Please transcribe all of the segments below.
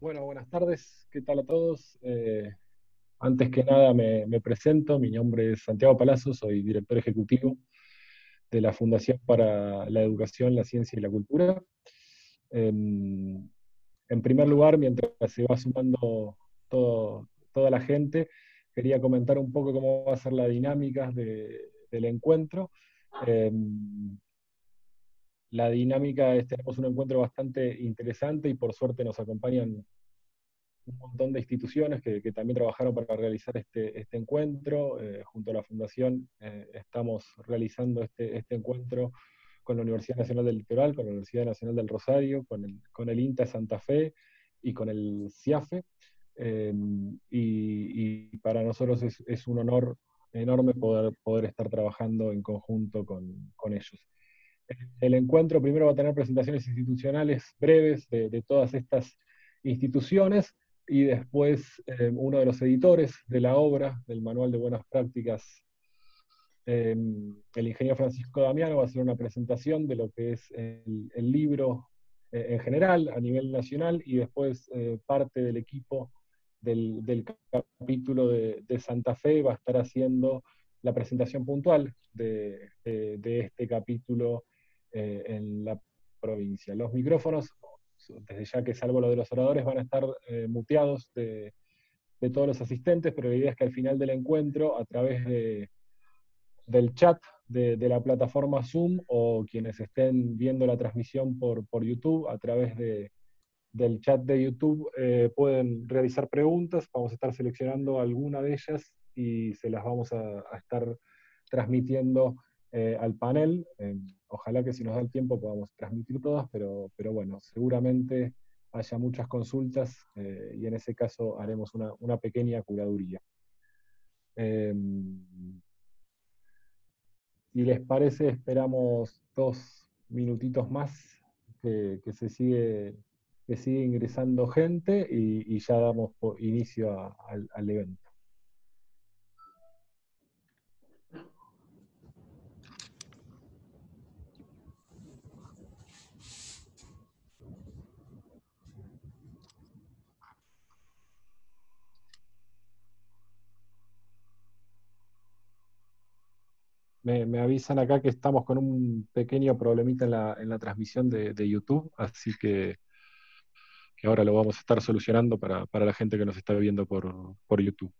Bueno, buenas tardes, ¿qué tal a todos? Eh, antes que nada me, presento, mi nombre es Santiago Palazzo, soy director ejecutivo de la Fundación para la Educación, la Ciencia y la Cultura. Em, en primer lugar, mientras se va sumando toda la gente, quería comentar un poco cómo va a ser la dinámica del encuentro. Em, la dinámica es, tenemos un encuentro bastante interesante y por suerte nos acompañan un montón de instituciones que, también trabajaron para realizar este, este encuentro. Eh, junto a la Fundación eh, estamos realizando este, este, encuentro con la Universidad Nacional del Litoral, con la Universidad Nacional del Rosario, con el, con el INTA Santa Fe y con el CIAFE. Eh, y, para nosotros es, un honor enorme poder, poder estar trabajando en conjunto con, con ellos. El encuentro primero va a tener presentaciones institucionales breves de, todas estas instituciones y después eh, uno de los editores de la obra, del Manual de Buenas Prácticas, eh, el ingeniero Francisco Damiano, va a hacer una presentación de lo que es el, libro eh, en general a nivel nacional y después parte del equipo del, capítulo de, Santa Fe va a estar haciendo la presentación puntual de, este capítulo eh, en la provincia. Los micrófonos, desde ya que salvo lo de los oradores, van a estar eh, muteados de, todos los asistentes, pero la idea es que al final del encuentro, a través de, del chat de, la plataforma Zoom o quienes estén viendo la transmisión por, por YouTube, a través del chat de YouTube, eh, pueden realizar preguntas. Vamos a estar seleccionando alguna de ellas y se las vamos a estar transmitiendo eh, al panel. Eh, ojalá que si nos da el tiempo podamos transmitir todas, pero, pero bueno, seguramente haya muchas consultas eh, y en ese caso haremos una, pequeña curaduría. si les parece, esperamos dos minutitos más que, se sigue que sigue ingresando gente y, ya damos inicio al evento. Me, avisan acá que estamos con un pequeño problemita en la, transmisión de, YouTube, así que, ahora lo vamos a estar solucionando para, la gente que nos está viendo por, por YouTube.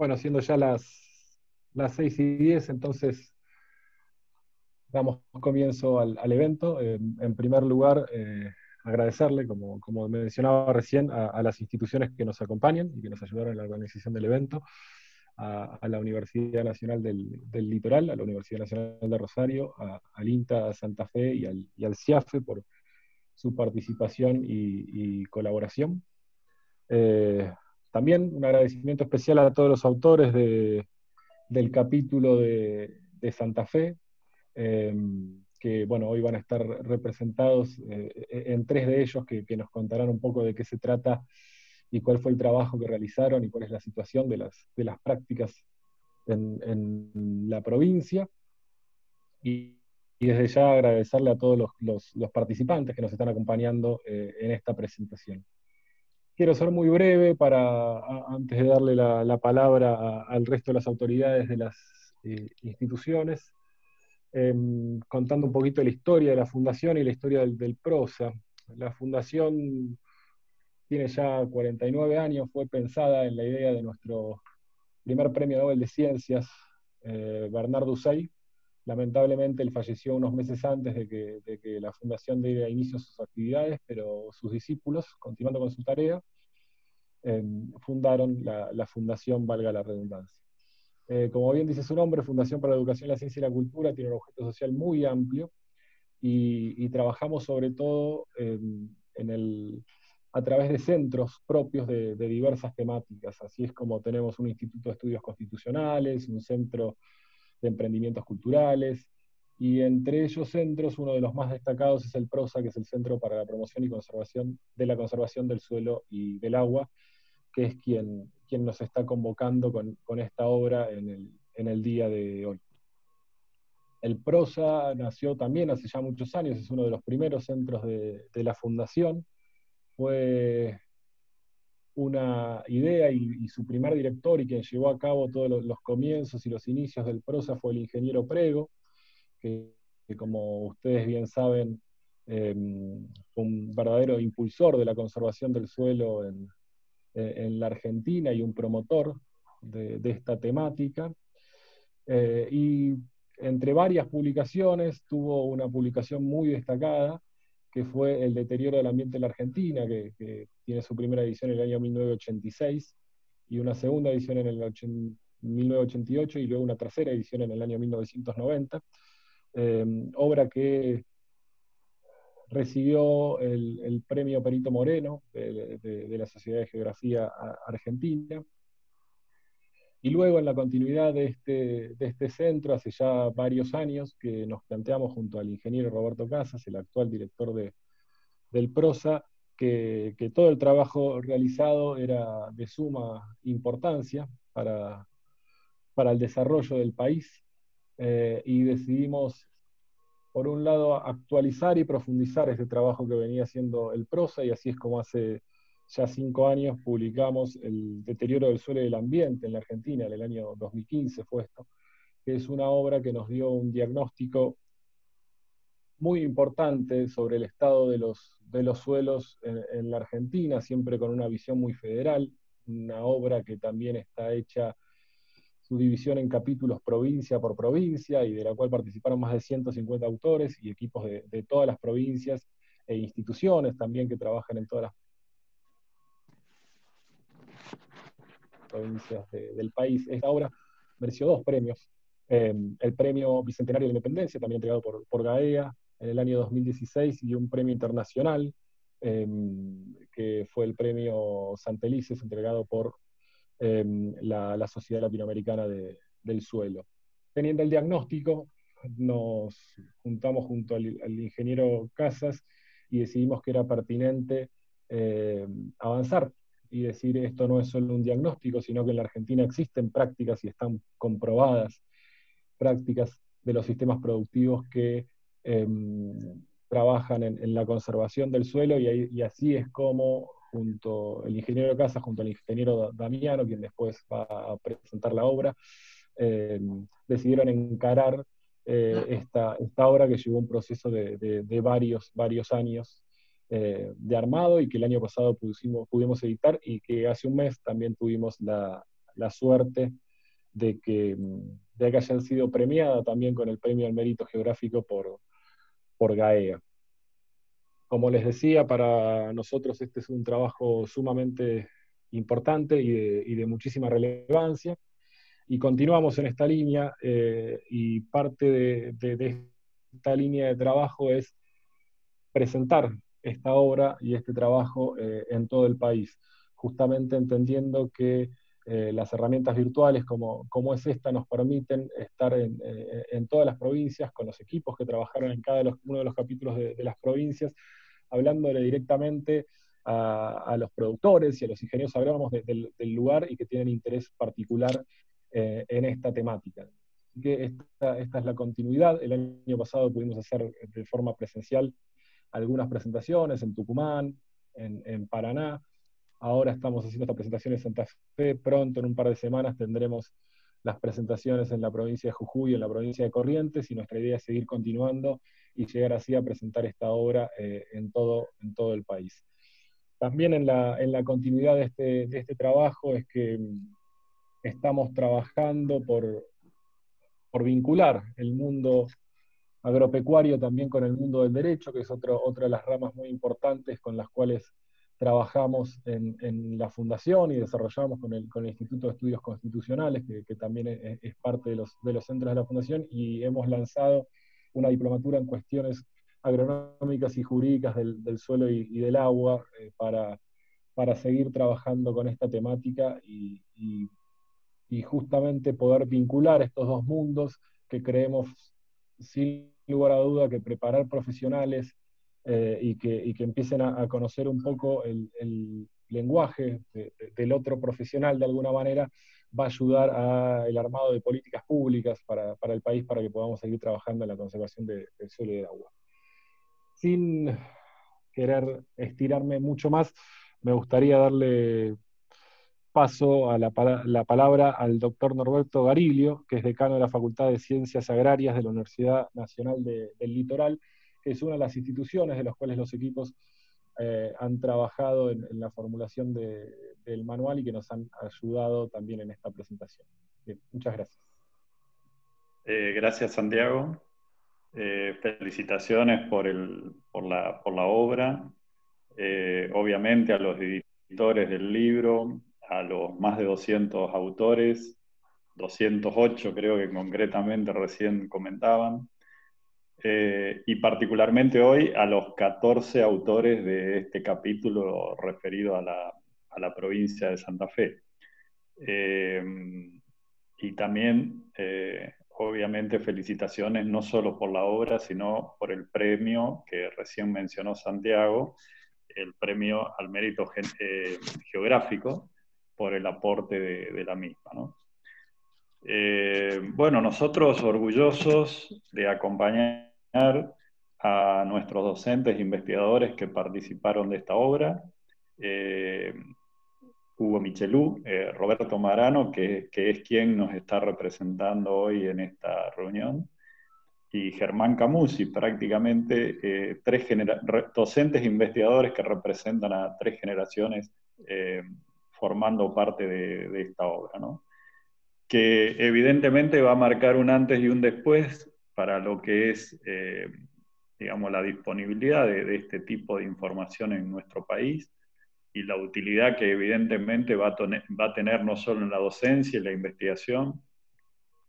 Bueno, siendo ya las, las 6 y 10, entonces damos comienzo al, evento. en primer lugar, eh, agradecerle, como, como, mencionaba recién, a, las instituciones que nos acompañan y que nos ayudaron en la organización del evento, a, la Universidad Nacional del, Litoral, a la Universidad Nacional de Rosario, al INTA Santa Fe y al, y CIAFE por su participación y, colaboración. Eh, también un agradecimiento especial a todos los autores del capítulo de, Santa Fe, em, que bueno, hoy van a estar representados eh, en tres de ellos que, nos contarán un poco de qué se trata y cuál fue el trabajo que realizaron y cuál es la situación de las, de las prácticas en, la provincia. Y, desde ya agradecerle a todos los, participantes que nos están acompañando eh, en esta presentación. Quiero ser muy breve para, antes de darle la, palabra al resto de las autoridades de las eh, instituciones, em, contando un poquito la historia de la fundación y la historia del, PROSA. La fundación tiene ya 49 años, fue pensada en la idea de nuestro primer premio Nobel de Ciencias, eh, Bernardo Usay, Lamentablemente él falleció unos meses antes de que, la fundación diera inicio a sus actividades, pero sus discípulos, continuando con su tarea, em, fundaron la, fundación, valga la redundancia. Eh, como bien dice su nombre, Fundación para la Educación, la Ciencia y la Cultura, tiene un objeto social muy amplio y, trabajamos sobre todo el, a través de centros propios de, diversas temáticas. Así es como tenemos un Instituto de Estudios Constitucionales, un centro de emprendimientos culturales, y entre ellos centros, uno de los más destacados es el PROSA, que es el Centro para la Promoción y Conservación de la Conservación del Suelo y del Agua, que es quien, quien nos está convocando con, esta obra en el, en el día de hoy. El PROSA nació también hace ya muchos años, es uno de los primeros centros de, de la Fundación, fue una idea y, su primer director y quien llevó a cabo todos los, comienzos y los inicios del PROSA fue el ingeniero Prego, que, como ustedes bien saben, em, fue un verdadero impulsor de la conservación del suelo en, la Argentina y un promotor de, esta temática. Eh, y entre varias publicaciones tuvo una publicación muy destacada que fue El deterioro del ambiente en la Argentina, que, tiene su primera edición en el año 1986, y una segunda edición en el 1988, y luego una tercera edición en el año 1990, eh, obra que recibió el, premio Perito Moreno de, la Sociedad de Geografía Argentina, y luego en la continuidad de este, de este centro, hace ya varios años que nos planteamos junto al ingeniero Roberto Casas, el actual director de, del PROSA, que, todo el trabajo realizado era de suma importancia para, para el desarrollo del país eh, y decidimos, por un lado, actualizar y profundizar ese trabajo que venía haciendo el PROSA y así es como hace ya cinco años publicamos El deterioro del suelo y del ambiente en la Argentina, en el año 2015 fue esto, que es una obra que nos dio un diagnóstico muy importante sobre el estado de los, de los suelos en, la Argentina, siempre con una visión muy federal, una obra que también está hecha su división en capítulos provincia por provincia y de la cual participaron más de 150 autores y equipos de, de todas las provincias e instituciones también que trabajan en todas las provincias del país. Esta obra mereció dos premios. Eh, el premio Bicentenario de Independencia, también entregado por, por GAEA en el año 2016, y un premio internacional, eh, que fue el premio Santelices, entregado por eh, la, Sociedad Latinoamericana del Suelo. Teniendo el diagnóstico, nos juntamos junto al, ingeniero Casas y decidimos que era pertinente avanzar y decir esto no es solo un diagnóstico, sino que en la Argentina existen prácticas y están comprobadas prácticas de los sistemas productivos que em, trabajan en, la conservación del suelo y, así es como junto el ingeniero Casa, junto al ingeniero Damiano, quien después va a presentar la obra, em, decidieron encarar eh, esta, esta, obra que llevó un proceso de, de varios, varios años eh, de armado y que el año pasado pudimos editar y que hace un mes también tuvimos la, suerte de que, de que hayan sido premiada también con el premio al mérito geográfico por, por GAEA. Como les decía, para nosotros este es un trabajo sumamente importante y de, muchísima relevancia. Y continuamos en esta línea eh, y parte de, de, esta línea de trabajo es presentar esta obra y este trabajo eh, en todo el país, justamente entendiendo que eh, las herramientas virtuales como, como, es esta nos permiten estar en, eh, en, todas las provincias con los equipos que trabajaron en cada uno de los capítulos de, las provincias, hablándole directamente a, los productores y a los ingenieros agrónomos del, lugar y que tienen interés particular en esta temática. Así que esta, esta es la continuidad. El año pasado pudimos hacer de forma presencial algunas presentaciones en Tucumán, en, Paraná. Ahora estamos haciendo esta presentación en Santa Fe. Pronto, en un par de semanas, tendremos las presentaciones en la provincia de Jujuy, en la provincia de Corrientes, y nuestra idea es seguir continuando y llegar así a presentar esta obra eh, en, todo, el país. También en la, continuidad de este, de este trabajo es que mm, estamos trabajando por vincular el mundo agropecuario también con el mundo del derecho, que es otra de las ramas muy importantes con las cuales trabajamos en, la fundación y desarrollamos con el, Instituto de Estudios Constitucionales, que, también es, parte de los, centros de la fundación, y hemos lanzado una diplomatura en cuestiones agronómicas y jurídicas del, suelo y, del agua eh, para, para, seguir trabajando con esta temática y, y justamente poder vincular estos dos mundos que creemos sin lugar a duda que preparar profesionales eh, y, que, empiecen a, conocer un poco el, lenguaje del otro profesional de alguna manera va a ayudar al armado de políticas públicas para, el país para que podamos seguir trabajando en la conservación del suelo y del agua. Sin querer estirarme mucho más, me gustaría darle paso a la, palabra al doctor Norberto Garilio, que es decano de la Facultad de Ciencias Agrarias de la Universidad Nacional del Litoral, que es una de las instituciones de las cuales los equipos eh, han trabajado en, la formulación del manual y que nos han ayudado también en esta presentación. muchas gracias. Eh, gracias, Santiago. Eh, felicitaciones por, por, la, por la obra. obviamente a los editores del libro, a los más de 200 autores, 208 creo que concretamente recién comentaban, eh, y particularmente hoy a los 14 autores de este capítulo referido a la, a la provincia de Santa Fe. Eh, y también, eh, obviamente, felicitaciones no solo por la obra, sino por el premio que recién mencionó Santiago, el premio al mérito geográfico, por el aporte de, la misma. Bueno, nosotros orgullosos de acompañar a nuestros docentes e investigadores que participaron de esta obra, eh, Hugo Michelú, eh, Roberto Marano, que, es quien nos está representando hoy en esta reunión, y Germán Camusi, prácticamente tres docentes e investigadores que representan a tres generaciones formando parte de, esta obra, ¿no? que evidentemente va a marcar un antes y un después para lo que es, eh, digamos, la disponibilidad de, este tipo de información en nuestro país y la utilidad que evidentemente va a, va a tener no solo en la docencia y la investigación,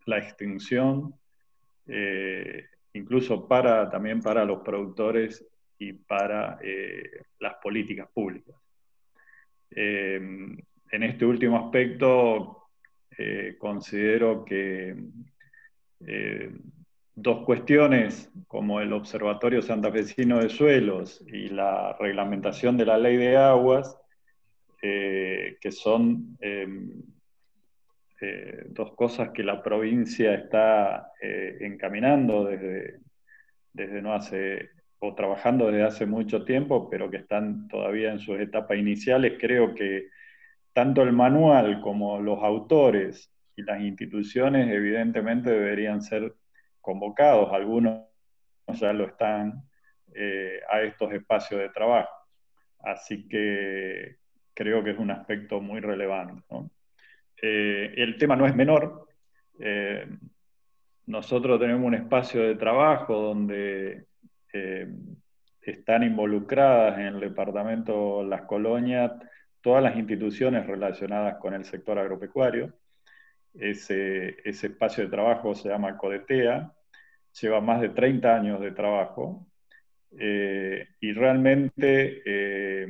la extensión, eh, incluso para, también para los productores y para eh, las políticas públicas. En este último aspecto, considero que dos cuestiones, como el Observatorio Santafesino de Suelos y la reglamentación de la ley de aguas, que son dos cosas que la provincia está encaminando desde, desde no hace o trabajando desde hace mucho tiempo, pero que están todavía en sus etapas iniciales, creo que tanto el manual como los autores y las instituciones evidentemente deberían ser convocados, algunos ya lo están, eh, a estos espacios de trabajo. Así que creo que es un aspecto muy relevante. Eh, el tema no es menor. Eh, nosotros tenemos un espacio de trabajo donde están involucradas en el departamento Las Colonias todas las instituciones relacionadas con el sector agropecuario. Ese, ese espacio de trabajo se llama CODETEA, lleva más de 30 años de trabajo eh, y realmente eh,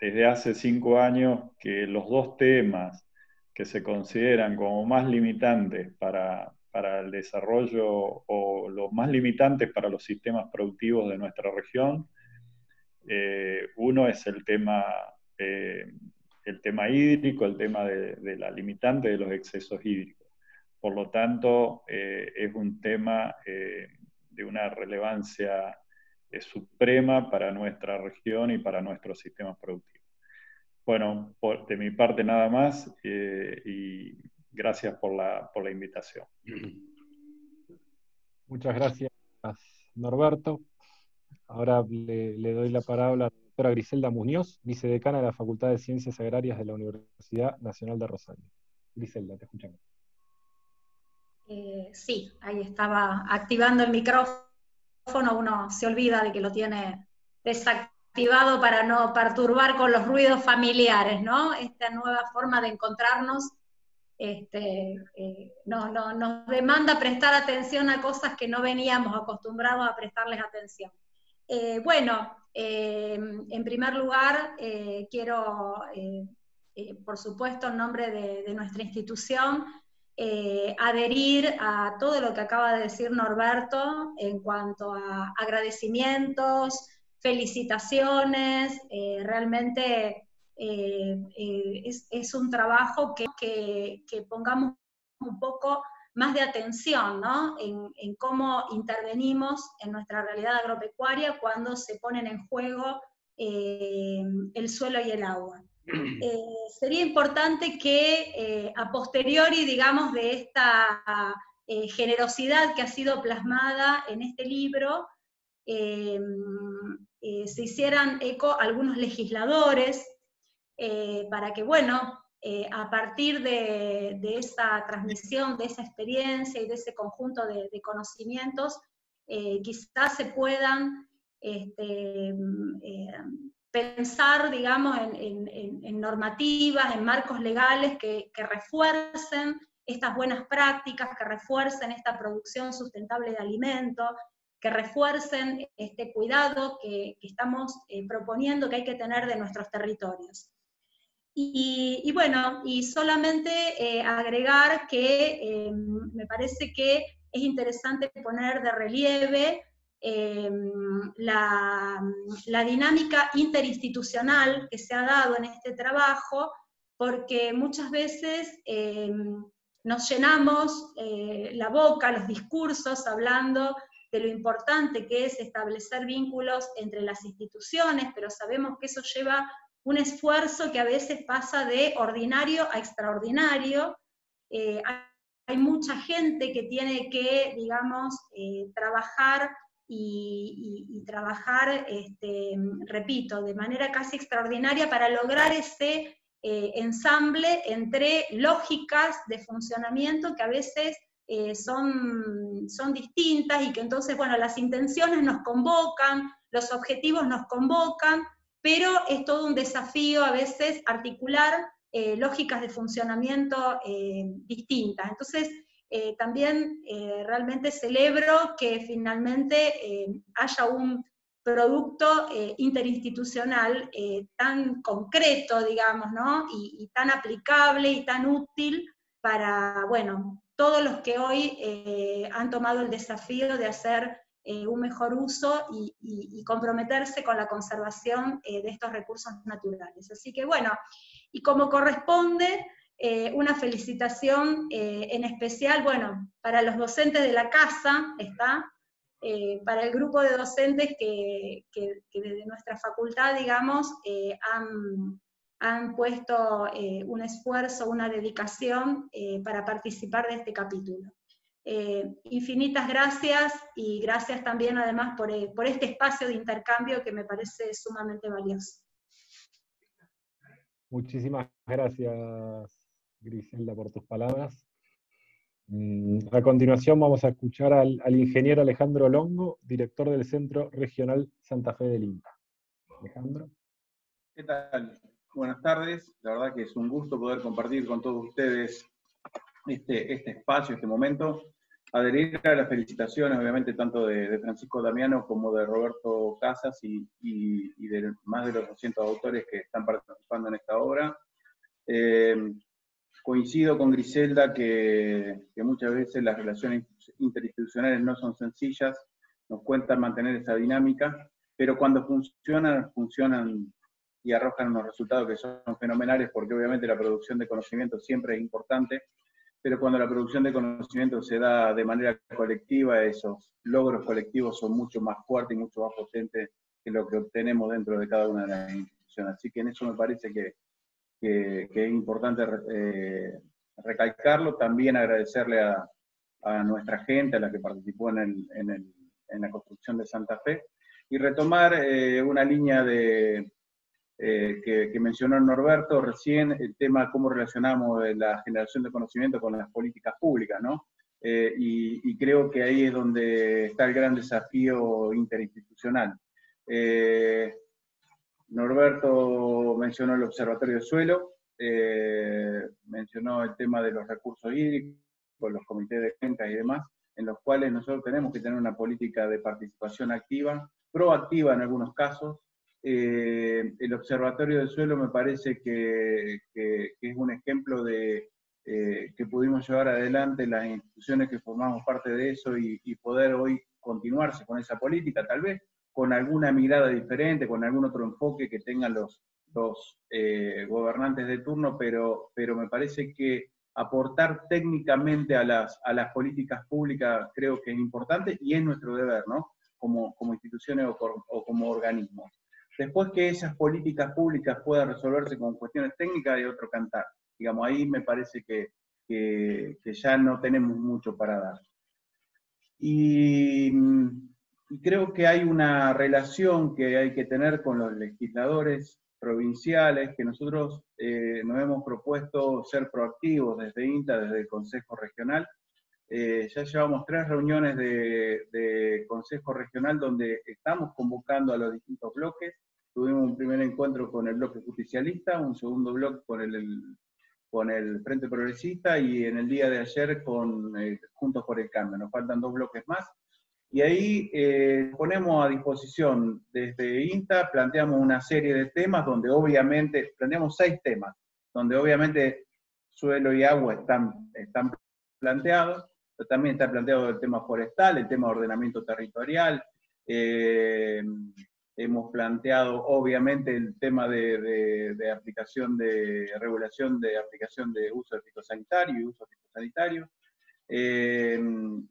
desde hace cinco años que los dos temas que se consideran como más limitantes para, para el desarrollo o los más limitantes para los sistemas productivos de nuestra región. Eh, uno es el tema, el tema hídrico, el tema de, la limitante de los excesos hídricos. Por lo tanto, eh, es un tema de una relevancia suprema para nuestra región y para nuestros sistemas productivos. Bueno, de mi parte nada más y Gracias por la, por invitación. Muchas gracias, Norberto. Ahora le, doy la palabra doctora Griselda Muñoz, vicedecana de la Facultad de Ciencias Agrarias de la Universidad Nacional de Rosario. Griselda, te escuchamos. Eh, sí, ahí estaba activando el micrófono, uno se olvida de que lo tiene desactivado para no perturbar con los ruidos familiares, ¿no? Esta nueva forma de encontrarnos este, eh, no, nos demanda prestar atención a cosas que no veníamos acostumbrados a prestarles atención. Eh, bueno, en primer lugar, quiero, por supuesto, en nombre de nuestra institución, eh, adherir a todo lo que acaba de decir Norberto en cuanto a agradecimientos, felicitaciones, eh, realmente eh, es, un trabajo que, pongamos un poco más de atención en, en, cómo intervenimos en nuestra realidad agropecuaria cuando se ponen en juego el suelo y el agua. Eh, sería importante que eh, a posteriori, digamos, de esta eh, generosidad que ha sido plasmada en este libro, se hicieran eco algunos legisladores para que, bueno, a partir de, esa transmisión, de esa experiencia y de ese conjunto de, conocimientos, quizás se puedan este, pensar, digamos, en, normativas, en marcos legales que, refuercen estas buenas prácticas, que refuercen esta producción sustentable de alimentos, que refuercen este cuidado que, estamos eh, proponiendo que hay que tener de nuestros territorios. Y, bueno, y solamente eh, agregar que eh, me parece que es interesante poner de relieve Em, la, dinámica interinstitucional que se ha dado en este trabajo, porque muchas veces nos llenamos eh, la boca, los discursos, hablando de lo importante que es establecer vínculos entre las instituciones, pero sabemos que eso lleva un esfuerzo que a veces pasa de ordinario a extraordinario. Eh, hay mucha gente que tiene que, digamos, eh, trabajar y, trabajar, este, repito, de manera casi extraordinaria para lograr ese eh, ensamble entre lógicas de funcionamiento que a veces son, son distintas y que entonces, bueno, las intenciones nos convocan, los objetivos nos convocan, pero es todo un desafío a veces articular eh, lógicas de funcionamiento distintas. Entonces, eh, también eh, realmente celebro que finalmente eh, haya un producto interinstitucional tan concreto, digamos, ¿no? Y, tan aplicable y tan útil para, bueno, todos los que hoy han tomado el desafío de hacer un mejor uso y, comprometerse con la conservación de estos recursos naturales. Así que bueno, y como corresponde, eh, una felicitación eh, en especial, bueno, para los docentes de la casa, está, eh, para el grupo de docentes que, desde nuestra facultad, digamos, han, han, puesto un esfuerzo, una dedicación para participar de este capítulo. Infinitas gracias y gracias también además por, por este espacio de intercambio que me parece sumamente valioso. Muchísimas gracias, Griselda, por tus palabras. Mm, a continuación vamos a escuchar al, ingeniero Alejandro Longo, director del Centro Regional Santa Fe del INTA. Alejandro. ¿Qué tal? Buenas tardes. La verdad que es un gusto poder compartir con todos ustedes este, este espacio, este momento. Adherir a las felicitaciones, obviamente, tanto de, Francisco Damiano como de Roberto Casas y, de más de los 200 autores que están participando en esta obra. Eh, Coincido con Griselda que, muchas veces las relaciones interinstitucionales no son sencillas, nos cuentan mantener esa dinámica, pero cuando funcionan, funcionan y arrojan unos resultados que son fenomenales, porque obviamente la producción de conocimiento siempre es importante, pero cuando la producción de conocimiento se da de manera colectiva, esos logros colectivos son mucho más fuertes y mucho más potentes que lo que obtenemos dentro de cada una de las instituciones. Así que en eso me parece que que, es importante eh, recalcarlo. También agradecerle a, nuestra gente, a la que participó en, la construcción de Santa Fe, y retomar eh, una línea de, eh, que, mencionó Norberto recién, el tema cómo relacionamos la generación de conocimiento con las políticas públicas, ¿no? Eh, y, creo que ahí es donde está el gran desafío interinstitucional. Eh, Norberto mencionó el Observatorio del Suelo, eh, mencionó el tema de los recursos hídricos, los comités de cuenca y demás, en los cuales nosotros tenemos que tener una política de participación activa, proactiva en algunos casos. El Observatorio del Suelo me parece que es un ejemplo de, eh, que pudimos llevar adelante las instituciones que formamos parte de eso y, poder hoy continuarse con esa política, tal vez con alguna mirada diferente, con algún otro enfoque que tengan los, los eh, gobernantes de turno, pero, me parece que aportar técnicamente a las, a las políticas públicas creo que es importante y es nuestro deber, ¿no? Como, instituciones o como organismos. Después que esas políticas públicas puedan resolverse con cuestiones técnicas, hay otro cantar. Digamos, ahí me parece que, ya no tenemos mucho para dar. Y, creo que hay una relación que hay que tener con los legisladores provinciales, que nosotros eh, nos hemos propuesto ser proactivos desde INTA, desde el Consejo Regional. Eh, ya llevamos tres reuniones de, de, Consejo Regional donde estamos convocando a los distintos bloques. Tuvimos un primer encuentro con el bloque justicialista, un segundo bloque con el, Frente Progresista y en el día de ayer con eh, Juntos por el Cambio. Nos faltan dos bloques más. Y ahí eh, ponemos a disposición desde INTA, planteamos una serie de temas donde obviamente, planteamos seis temas, donde obviamente suelo y agua están, están planteados, también está planteado el tema forestal, el tema de ordenamiento territorial, eh, Hemos planteado, obviamente, el tema de, aplicación de regulación de aplicación de uso de fitosanitario y uso fitosanitario. Eh,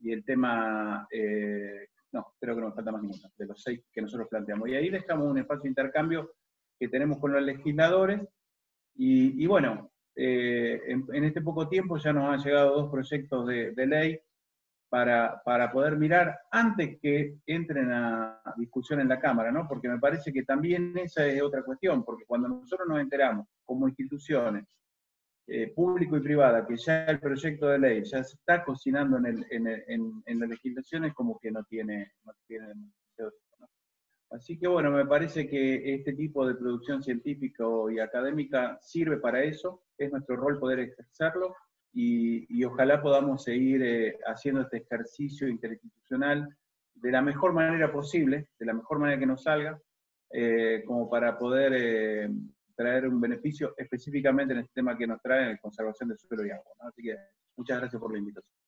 y el tema, eh, no, creo que no me falta más ninguno, de los seis que nosotros planteamos. Y ahí dejamos un espacio de intercambio que tenemos con los legisladores. Y, bueno, eh, en, este poco tiempo ya nos han llegado dos proyectos de ley para, poder mirar antes que entren a discusión en la Cámara, ¿no? Porque me parece que también esa es otra cuestión, porque cuando nosotros nos enteramos como instituciones, eh, público y privada, que ya el proyecto de ley ya se está cocinando en, el, en, en, en la legislación, es como que no tiene... No tiene Así que bueno, me parece que este tipo de producción científica y académica sirve para eso, es nuestro rol poder ejercerlo, y, ojalá podamos seguir eh, haciendo este ejercicio interinstitucional de la mejor manera posible, de la mejor manera que nos salga, eh, como para poder eh, traer un beneficio específicamente en este tema que nos trae en conservación del suelo y agua. Así que muchas gracias por la invitación.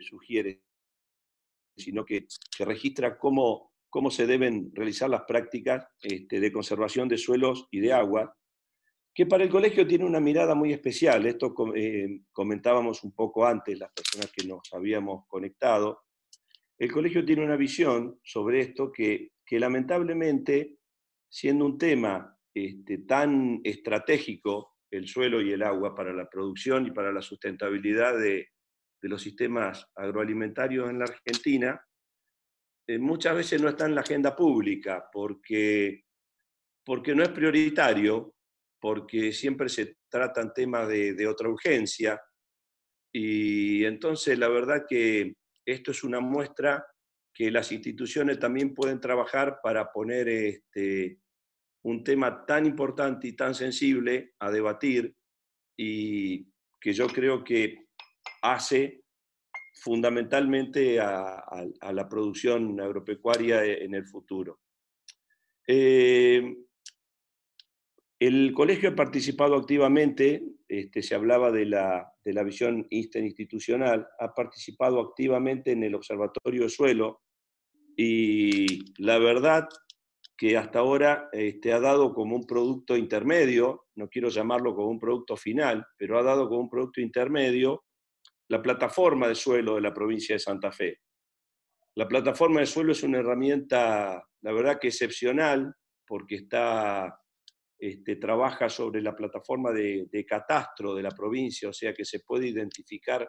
Sugiere, sino que, que registra cómo, cómo, se deben realizar las prácticas este, de conservación de suelos y de agua, que para el colegio tiene una mirada muy especial. Esto eh, comentábamos un poco antes, las personas que nos habíamos conectado. El colegio tiene una visión sobre esto que, que lamentablemente, siendo un tema este, tan estratégico, el suelo y el agua, para la producción y para la sustentabilidad de, de los sistemas agroalimentarios en la Argentina, eh, muchas veces no está en la agenda pública porque porque no es prioritario, porque siempre se tratan temas de, otra urgencia, y entonces la verdad que esto es una muestra que las instituciones también pueden trabajar para poner este, un tema tan importante y tan sensible a debatir y que yo creo que hace fundamentalmente a, la producción agropecuaria en el futuro. Eh, el colegio ha participado activamente, este, se hablaba de la, de la visión interinstitucional, ha participado activamente en el Observatorio Suelo y la verdad que hasta ahora este, ha dado como un producto intermedio, no quiero llamarlo como un producto final, pero ha dado como un producto intermedio la plataforma de suelo de la provincia de Santa Fe. La plataforma de suelo es una herramienta, la verdad que excepcional, porque está, este, trabaja sobre la plataforma de, catastro de la provincia, o sea que se puede identificar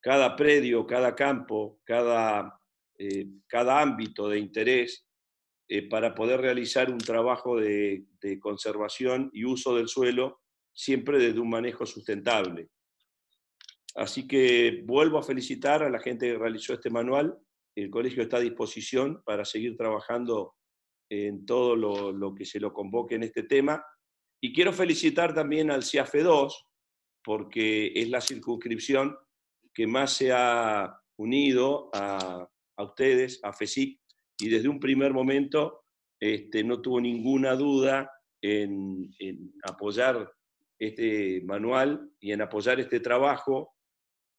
cada predio, cada campo, cada, eh, cada ámbito de interés eh, para poder realizar un trabajo de, de conservación y uso del suelo, siempre desde un manejo sustentable. Así que vuelvo a felicitar a la gente que realizó este manual. El colegio está a disposición para seguir trabajando en todo lo, que se lo convoque en este tema. Y quiero felicitar también al CIAFE 2, porque es la circunscripción que más se ha unido a, ustedes, a FESIC, y desde un primer momento este, no tuvo ninguna duda en, en apoyar este manual y en apoyar este trabajo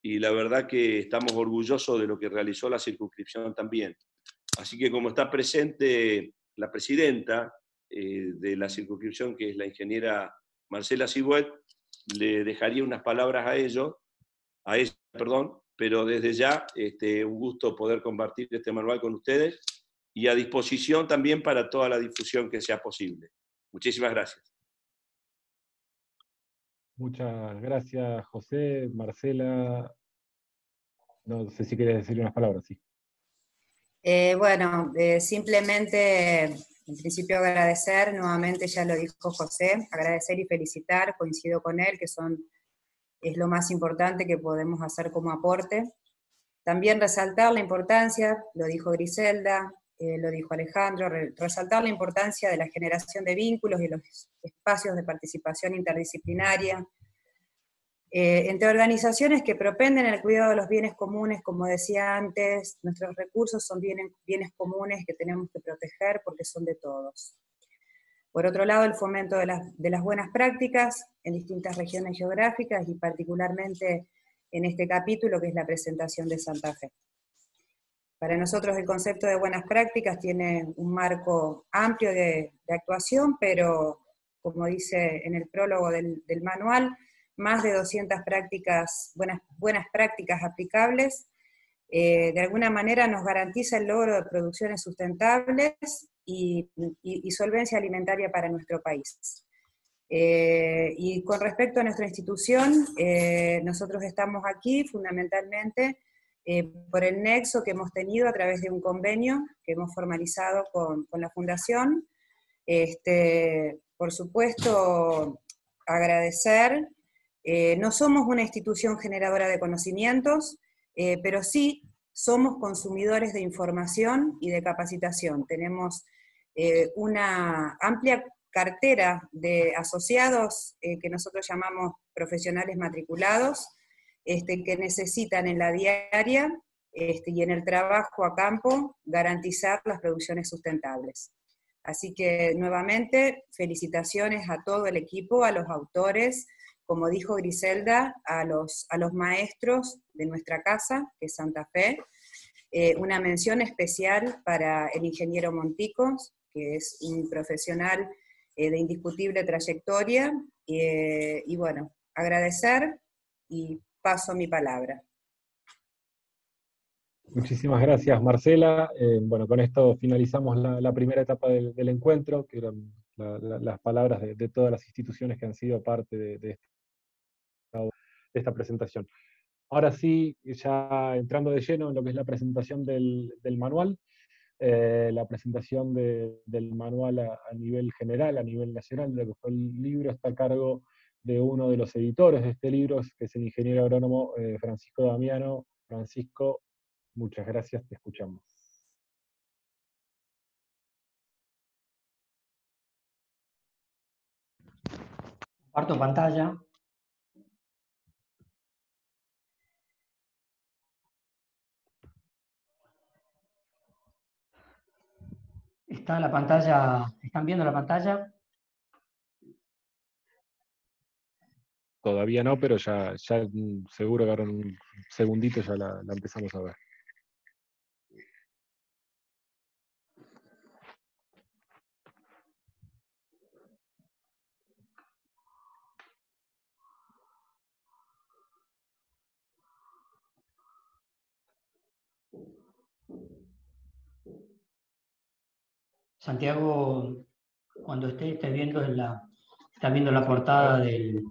y la verdad que estamos orgullosos de lo que realizó la circunscripción también. Así que como está presente la presidenta eh, de la circunscripción, que es la ingeniera Marcela Sibuet, le dejaría unas palabras a ellos, a ella, perdón, pero desde ya este, un gusto poder compartir este manual con ustedes y a disposición también para toda la difusión que sea posible. Muchísimas gracias. Muchas gracias, José. Marcela, no sé si quieres decir unas palabras, sí. Eh, bueno, eh, simplemente, en principio agradecer, nuevamente ya lo dijo José, agradecer y felicitar, coincido con él, que son, es lo más importante que podemos hacer como aporte. También resaltar la importancia, lo dijo Griselda, eh, lo dijo Alejandro, resaltar la importancia de la generación de vínculos y los espacios de participación interdisciplinaria, eh, entre organizaciones que propenden el cuidado de los bienes comunes, como decía antes, nuestros recursos son bienes, bienes comunes que tenemos que proteger porque son de todos. Por otro lado, el fomento de las, de las buenas prácticas en distintas regiones geográficas y particularmente en este capítulo que es la presentación de Santa Fe. Para nosotros el concepto de buenas prácticas tiene un marco amplio de, actuación, pero como dice en el prólogo del, del manual, más de 200 prácticas, buenas, buenas prácticas aplicables, eh, de alguna manera nos garantiza el logro de producciones sustentables y, solvencia alimentaria para nuestro país. Eh, y con respecto a nuestra institución, eh, nosotros estamos aquí fundamentalmente por el nexo que hemos tenido a través de un convenio que hemos formalizado con, con la Fundación. Este, por supuesto, agradecer eh, no somos una institución generadora de conocimientos, eh, pero sí somos consumidores de información y de capacitación. Tenemos eh, una amplia cartera de asociados que nosotros llamamos profesionales matriculados, este, que necesitan en la diaria este, y en el trabajo a campo garantizar las producciones sustentables. Así que nuevamente felicitaciones a todo el equipo, a los autores, como dijo Griselda, a los, a los maestros de nuestra casa, que es Santa Fe. Eh, una mención especial para el ingeniero Monticos, que es un profesional eh, de indiscutible trayectoria. Eh, y bueno, agradecer y paso mi palabra. Muchísimas gracias, Marcela. bueno, con esto finalizamos la, primera etapa del, encuentro, que eran las palabras de, todas las instituciones que han sido parte de, de de esta presentación. Ahora sí, ya entrando de lleno en lo que es la presentación del, manual, eh, la presentación del manual a, nivel general, a nivel nacional, de lo que fue el libro, está a cargo de uno de los editores de este libro, que es el ingeniero agrónomo eh, Francisco Damiano. Francisco, muchas gracias, te escuchamos. Comparto pantalla. Está la pantalla, ¿están viendo la pantalla? Todavía no, pero ya, ya seguro que ahora en un segundito ya la empezamos a ver. Santiago, cuando esté, esté viendo la, está viendo la portada del,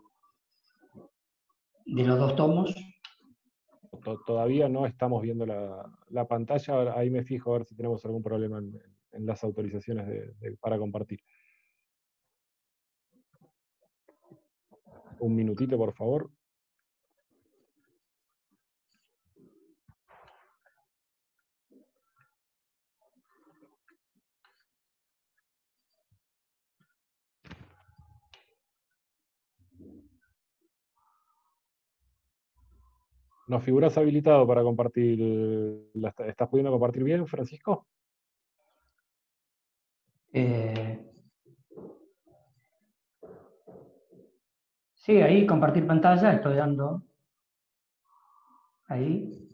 de los dos tomos. Todavía no estamos viendo la, pantalla, ahí me fijo a ver si tenemos algún problema en, las autorizaciones para compartir. Un minutito, por favor. ¿Nos figuras habilitado para compartir? ¿Estás pudiendo compartir bien, Francisco? Eh, sí, ahí compartir pantalla, estoy dando. Ahí.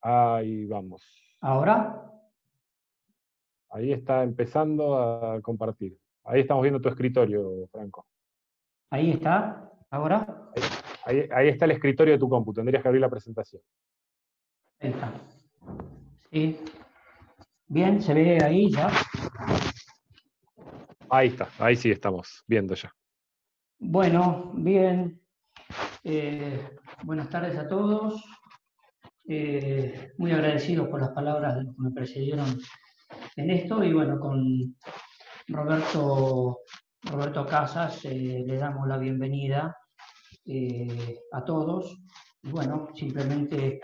Ahí vamos. ¿Ahora? Ahí está empezando a compartir. Ahí estamos viendo tu escritorio, Franco. Ahí está. ¿Ahora? Ahí, está el escritorio de tu compu, tendrías que abrir la presentación. Ahí está. Sí. Bien, se ve ahí ya. Ahí está, ahí sí estamos viendo ya. Bueno, bien. Eh, buenas tardes a todos. Eh, muy agradecido por las palabras de los que me precedieron en esto. Y bueno, con Roberto, Roberto Casas eh, le damos la bienvenida eh, a todos. bueno, simplemente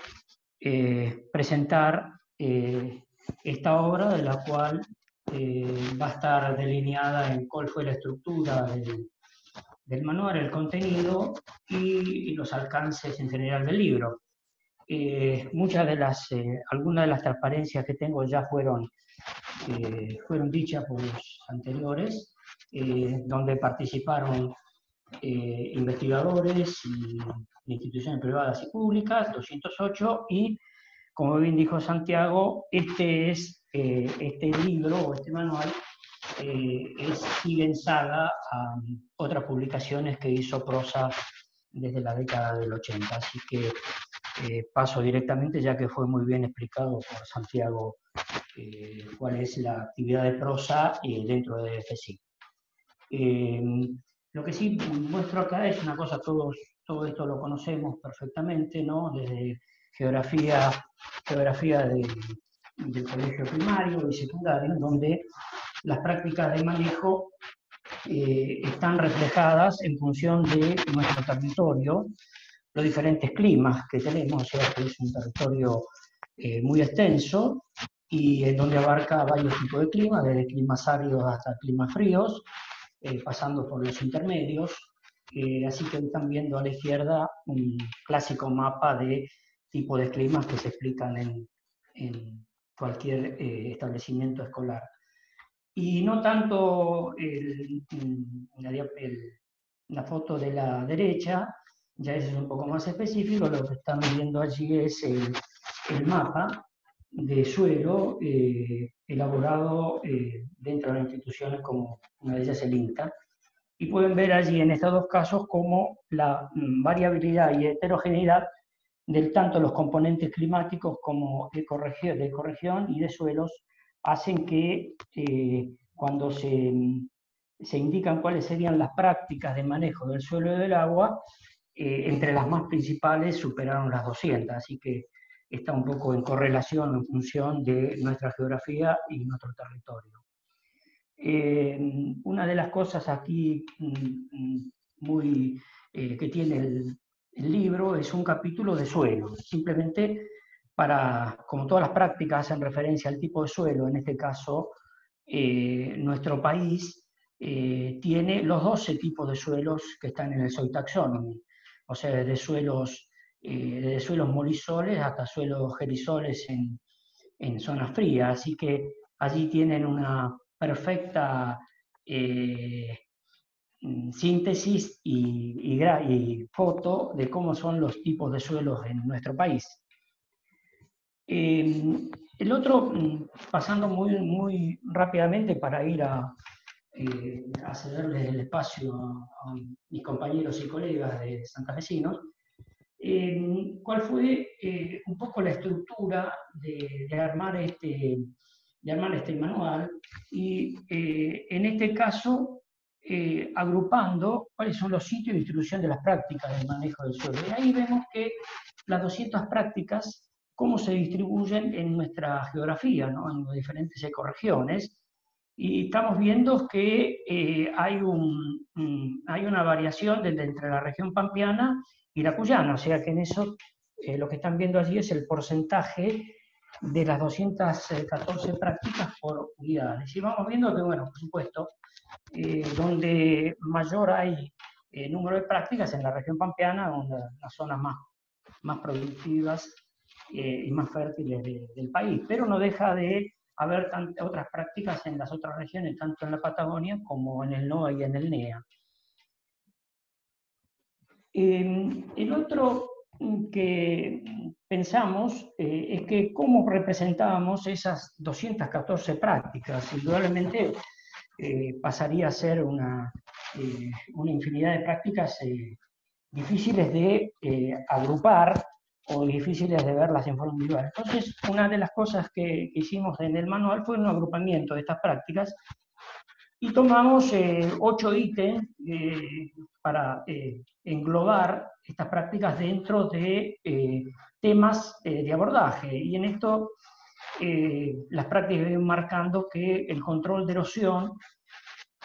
eh, presentar eh, esta obra de la cual va a estar delineada en cuál fue la estructura del, manual, el contenido y, los alcances en general del libro. muchas de las, algunas de las transparencias que tengo ya fueron, fueron dichas por los anteriores, donde participaron eh, investigadores y instituciones privadas y públicas, 208, y como bien dijo Santiago, este, es, eh, este libro o este manual eh, es, sigue en saga a otras publicaciones que hizo Prosa desde la década del 80. Así que paso directamente, ya que fue muy bien explicado por Santiago cuál es la actividad de Prosa dentro de FSI. Lo que sí muestro acá es una cosa, todos, todo esto lo conocemos perfectamente, ¿no? Desde geografía, geografía del colegio primario y secundario, donde las prácticas de manejo eh, están reflejadas en función de nuestro territorio, los diferentes climas que tenemos, o sea que es un territorio eh, muy extenso y en donde abarca varios tipos de climas, desde climas áridos hasta climas fríos, eh, pasando por los intermedios. Eh, así que están viendo a la izquierda un clásico mapa de tipo de climas que se explican en, cualquier eh, establecimiento escolar. Y no tanto la foto de la derecha, ya es un poco más específico, lo que están viendo allí es el mapa de suelo eh, elaborado eh, dentro de las instituciones como una de ellas el INTA. Y pueden ver allí en estos dos casos cómo la mm, variabilidad y heterogeneidad del tanto los componentes climáticos como de ecorregión y de suelos hacen que eh, cuando se, se, indican cuáles serían las prácticas de manejo del suelo y del agua, entre las más principales superaron las 200. Así que está un poco en correlación, en función de nuestra geografía y nuestro territorio. una de las cosas aquí mm, muy, que tiene el, libro es un capítulo de suelo, simplemente para, como todas las prácticas hacen referencia al tipo de suelo, en este caso, eh, nuestro país eh, tiene los 12 tipos de suelos que están en el Soil Taxonomy, o sea, desde suelos, eh, suelos molisoles hasta suelos gerisoles en, en zonas frías, así que allí tienen una perfecta mm, síntesis y, y, foto de cómo son los tipos de suelos en nuestro país. Em, el otro, mm, pasando muy, muy rápidamente para ir a, eh, cederles el espacio a, mis compañeros y colegas de Santa Vecinos, em, ¿cuál fue eh, un poco la estructura de, armar este, de armar este manual? Y eh, en este caso, agrupando cuáles son los sitios de distribución de las prácticas de manejo del suelo. Y ahí vemos que las 200 prácticas cómo se distribuyen en nuestra geografía, ¿no? en las diferentes ecorregiones. Y estamos viendo que eh, hay, un, hay una variación desde, entre la región pampeana y la cuyana, o sea que en eso eh, lo que están viendo allí es el porcentaje de las 214 prácticas por unidades. Y vamos viendo que, bueno, por supuesto, eh, donde mayor hay número de prácticas en la región pampeana, donde las zonas más, más productivas eh, y más fértiles del país, pero no deja de haber otras prácticas en las otras regiones, tanto en la Patagonia como en el NOA y en el NEA. Em, el otro que pensamos eh, es que cómo representábamos esas 214 prácticas. Indudablemente eh, pasaría a ser una, una infinidad de prácticas difíciles de agrupar o difíciles de verlas en forma individual. Entonces, una de las cosas que, hicimos en el manual fue un agrupamiento de estas prácticas y tomamos eh, ocho ítems eh, para eh, englobar estas prácticas dentro de temas de abordaje. Y en esto las prácticas vienen marcando que el control de erosión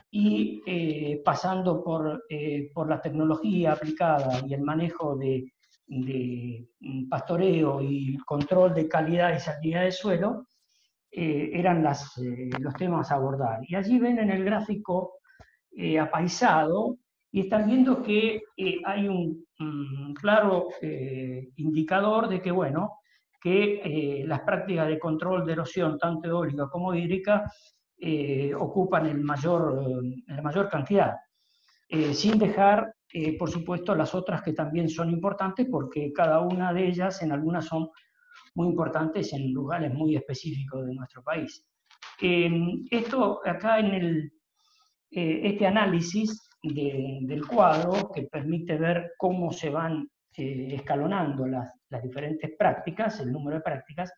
y pasando por, por la tecnología aplicada y el manejo de de pastoreo y control de calidad y salinidad de suelo eh, eran eh, los temas a abordar. Y allí ven en el gráfico eh, apaisado y están viendo que hay un, claro indicador de que, bueno, que las prácticas de control de erosión, tanto eólica como hídrica, ocupan el mayor, la mayor cantidad, sin dejar eh, por supuesto, las otras que también son importantes porque cada una de ellas, en algunas son muy importantes en lugares muy específicos de nuestro país. Em, esto acá en el, eh, este análisis del cuadro que permite ver cómo se van eh, escalonando las, las, diferentes prácticas, el número de prácticas,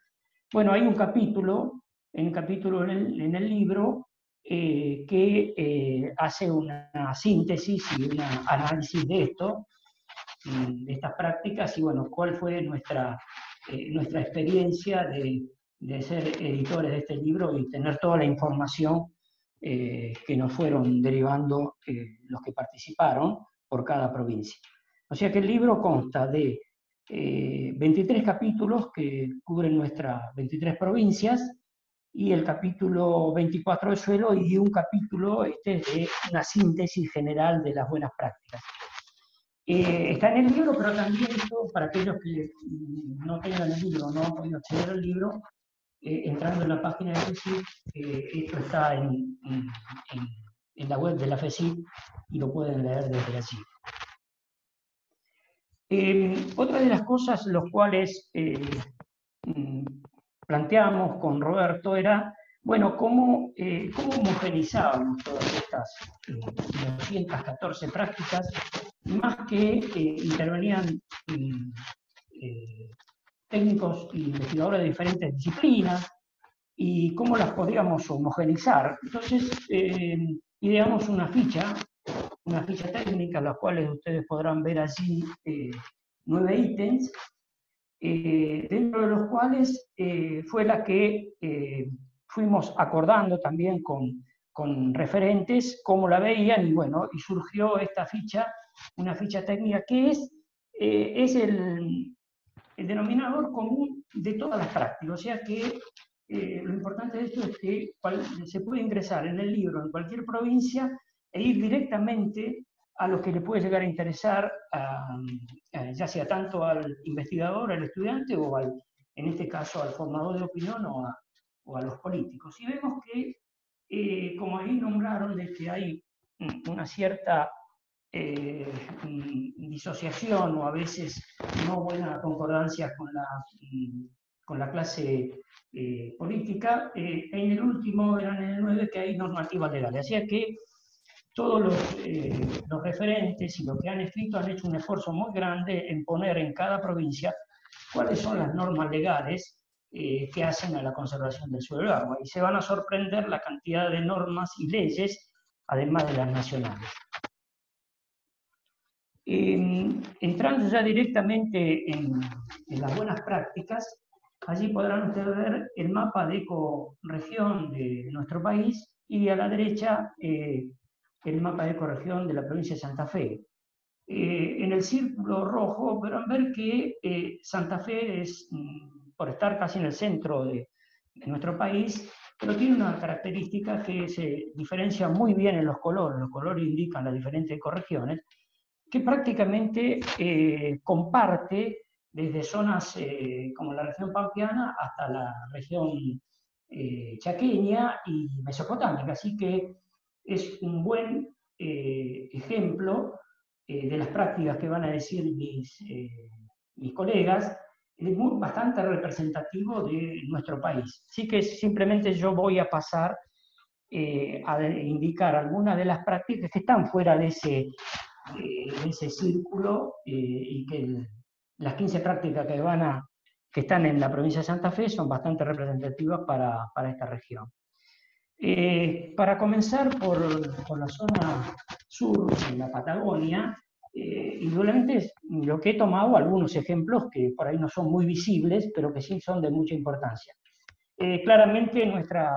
bueno, hay un capítulo, en un capítulo en el libro eh, que eh, hace una síntesis y un análisis de esto, mm, de estas prácticas, y bueno, cuál fue nuestra, eh, nuestra experiencia de, de, ser editores de este libro y tener toda la información que nos fueron derivando los que participaron por cada provincia. O sea que el libro consta de 23 capítulos que cubren nuestras 23 provincias, y el capítulo 24 de suelo y un capítulo este, de una síntesis general de las buenas prácticas. Eh, está en el libro, pero también esto, para aquellos que no tengan el libro, no han podido acceder al libro, eh, entrando en la página de FECIP, eh, esto está en, en, la web de la FECIP y lo pueden leer desde allí. otra de las cosas los cuales planteamos con Roberto era, bueno, cómo, eh, cómo homogenizábamos todas estas 214 eh, prácticas, más que eh, intervenían mm, técnicos e investigadores de diferentes disciplinas, y cómo las podríamos homogenizar. Entonces, ideamos una ficha, una ficha técnica, las cuales ustedes podrán ver allí nueve ítems, dentro de los cuales fue la que fuimos acordando también con, con referentes cómo la veían y bueno, y surgió esta ficha, una ficha técnica que es, es el, denominador común de todas las prácticas. O sea que eh, lo importante de esto es que se puede ingresar en el libro en cualquier provincia e ir directamente a lo que le puede llegar a interesar, ya sea tanto al investigador, al estudiante o al, en este caso al formador de opinión o a, los políticos. Y vemos que, eh, como ahí nombraron, de que hay una cierta eh, mm, disociación o a veces no buena concordancia con la, mm, clase eh, política. Eh, en el último, eran en el 9, que hay normativas legales. Así que todos los, los, referentes y los que han escrito han hecho un esfuerzo muy grande en poner en cada provincia cuáles son las normas legales que hacen a la conservación del suelo y agua. Y se van a sorprender la cantidad de normas y leyes, además de las nacionales entrando ya directamente en, las buenas prácticas, allí podrán ustedes ver el mapa de ecoregión de nuestro país y a la derecha eh, el mapa de ecoregión de la provincia de Santa Fe. Eh, en el círculo rojo podrán ver que eh, Santa Fe es, mm, por estar casi en el centro de, de nuestro país, pero tiene una característica que se diferencia muy bien en los colores. Los colores indican las diferentes ecoregiones que prácticamente eh, comparte desde zonas eh, como la región pampeana hasta la región eh, chaqueña y mesopotámica. Así que es un buen ejemplo de las prácticas que van a decir mis, mis colegas, es muy, bastante representativo de nuestro país. Así que simplemente yo voy a pasar a indicar algunas de las prácticas que están fuera de ese en ese círculo eh, y que las 15 prácticas que, van a, que están en la provincia de Santa Fe son bastante representativas para, para esta región. Eh, para comenzar por, por, la zona sur, en la Patagonia, eh, indudablemente lo que he tomado algunos ejemplos que por ahí no son muy visibles, pero que sí son de mucha importancia. Eh, claramente nuestra,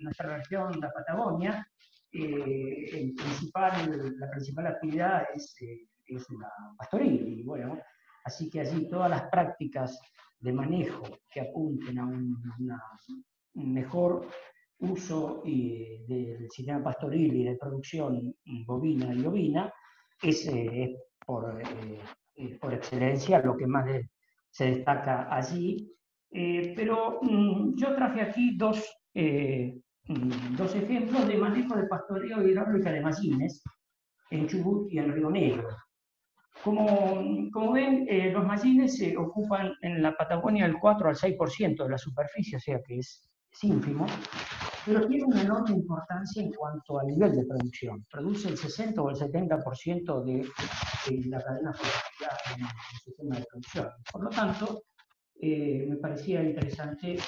nuestra región, la Patagonia, eh, principal, la principal actividad es, eh, es la pastoril. Y bueno, así que allí todas las prácticas de manejo que apunten a un, mejor uso del sistema pastoril y de producción bovina y ovina es eh, por, por, excelencia lo que más se destaca allí. pero mm, yo traje aquí dos dos ejemplos de manejo de pastoreo hidráulica de mallines en Chubut y en Río Negro. Como, como ven, eh, los mallines se ocupan en la Patagonia el 4 al 6% de la superficie, o sea que es, ínfimo, pero tiene una enorme importancia en cuanto al nivel de producción. Produce el 60 o el 70% de, de, la cadena productiva en el sistema de producción. Por lo tanto, eh, me parecía interesante eh,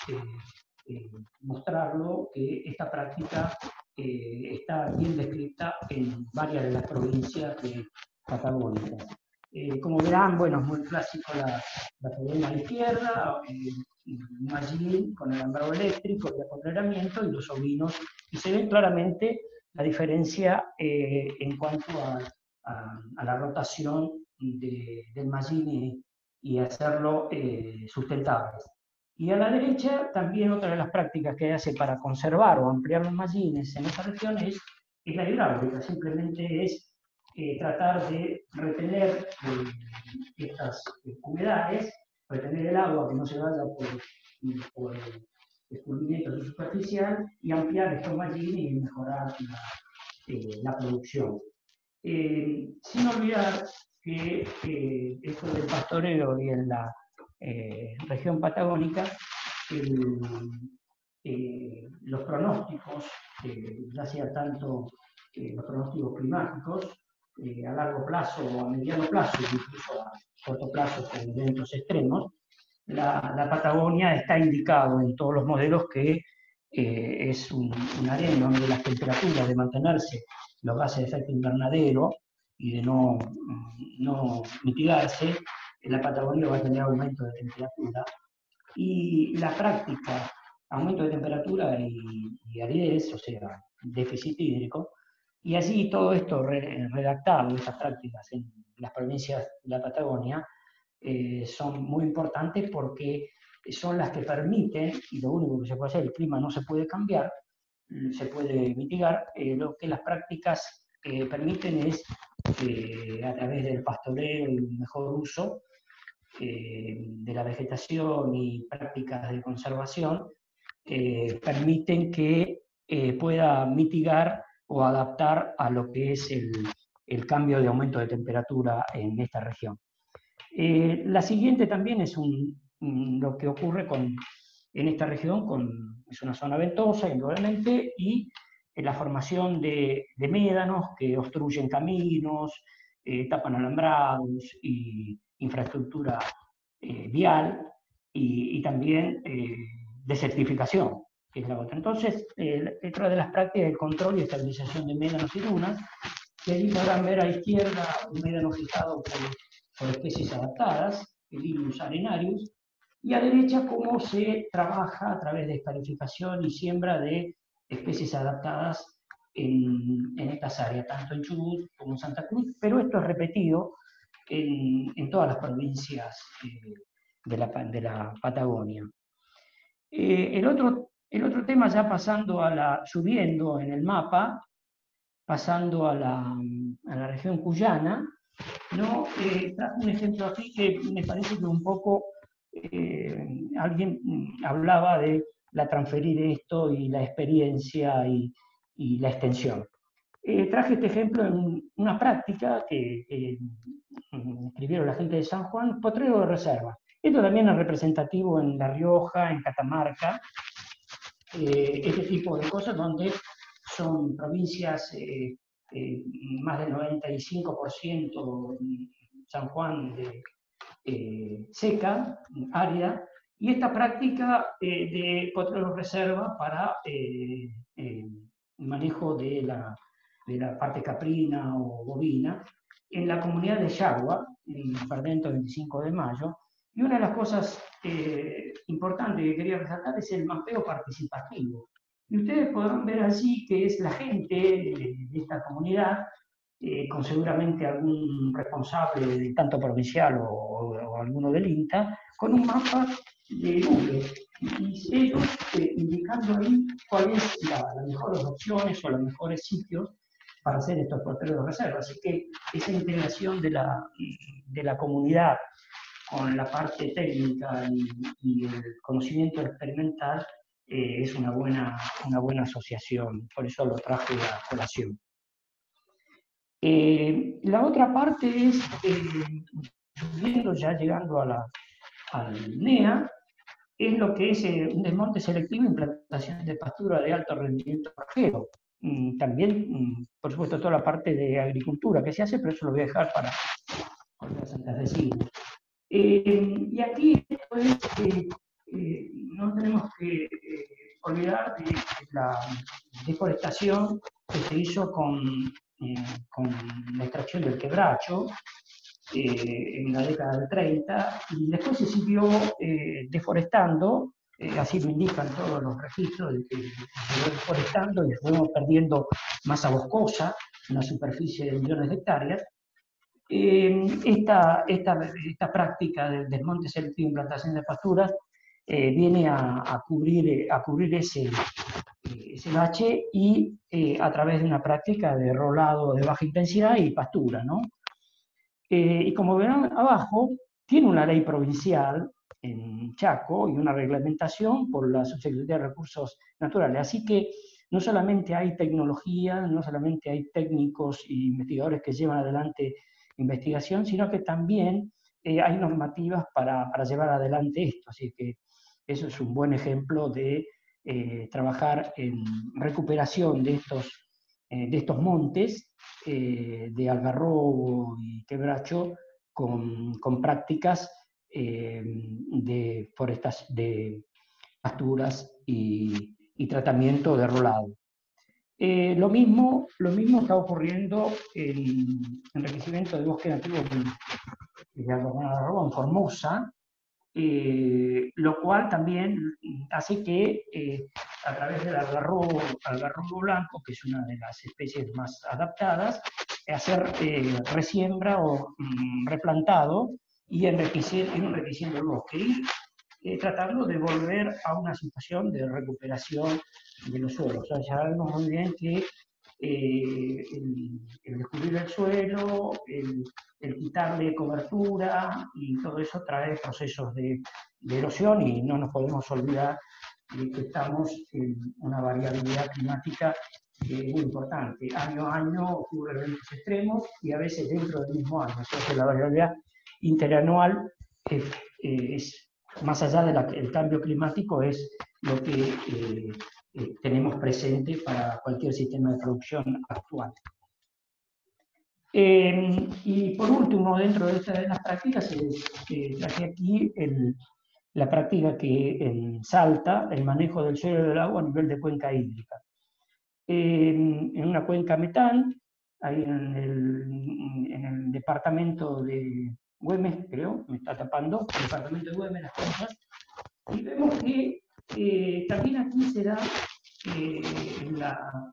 eh, mostrarlo que esta práctica eh, está bien descrita en varias de las provincias de Patagonia. Eh, como verán, bueno, es muy clásico la, la a la izquierda, un mallín con alambrado eléctrico, de acontreramiento y los ovinos, y se ve claramente la diferencia en cuanto a, a, la rotación de, del mallín y, y hacerlo sustentable. Y a la derecha, también otra de las prácticas que hace para conservar o ampliar los mallines en esa región es, la hidráulica, simplemente es eh, tratar de retener eh, estas humedades, retener el agua que no se vaya por, por el descubrimiento superficial y ampliar estos mallines y mejorar la, eh, producción. sin olvidar que esto del pastoreo y en la eh, región patagónica, eh, los pronósticos, ya sea tanto eh, los pronósticos climáticos, a largo plazo o a mediano plazo, incluso a corto plazo con eventos extremos, la, la, Patagonia está indicado en todos los modelos que es un, un arena donde las temperaturas de mantenerse los gases de efecto invernadero y de no, no mitigarse, en la Patagonia va a tener aumento de temperatura. Y la práctica, aumento de temperatura y, aridez, o sea, déficit hídrico, y allí todo esto redactado, estas prácticas en las provincias de la Patagonia, eh, son muy importantes porque son las que permiten, y lo único que se puede hacer, el clima no se puede cambiar, mm, se puede mitigar, eh, lo que las prácticas eh, permiten es, a través del pastoreo y un mejor uso de la vegetación y prácticas de conservación, permiten que pueda mitigar o adaptar a lo que es el, cambio de aumento de temperatura en esta región. Eh, la siguiente también es lo que ocurre en esta región, es una zona ventosa, indudablemente, y la formación de, médanos que obstruyen caminos, eh, tapan alambrados y infraestructura eh, vial, y, también desertificación, es la otra. Entonces, otra de las prácticas de control y estabilización de médanos y dunas, que ahí podrán ver a izquierda un médano fijado por por especies adaptadas, el Ilus arenarius, y a derecha cómo se trabaja a través de escarificación y siembra de especies adaptadas en, estas áreas, tanto en Chubut como en Santa Cruz, pero esto es repetido en, todas las provincias eh, de, la, de, la, Patagonia. Eh, el, otro, el otro tema ya pasando a la, subiendo en el mapa, pasando a la, a la región cuyana, ¿no? Eh, un ejemplo aquí que me parece que un poco eh, alguien mm, hablaba de la transferir esto y la experiencia y, la extensión. Eh, traje este ejemplo en una práctica que mm, escribieron la gente de San Juan, potrero de reserva. Esto también es representativo en La Rioja, en Catamarca, este tipo de cosas donde son provincias eh, más del 95% San Juan de eh, seca, árida, y esta práctica eh, de potreros reserva para manejo de la, de la, parte caprina o bovina en la comunidad de Yagua, en el Perdento 25 de mayo, y una de las cosas importantes que quería resaltar es el mapeo participativo. Y ustedes podrán ver allí que es la gente de, esta comunidad, eh, con seguramente algún responsable, tanto provincial o, alguno del INTA, con un mapa de Google. Y ellos eh, indicando ahí cuáles son las mejores opciones o los mejores sitios para hacer estos porteros de reserva. Así que esa integración de la, de la comunidad con la parte técnica y, y el conocimiento experimental eh, es una buena, una buena asociación, por eso lo traje a colación. Eh, la otra parte es, eh, ya llegando a la, al NEA, es lo que es eh, un desmonte selectivo e implantación de pastura de alto rendimiento rajero. Mm, también, mm, por supuesto, toda la parte de agricultura que se hace, pero eso lo voy a dejar para, para Santa Cecilia. y aquí esto es eh, no tenemos que eh, olvidar de, la deforestación que se hizo con, eh, con la extracción del quebracho en la década del 30 y después se siguió deforestando, así lo indican todos los registros, de que se fue deforestando y fuimos perdiendo masa boscosa, una superficie de millones de hectáreas, esta, esta, esta, práctica del desmonte selectivo y implantación de pasturas eh, viene a, cubrir, eh, a cubrir ese, eh, ese bache y a través de una práctica de rolado de baja intensidad y pastura. ¿no? y como verán abajo, tiene una ley provincial en Chaco y una reglamentación por la Subsecretaría de Recursos Naturales. Así que no solamente hay tecnología, no solamente hay técnicos e investigadores que llevan adelante investigación, sino que también hay normativas para, llevar adelante esto. Así que eso es un buen ejemplo de eh, trabajar en recuperación de estos, eh, montes eh, de algarrobo y quebracho con, prácticas de, forestas, de pasturas y, tratamiento de rolado. Lo, mismo, lo mismo está ocurriendo en enriquecimiento de bosque nativo de en Formosa, eh, lo cual también hace que eh, a través del algarrobo, blanco, que es una de las especies más adaptadas, hacer eh, resiembra o mm, replantado y enriqueciendo el bosque tratando de volver a una situación de recuperación de los suelos. O sea, ya sabemos muy bien que el, el, descubrir el suelo, el, el quitarle cobertura y todo eso trae procesos de, erosión y no nos podemos olvidar de que estamos en una variabilidad climática eh, muy importante. Año a año ocurren eventos extremos y a veces dentro del mismo año. Que la variabilidad interanual eh, es, más allá del cambio climático, es lo que eh, tenemos presente para cualquier sistema de producción actual. Eh, y por último, dentro de estas de las prácticas, eh, traje aquí la práctica que en Salta, el manejo del suelo y del agua a nivel de cuenca hídrica. en una cuenca metán, ahí en el, departamento de Güemes, creo, me está tapando, el departamento de Güemes, las cosas, y vemos que eh, también aquí se da la,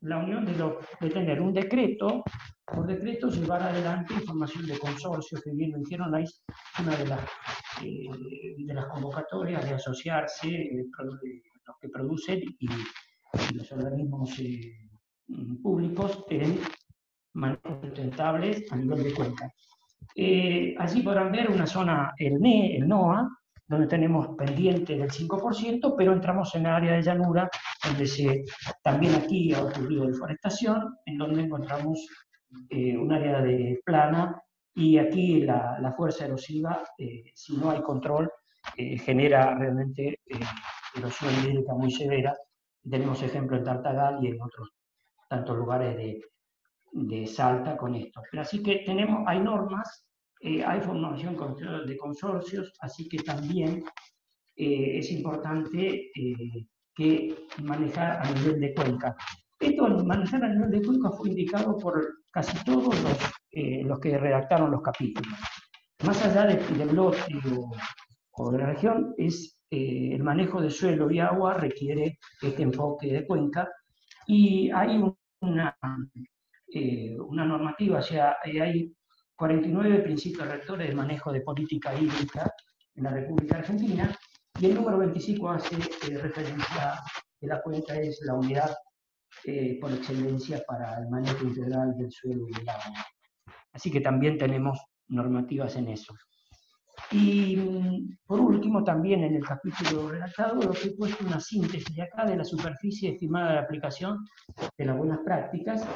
la unión de, de tener un decreto por decreto llevar adelante información de consorcios, que bien lo hicieron una de las, eh, de las convocatorias de asociarse, eh, los que producen y, los organismos eh, públicos en manejos sustentables a nivel de cuenca. Allí podrán ver una zona, el NE, el NOA, donde tenemos pendiente del 5%, pero entramos en el área de llanura, donde se, también aquí ha ocurrido deforestación, en donde encontramos eh, un área de plana y aquí la, fuerza erosiva, eh, si no hay control, eh, genera realmente erosión hídrica muy severa. Tenemos ejemplo en Tartagal y en otros tantos lugares de, de Salta con esto. Pero así que tenemos, hay normas, hay formación de consorcios, así que también es importante que manejar a nivel de cuenca. Esto, manejar a nivel de cuenca, fue indicado por casi todos los, eh, los que redactaron los capítulos. Más allá de, del lote o, de la región, es eh, el manejo de suelo y agua requiere este enfoque de cuenca y hay una, eh, una normativa, o sea, hay 49 principios rectores de manejo de política hídrica en la República Argentina y el número 25 hace referencia que la cuenca es la unidad eh, por excelencia para el manejo integral del suelo y del agua. Así que también tenemos normativas en eso. Y mm, por último, también en el capítulo redactado, lo que he puesto una síntesis de acá de la superficie estimada de aplicación de las buenas prácticas.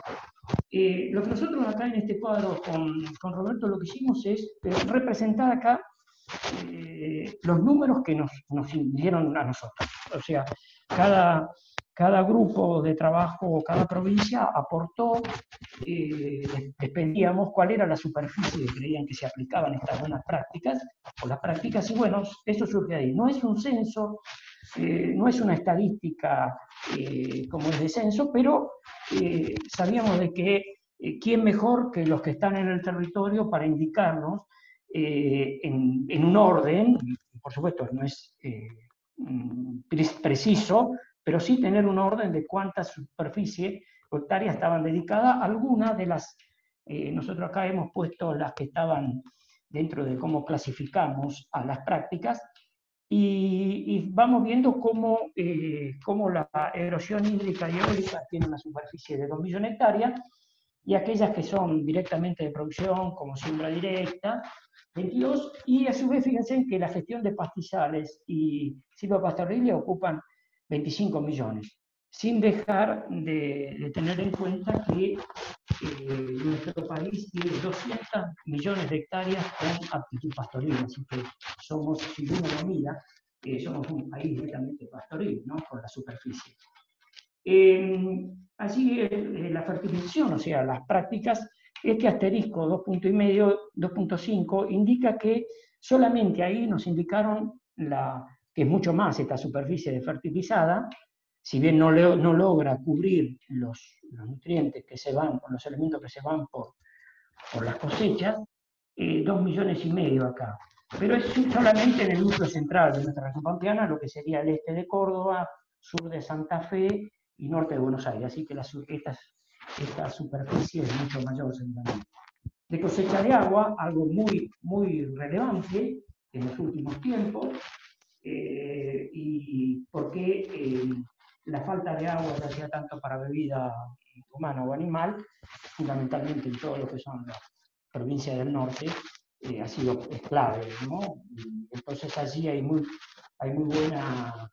Eh, lo que nosotros acá en este cuadro con, con Roberto lo que hicimos es eh, representar acá los números que nos, nos dieron a nosotros. O sea, cada, cada grupo de trabajo, cada provincia aportó, eh, dependíamos cuál era la superficie que creían que se aplicaban estas buenas prácticas, o las prácticas, y bueno, eso surge ahí. No es un censo, eh, no es una estadística eh, como es de censo, pero eh, sabíamos de que quién mejor que los que están en el territorio para indicarnos en, en, un orden, por supuesto no es mm, preciso, pero sí tener un orden de cuántas superficie hectáreas estaban dedicadas. Algunas de las, eh, nosotros acá hemos puesto las que estaban dentro de cómo clasificamos a las prácticas, y, vamos viendo cómo, eh, cómo, la erosión hídrica y eólica tiene una superficie de 2 millones hectáreas, y aquellas que son directamente de producción, como siembra directa, 22, y a su vez fíjense que la gestión de pastizales y silvopastoriles ocupan 25 millones, sin dejar de, tener en cuenta que eh, nuestro país tiene 200 millones de hectáreas con aptitud pastoril, así que somos, si uno lo mira, eh, somos un país directamente pastoril, ¿no? por la superficie. Eh, así la fertilización, o sea, las prácticas, este asterisco 2.5 2.5 indica que solamente ahí nos indicaron la, que es mucho más esta superficie de fertilizada, si bien no, no logra cubrir los, nutrientes que se van, los elementos que se van por, por las cosechas, dos millones y medio acá. Pero es solamente en el núcleo central de nuestra región pampeana, lo que sería el este de Córdoba, sur de Santa Fe y norte de Buenos Aires. Así que la, esta, superficie es mucho mayor. De cosecha de agua, algo muy, muy relevante en los últimos tiempos, eh, y porque eh, la falta de agua, ya sea tanto para bebida humana o animal, fundamentalmente en todo lo que son las provincias del norte, eh, ha sido clave. ¿no? Entonces allí hay muy, hay muy, buena,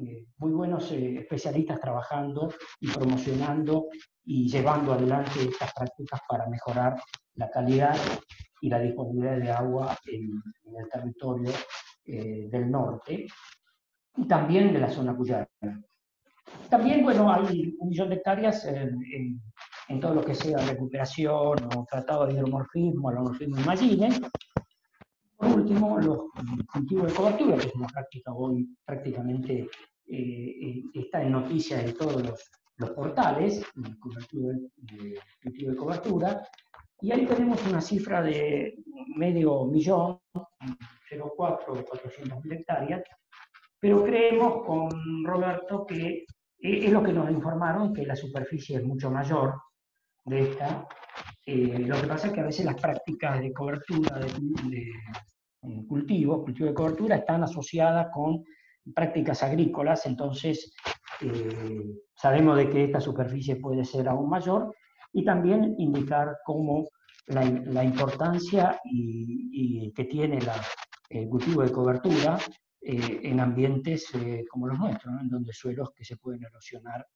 eh, muy buenos eh, especialistas trabajando y promocionando y llevando adelante estas prácticas para mejorar la calidad y la disponibilidad de agua en, el territorio del norte y también de la zona cuyana. También, bueno, hay un millón de hectáreas en, en todo lo que sea recuperación o tratado de hidromorfismo, alomorfismo imagine. Por último, los cultivos de cobertura, que es una práctica hoy prácticamente eh, eh, está en noticias de todos los, portales, el cultivo de, cobertura, y ahí tenemos una cifra de medio millón, 0,4 400 mil hectáreas, pero creemos con Roberto que eh, es lo que nos informaron, que la superficie es mucho mayor, de esta. Eh, lo que pasa es que a veces las prácticas de cobertura de, eh, cultivo, cultivo de cobertura, están asociadas con prácticas agrícolas, entonces eh, sabemos de que esta superficie puede ser aún mayor y también indicar cómo la, importancia y, que tiene la, el cultivo de cobertura en ambientes como los nuestros, en donde suelos que se pueden erosionar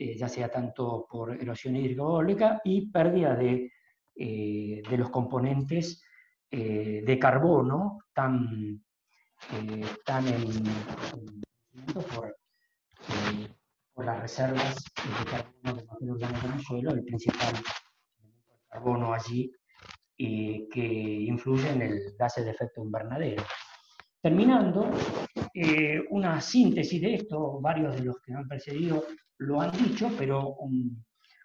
eh, ya sea tanto por erosión hídrica y pérdida de, eh, de los componentes eh, de carbono tan, en, las reservas de carbono de materia orgánica en el suelo, el principal carbono allí que influye en el gases de efecto invernadero. Terminando, una síntesis de esto, varios de los que han precedido lo han dicho, pero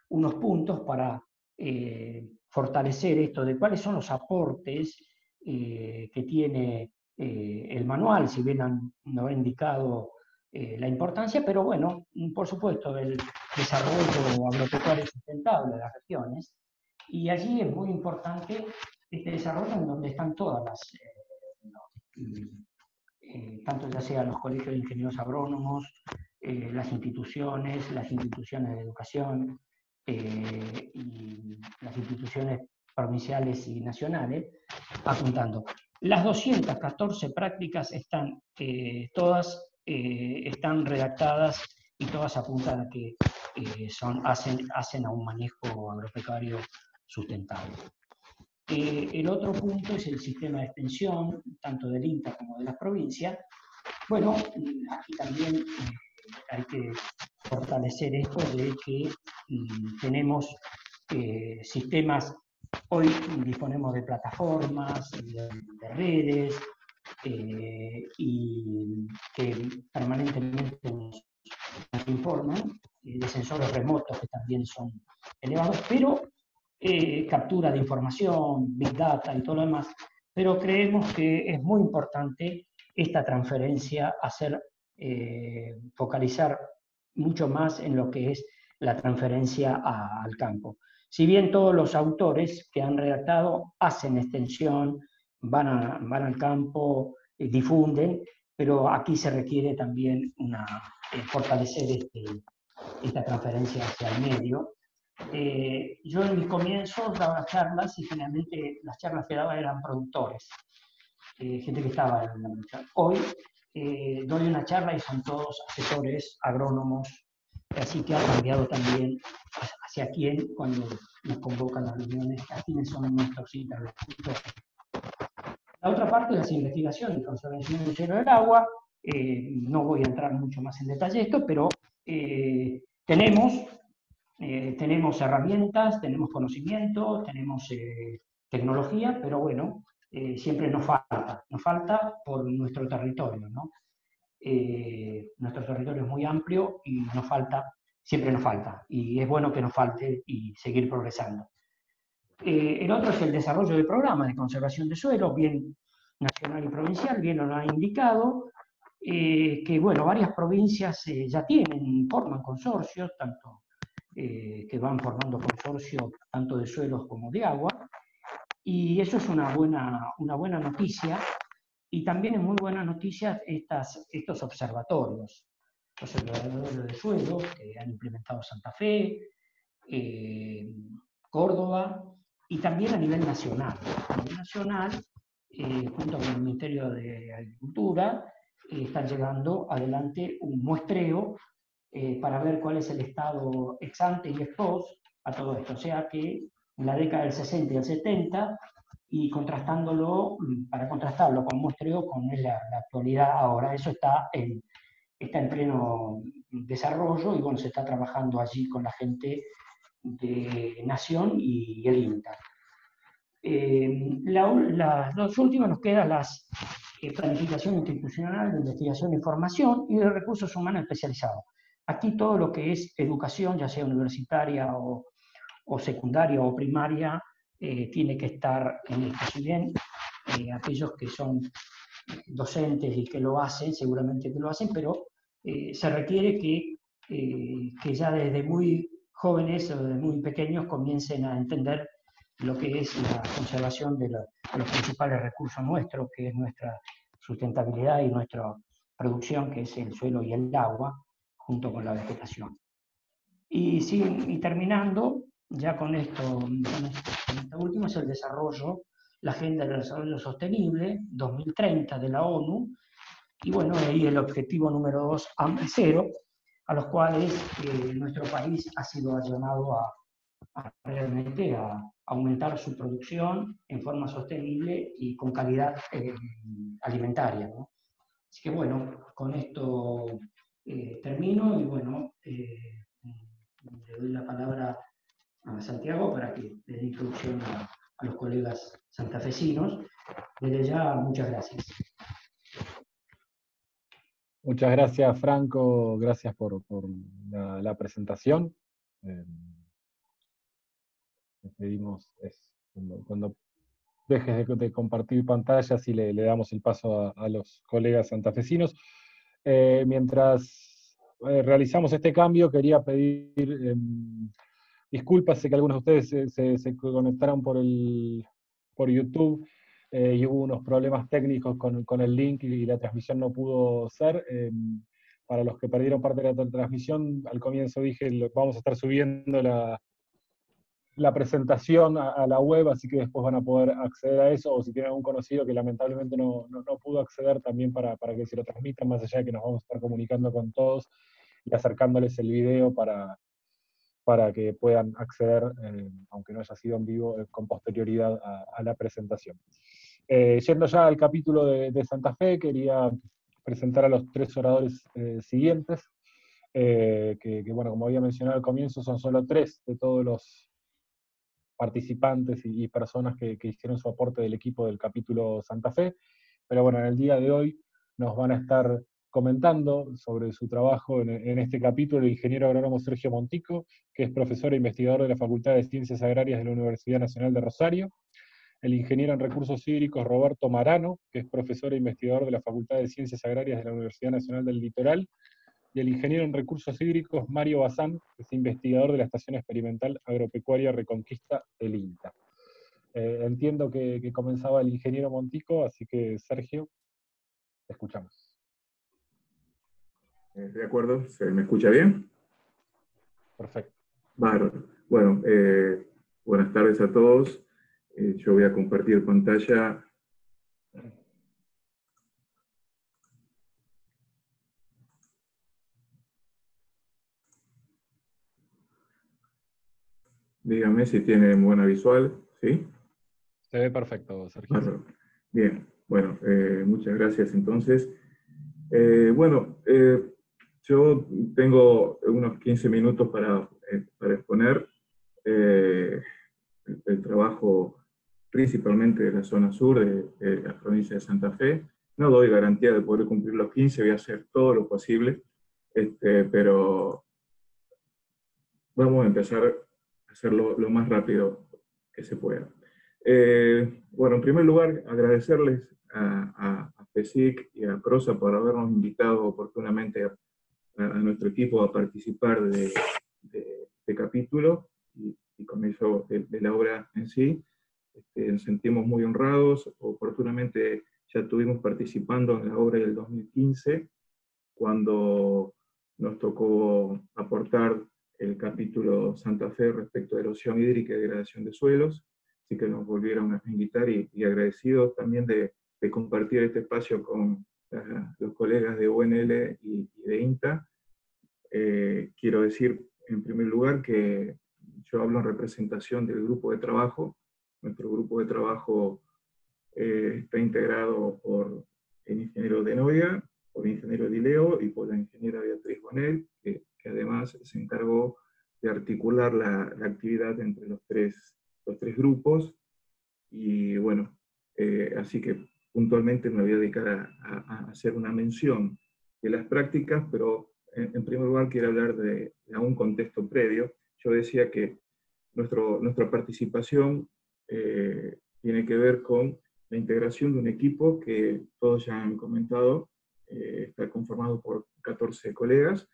unos puntos para eh, fortalecer esto de cuáles son los aportes eh, que tiene eh, el manual, si bien han, no ha indicado la importancia, pero bueno, por supuesto, el desarrollo agropecuario sustentable de las regiones, y allí es muy importante este desarrollo en donde están todas las, tanto ya sean los colegios de ingenieros agrónomos, eh, las instituciones, las instituciones de educación eh, y las instituciones provinciales y nacionales, apuntando. Las 214 prácticas están eh, están redactadas y todas apuntan a que son, hacen, hacen a un manejo agropecuario sustentable. el otro punto es el sistema de extensión, tanto del INTA como de las provincias. Bueno, aquí también hay que fortalecer esto de que mm, tenemos eh, sistemas, hoy disponemos de plataformas, de, redes, eh, y que permanentemente nos, informan, de sensores remotos que también son elevados, pero eh, captura de información, big data y todo lo demás, pero creemos que es muy importante esta transferencia, hacer eh, focalizar mucho más en lo que es la transferencia al campo. Si bien todos los autores que han redactado hacen extensión, van, van al campo, eh, difunden, pero aquí se requiere también una, eh, fortalecer este, esta transferencia hacia el medio. yo en mis comienzos daba charlas y generalmente las charlas que daba eran productores, gente que estaba en la lucha. Hoy eh, doy una charla y son todos asesores, agrónomos, así que ha cambiado también hacia quién cuando nos convocan las reuniones, a quiénes son nuestros interlocutores. La otra parte es las investigaciones y conservación del cielo del agua. Eh, no voy a entrar mucho más en detalle esto, pero eh, tenemos, tenemos herramientas, tenemos conocimiento, tenemos tecnología, pero bueno, eh, siempre nos falta, nos falta por nuestro territorio, ¿no? Eh, nuestro territorio es muy amplio y nos falta, siempre nos falta, y es bueno que nos falte y seguir progresando. Eh, el otro es el desarrollo de programas de conservación de suelos, bien nacional y provincial, bien lo ha indicado, eh, que bueno, varias provincias eh, ya tienen, forman consorcios, tanto que van formando consorcios tanto de suelos como de agua, y eso es una buena, una buena noticia, y también es muy buena noticia estas, estos observatorios, los observatorios de suelos que han implementado Santa Fe, Córdoba, y también a nivel nacional. A nivel nacional, eh, junto con el Ministerio de Agricultura, eh, están llevando adelante un muestreo eh, para ver cuál es el estado ex ante y ex post a todo esto. O sea que en la década del 60 y el 70, y contrastándolo, para contrastarlo con muestreo con la, actualidad ahora. Eso está en, está en pleno desarrollo y bueno, se está trabajando allí con la gente de Nación y el INTA. Eh, la, las últimas nos quedan las eh, planificación institucional de investigación e información y de recursos humanos especializados. Aquí todo lo que es educación, ya sea universitaria o, o secundaria o primaria, eh, tiene que estar en esto. Si bien aquellos que son docentes y que lo hacen, seguramente que lo hacen, pero se requiere que, que ya desde muy jóvenes o de muy pequeños comiencen a entender lo que es la conservación de, los principales recursos nuestros, que es nuestra sustentabilidad y nuestra producción, que es el suelo y el agua, junto con la vegetación. Y, y terminando, ya con esto, con último, es el desarrollo, la Agenda del Desarrollo Sostenible 2030 de la ONU, y bueno, ahí el objetivo número dos, cero, a los cuales eh, nuestro país ha sido llamado a, realmente a, aumentar su producción en forma sostenible y con calidad eh, alimentaria. Así que bueno, con esto eh, termino y bueno, le doy la palabra a Santiago para que le dé introducción a, a los colegas santafesinos. Desde ya, muchas gracias. Muchas gracias, Franco. Gracias por, la, presentación. Eh, pedimos cuando, dejes de, compartir pantallas y le, damos el paso a, los colegas santafesinos. Eh, mientras eh, realizamos este cambio, quería pedir em, disculpas, sé que algunos de ustedes se, se, conectaron por, el, por YouTube eh, y hubo unos problemas técnicos con, el link y, la transmisión no pudo ser. Em, para los que perdieron parte de la transmisión, al comienzo dije, vamos a estar subiendo la, la presentación a, la web, así que después van a poder acceder a eso, o si tienen algún conocido que lamentablemente no, no, pudo acceder, también para, para, que se lo transmitan, más allá de que nos vamos a estar comunicando con todos y acercándoles el video para, para que puedan acceder, eh, aunque no haya sido en vivo, eh, con posterioridad a la presentación. Eh, yendo ya al capítulo de, Santa Fe, quería presentar a los tres oradores eh, siguientes, eh, que, bueno, como había mencionado al comienzo, son solo tres de todos los participantes y, personas que, hicieron su aporte del equipo del capítulo Santa Fe, pero bueno, en el día de hoy nos van a estar comentando sobre su trabajo en, en, este capítulo el ingeniero agrónomo Sergio Montico, que es profesor e investigador de la Facultad de Ciencias Agrarias de la Universidad Nacional de Rosario, el ingeniero en recursos hídricos Roberto Marano, que es profesor e investigador de la Facultad de Ciencias Agrarias de la Universidad Nacional del Litoral, y el ingeniero en recursos hídricos Mario Bazán, que es investigador de la Estación Experimental Agropecuaria Reconquista del INTA. Eh, entiendo que, comenzaba el ingeniero Montico, así que Sergio, te escuchamos. Eh, de acuerdo, ¿se me escucha bien? Perfecto. Bueno, eh, buenas tardes a todos. Eh, yo voy a compartir pantalla. Dígame si tiene buena visual, ¿sí? Se ve perfecto, Sergio. Bien, bueno, eh, muchas gracias entonces. Eh, bueno, yo tengo unos 15 minutos para, para exponer el, el, trabajo principalmente de la zona sur de, la provincia de Santa Fe. No doy garantía de poder cumplir los 15, voy a hacer todo lo posible, este, pero vamos a empezar a hacerlo lo más rápido que se pueda. Eh, bueno, en primer lugar, agradecerles a, a, FESIC y a PROSA por habernos invitado oportunamente a, nuestro equipo a participar de, este capítulo y, con eso de, la obra en sí. Este, nos sentimos muy honrados, oportunamente ya estuvimos participando en la obra del 2015, cuando nos tocó aportar el capítulo Santa Fe respecto a erosión hídrica y degradación de suelos, así que nos volvieron a invitar y, agradecidos también de, compartir este espacio con los colegas de UNL y, de INTA. Eh, quiero decir, en primer lugar, que yo hablo en representación del grupo de trabajo. Nuestro grupo de trabajo eh, está integrado por el ingeniero de Noia, por el ingeniero Dileo y por la ingeniera Beatriz Bonel, que, además se encargó de articular la, actividad entre los tres, los tres grupos. Y bueno, eh, así que puntualmente me voy a dedicar a, hacer una mención de las prácticas, pero en, primer lugar quiero hablar de, un contexto previo. Yo decía que nuestro, nuestra participación eh, tiene que ver con la integración de un equipo que todos ya han comentado, eh, está conformado por 14 colegas,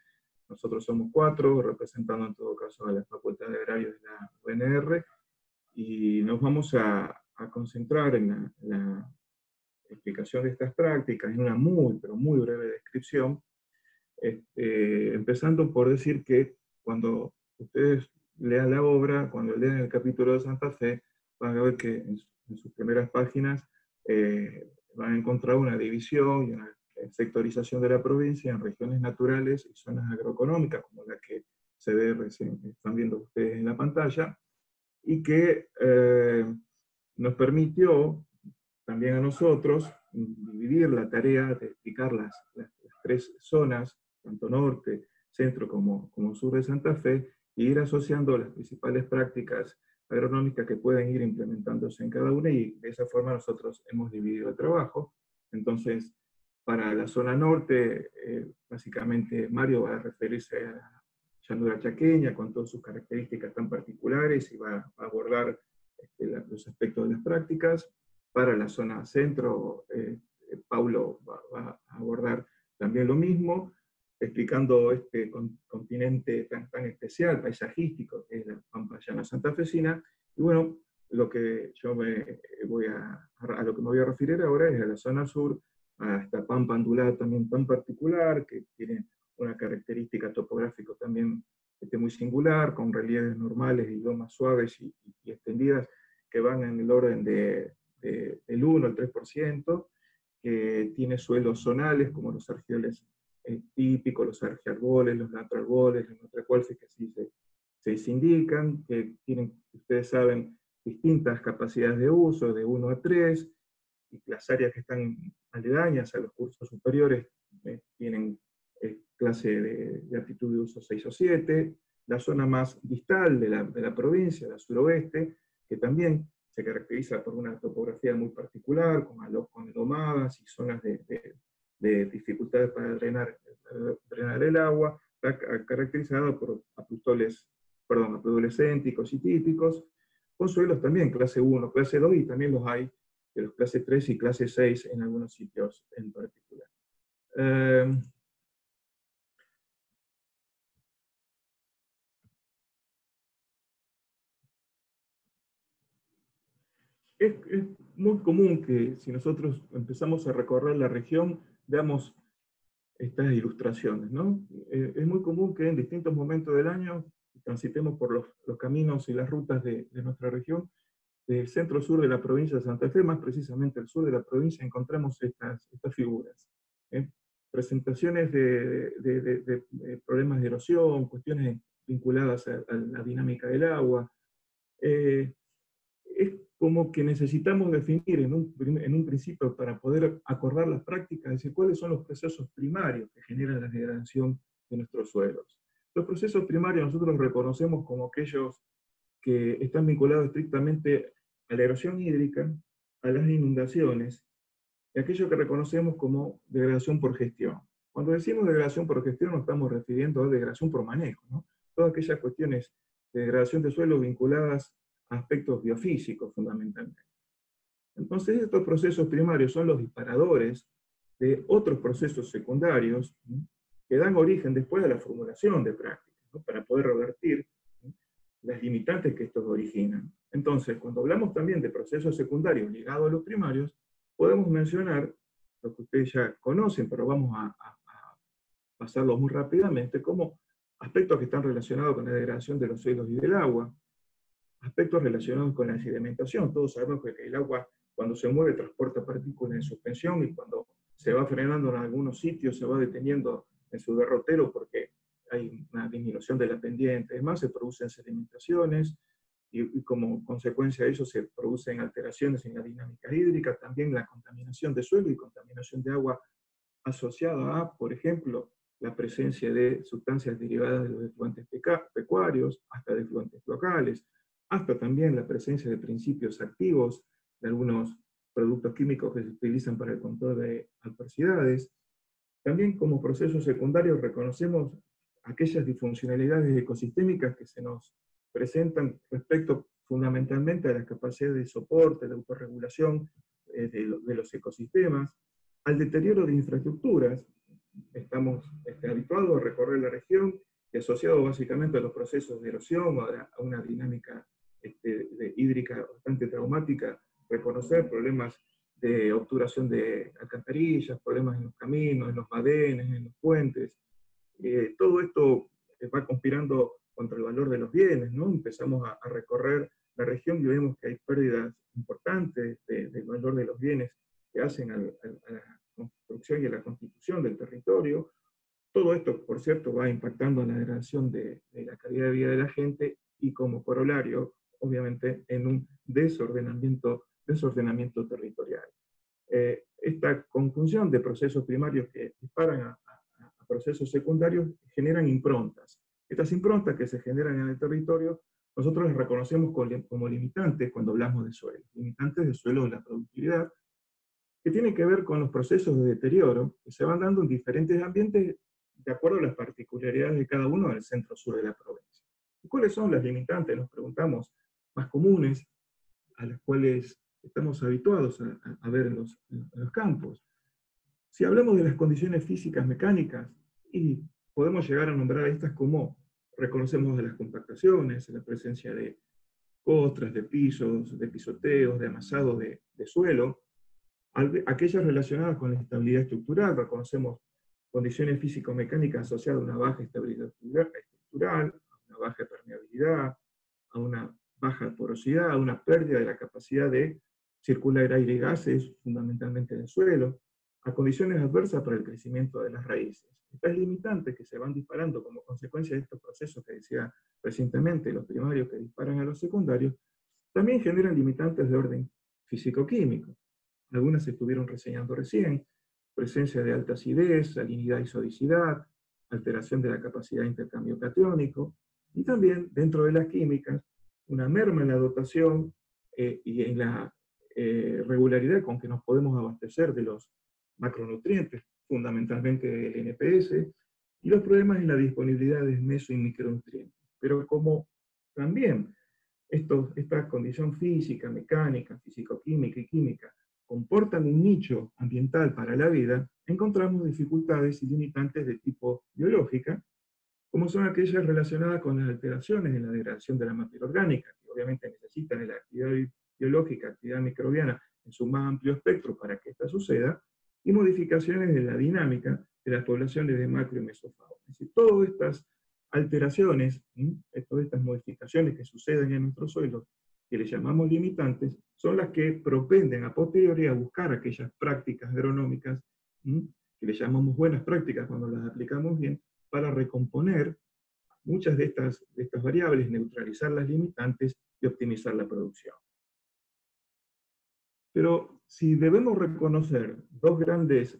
nosotros somos cuatro, representando en todo caso a la Facultad de Agrarios de la UNR, y nos vamos a, concentrar en la, explicación de estas prácticas, en una muy, pero muy breve descripción, este, empezando por decir que cuando ustedes lean la obra, cuando lean el capítulo de Santa Fe, van a ver que en, sus primeras páginas eh, van a encontrar una división y una sectorización de la provincia en regiones naturales y zonas agroeconómicas, como la que se ve recién, están viendo ustedes en la pantalla, y que eh, nos permitió también a nosotros dividir la tarea de explicar las, las, tres zonas, tanto norte, centro como, como sur de Santa Fe, e ir asociando las principales prácticas agronómicas que pueden ir implementándose en cada una, y de esa forma nosotros hemos dividido el trabajo. Entonces, para la zona norte, eh, básicamente Mario va a referirse a la llanura chaqueña con todas sus características tan particulares y va a abordar este, los aspectos de las prácticas. Para la zona centro, eh, Paulo va, a abordar también lo mismo, explicando este continente tan, tan especial, paisajístico, que es la Pampa Llana Santafesina. Y bueno, lo que yo me voy a, a lo que me voy a referir ahora es a la zona sur, a esta pampa ondulada también tan particular, que tiene una característica topográfica también este, muy singular, con relieves normales y lomas suaves y, extendidas que van en el orden de, del 1 al 3%, que tiene suelos zonales como los argioles eh, típicos, los argiarboles, los natroarboles, los natracualces que así se, se indican, que tienen, ustedes saben, distintas capacidades de uso, de 1 a 3, y las áreas que están aledañas a los cursos superiores eh, tienen eh, clase de, de, de uso 6 o 7, la zona más distal de la, de la provincia, la suroeste, que también se caracteriza por una topografía muy particular, con, domadas y zonas de, de, dificultades para drenar, drenar el agua, está caracterizada por apustoles, perdón, apodolescénticos y típicos, con suelos también clase 1, clase 2, y también los hay de los clase 3 y clase 6 en algunos sitios en particular. Em, es, muy común que si nosotros empezamos a recorrer la región, veamos estas ilustraciones. ¿no? Eh, es muy común que en distintos momentos del año transitemos por los, caminos y las rutas de, de nuestra región del centro-sur de la provincia de Santa Fe, más precisamente al sur de la provincia, encontramos estas, estas figuras. ¿eh? Presentaciones de, problemas de erosión, cuestiones vinculadas a, la dinámica del agua. Eh, como que necesitamos definir en un, en un, principio para poder acordar las prácticas, decir cuáles son los procesos primarios que generan la degradación de nuestros suelos. Los procesos primarios nosotros reconocemos como aquellos que están vinculados estrictamente a la erosión hídrica, a las inundaciones y aquello que reconocemos como degradación por gestión. Cuando decimos degradación por gestión nos estamos refiriendo a degradación por manejo, ¿no? todas aquellas cuestiones de degradación de suelo vinculadas aspectos biofísicos fundamentalmente. Entonces estos procesos primarios son los disparadores de otros procesos secundarios que dan origen después a la formulación de prácticas, para poder revertir las limitantes que estos originan. Entonces, cuando hablamos también de procesos secundarios ligados a los primarios, podemos mencionar lo que ustedes ya conocen, pero vamos a, pasarlo muy rápidamente, como aspectos que están relacionados con la degradación de los suelos y del agua, aspectos relacionados con la sedimentación. Todos sabemos que el agua, cuando se mueve, transporta partículas en suspensión y cuando se va frenando en algunos sitios, se va deteniendo en su derrotero porque hay una disminución de la pendiente. Además, se producen sedimentaciones y, como consecuencia de eso se producen alteraciones en la dinámica hídrica, también la contaminación de suelo y contaminación de agua asociada a, por ejemplo, la presencia de sustancias derivadas de los efluentes pecuarios, hasta de locales, hasta también la presencia de principios activos de algunos productos químicos que se utilizan para el control de adversidades. También como procesos secundarios reconocemos aquellas disfuncionalidades ecosistémicas que se nos presentan respecto fundamentalmente a la capacidad de soporte, de autorregulación eh, de, los ecosistemas, al deterioro de infraestructuras. Estamos este, habituados a recorrer la región y asociado básicamente a los procesos de erosión o a, una dinámica este, hídrica bastante traumática, reconocer problemas de obturación de alcantarillas, problemas en los caminos, en los badenes, en los puentes. Eh, todo esto eh, va conspirando contra el valor de los bienes, ¿no? Empezamos a, recorrer la región y vemos que hay pérdidas importantes del valor de los bienes que hacen a, la construcción y a la constitución del territorio. Todo esto, por cierto, va impactando en la degradación de, de la calidad de vida de la gente y como corolario, obviamente, en un desordenamiento desordenamiento territorial. Eh, esta conjunción de procesos primarios que disparan a, procesos secundarios generan improntas. Estas improntas que se generan en el territorio, nosotros las reconocemos como, limitantes cuando hablamos de suelo, limitantes del suelo de la productividad, que tienen que ver con los procesos de deterioro que se van dando en diferentes ambientes de acuerdo a las particularidades de cada uno del centro-sur de la provincia. ¿Y cuáles son las limitantes, nos preguntamos, más comunes, a las cuales estamos habituados a, ver en los, campos. Si hablamos de las condiciones físicas mecánicas, y podemos llegar a nombrar estas como reconocemos de las compactaciones, la presencia de costras, de pisos, de pisoteos, de amasado de, suelo, aquellas relacionadas con la estabilidad estructural, reconocemos condiciones físico-mecánicas asociadas a una baja estabilidad estructural, a una baja permeabilidad, a una baja porosidad, una pérdida de la capacidad de circular aire y gases, fundamentalmente en el suelo, a condiciones adversas para el crecimiento de las raíces. Estas limitantes que se van disparando como consecuencia de estos procesos que decía recientemente, los primarios que disparan a los secundarios, también generan limitantes de orden físico-químico. Algunas se estuvieron reseñando recién, presencia de alta acidez, salinidad y sodicidad, alteración de la capacidad de intercambio catiónico, y también dentro de las químicas, una merma en la dotación eh, y en la eh, regularidad con que nos podemos abastecer de los macronutrientes, fundamentalmente del NPS, y los problemas en la disponibilidad de meso y micronutrientes. Pero como también estos, esta condición física, mecánica, físico-química y química comportan un nicho ambiental para la vida, encontramos dificultades y limitantes de tipo biológica, como son aquellas relacionadas con las alteraciones en la degradación de la materia orgánica, que obviamente necesitan la actividad biológica, actividad microbiana en su más amplio espectro para que esta suceda, y modificaciones de la dinámica de las poblaciones de macro y mesofauna. Es decir, todas estas alteraciones, todas estas modificaciones que suceden en nuestros suelos, que le llamamos limitantes, son las que propenden a posteriori a buscar aquellas prácticas agronómicas, que le llamamos buenas prácticas cuando las aplicamos bien, para recomponer muchas de estas, variables, neutralizar las limitantes y optimizar la producción. Pero si debemos reconocer dos grandes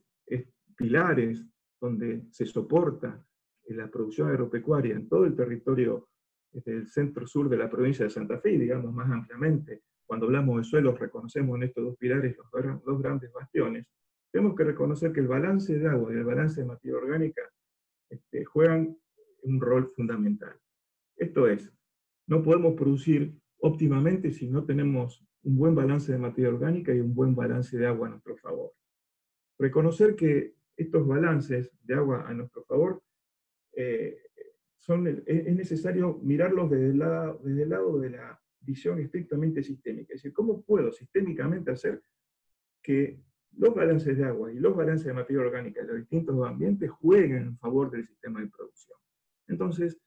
pilares donde se soporta la producción agropecuaria en todo el territorio del centro-sur de la provincia de Santa Fe, digamos más ampliamente, cuando hablamos de suelos reconocemos en estos dos pilares los dos grandes bastiones, tenemos que reconocer que el balance de agua y el balance de materia orgánica este, juegan un rol fundamental. Esto es, no podemos producir óptimamente si no tenemos un buen balance de materia orgánica y un buen balance de agua a nuestro favor. Reconocer que estos balances de agua a nuestro favor eh, son, es necesario mirarlos desde el, lado, desde el lado de la visión estrictamente sistémica. Es decir, ¿cómo puedo sistémicamente hacer que los balances de agua y los balances de materia orgánica de los distintos ambientes jueguen en favor del sistema de producción? Entonces,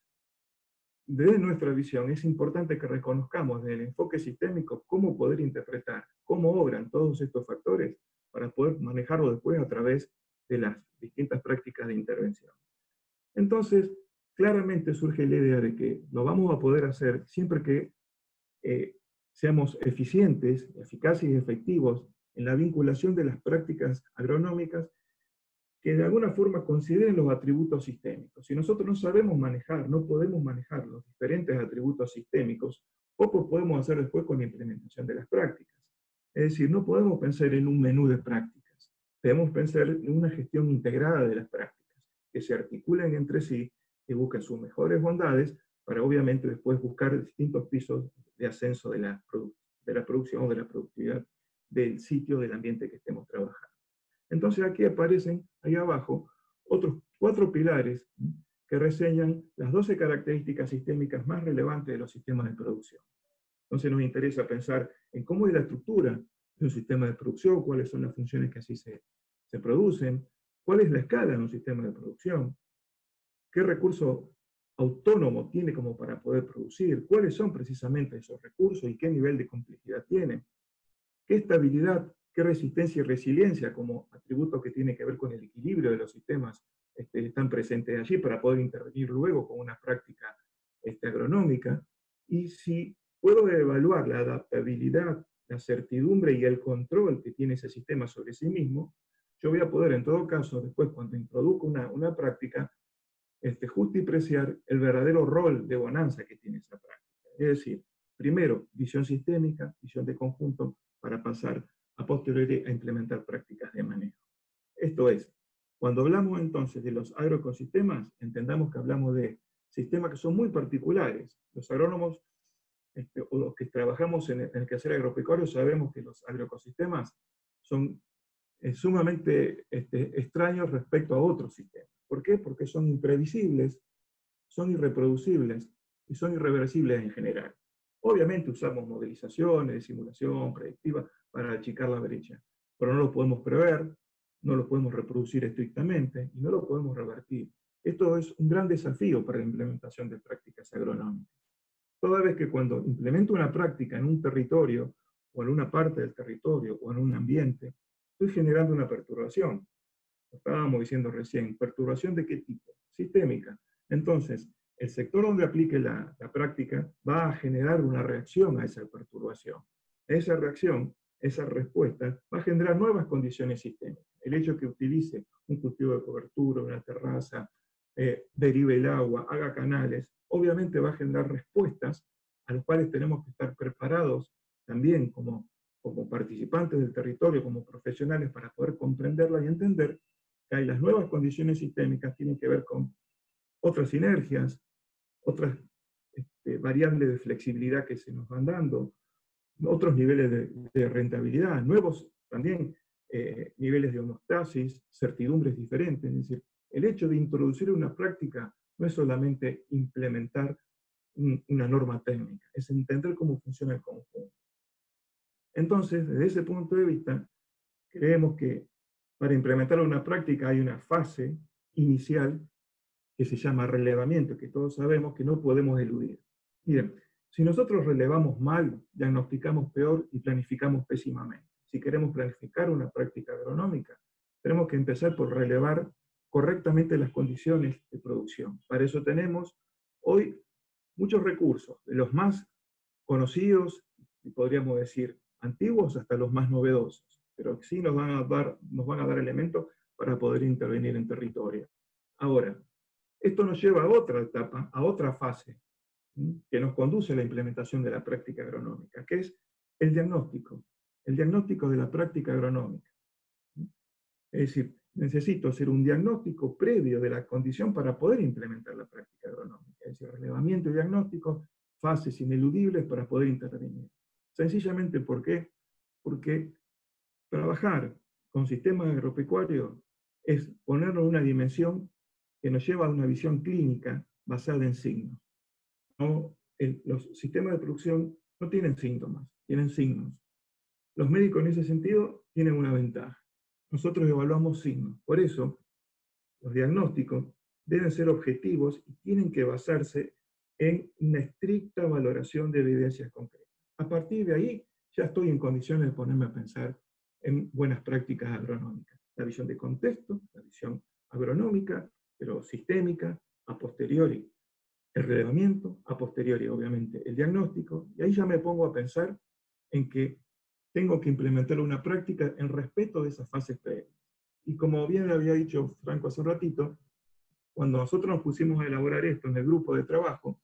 desde nuestra visión es importante que reconozcamos desde el enfoque sistémico cómo poder interpretar, cómo obran todos estos factores para poder manejarlo después a través de las distintas prácticas de intervención. Entonces, claramente surge la idea de que lo vamos a poder hacer siempre que eh, seamos eficientes, eficaces y efectivos en la vinculación de las prácticas agronómicas que de alguna forma consideren los atributos sistémicos. Si nosotros no sabemos manejar, no podemos manejar los diferentes atributos sistémicos, poco podemos hacer después con la implementación de las prácticas. Es decir, no podemos pensar en un menú de prácticas, debemos pensar en una gestión integrada de las prácticas, que se articulen entre sí y busquen sus mejores bondades para obviamente después buscar distintos pisos de ascenso de la, de la producción o de la productividad del sitio, del ambiente que estemos trabajando. Entonces aquí aparecen, ahí abajo, otros cuatro pilares que reseñan las 12 características sistémicas más relevantes de los sistemas de producción. Entonces nos interesa pensar en cómo es la estructura de un sistema de producción, cuáles son las funciones que así se, se producen, cuál es la escala de un sistema de producción, qué recurso autónomo tiene como para poder producir, cuáles son precisamente esos recursos y qué nivel de complejidad tienen, qué estabilidad qué resistencia y resiliencia como atributos que tienen que ver con el equilibrio de los sistemas este, están presentes allí para poder intervenir luego con una práctica este, agronómica. Y si puedo evaluar la adaptabilidad, la certidumbre y el control que tiene ese sistema sobre sí mismo, yo voy a poder en todo caso, después cuando introduzco una, una práctica, este, justo y preciar el verdadero rol de bonanza que tiene esa práctica. Es decir, primero, visión sistémica, visión de conjunto, para pasar a posteriori a implementar prácticas de manejo. Esto es, cuando hablamos entonces de los agroecosistemas, entendamos que hablamos de sistemas que son muy particulares. Los agrónomos este, o los que trabajamos en el, quehacer agropecuario sabemos que los agroecosistemas son eh, sumamente este, extraños respecto a otros sistemas. ¿Por qué? Porque son imprevisibles, son irreproducibles y son irreversibles en general. Obviamente usamos modelizaciones, simulación predictiva para achicar la brecha, pero no lo podemos prever, no lo podemos reproducir estrictamente y no lo podemos revertir. Esto es un gran desafío para la implementación de prácticas agronómicas. Toda vez que cuando implemento una práctica en un territorio o en una parte del territorio o en un ambiente, estoy generando una perturbación. Lo estábamos diciendo recién, perturbación de qué tipo? Sistémica. Entonces, el sector donde aplique la, práctica va a generar una reacción a esa perturbación. Esa reacción, esa respuesta, va a generar nuevas condiciones sistémicas. El hecho que utilice un cultivo de cobertura, una terraza, eh, derive el agua, haga canales, obviamente va a generar respuestas a las cuales tenemos que estar preparados también como, como participantes del territorio, como profesionales, para poder comprenderla y entender que las nuevas condiciones sistémicas tienen que ver con otras sinergias, otras este, variables de flexibilidad que se nos van dando, otros niveles de, rentabilidad, nuevos también eh, niveles de homostasis, certidumbres diferentes. Es decir, el hecho de introducir una práctica no es solamente implementar una norma técnica, es entender cómo funciona el conjunto. Entonces, desde ese punto de vista, creemos que para implementar una práctica hay una fase inicial que se llama relevamiento, que todos sabemos que no podemos eludir. Miren, si nosotros relevamos mal, diagnosticamos peor y planificamos pésimamente. Si queremos planificar una práctica agronómica, tenemos que empezar por relevar correctamente las condiciones de producción. Para eso tenemos hoy muchos recursos, de los más conocidos, y podríamos decir antiguos, hasta los más novedosos, pero sí nos van a dar, nos van a dar elementos para poder intervenir en territorio. Ahora, esto nos lleva a otra etapa, a otra fase, que nos conduce a la implementación de la práctica agronómica, que es el diagnóstico, el diagnóstico de la práctica agronómica. Es decir, necesito hacer un diagnóstico previo de la condición para poder implementar la práctica agronómica. Es decir, relevamiento y diagnóstico, fases ineludibles para poder intervenir. Sencillamente, ¿por qué? Porque trabajar con sistemas agropecuarios es ponerlo en una dimensión que nos lleva a una visión clínica basada en signos. No, los sistemas de producción no tienen síntomas, tienen signos. Los médicos en ese sentido tienen una ventaja. Nosotros evaluamos signos. Por eso, los diagnósticos deben ser objetivos y tienen que basarse en una estricta valoración de evidencias concretas. A partir de ahí, ya estoy en condiciones de ponerme a pensar en buenas prácticas agronómicas. La visión de contexto, la visión agronómica, pero sistémica, a posteriori el relevamiento, a posteriori obviamente el diagnóstico, y ahí ya me pongo a pensar en que tengo que implementar una práctica en respeto de esas fases previas. Y como bien había dicho Franco hace un ratito, cuando nosotros nos pusimos a elaborar esto en el grupo de trabajo,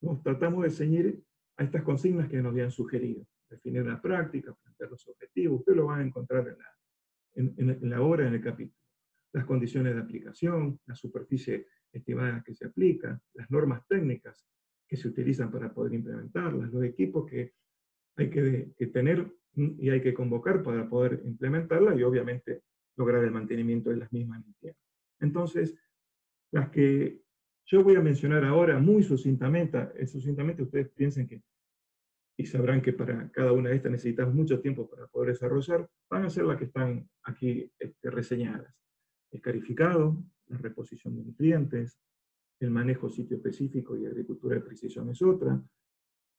nos tratamos de ceñir a estas consignas que nos habían sugerido. Definir la práctica, plantear los objetivos, ustedes lo van a encontrar en la, en la obra, en el capítulo. Las condiciones de aplicación, la superficie estimada que se aplica, las normas técnicas que se utilizan para poder implementarlas, los equipos que hay que, que tener y hay que convocar para poder implementarlas y obviamente lograr el mantenimiento de las mismas en el tiempo. Entonces, las que yo voy a mencionar ahora muy sucintamente, sucintamente ustedes piensen que, y sabrán que para cada una de estas necesitamos mucho tiempo para poder desarrollar, van a ser las que están aquí este, reseñadas. Escarificado, la reposición de nutrientes, el manejo sitio específico y agricultura de precisión es otra.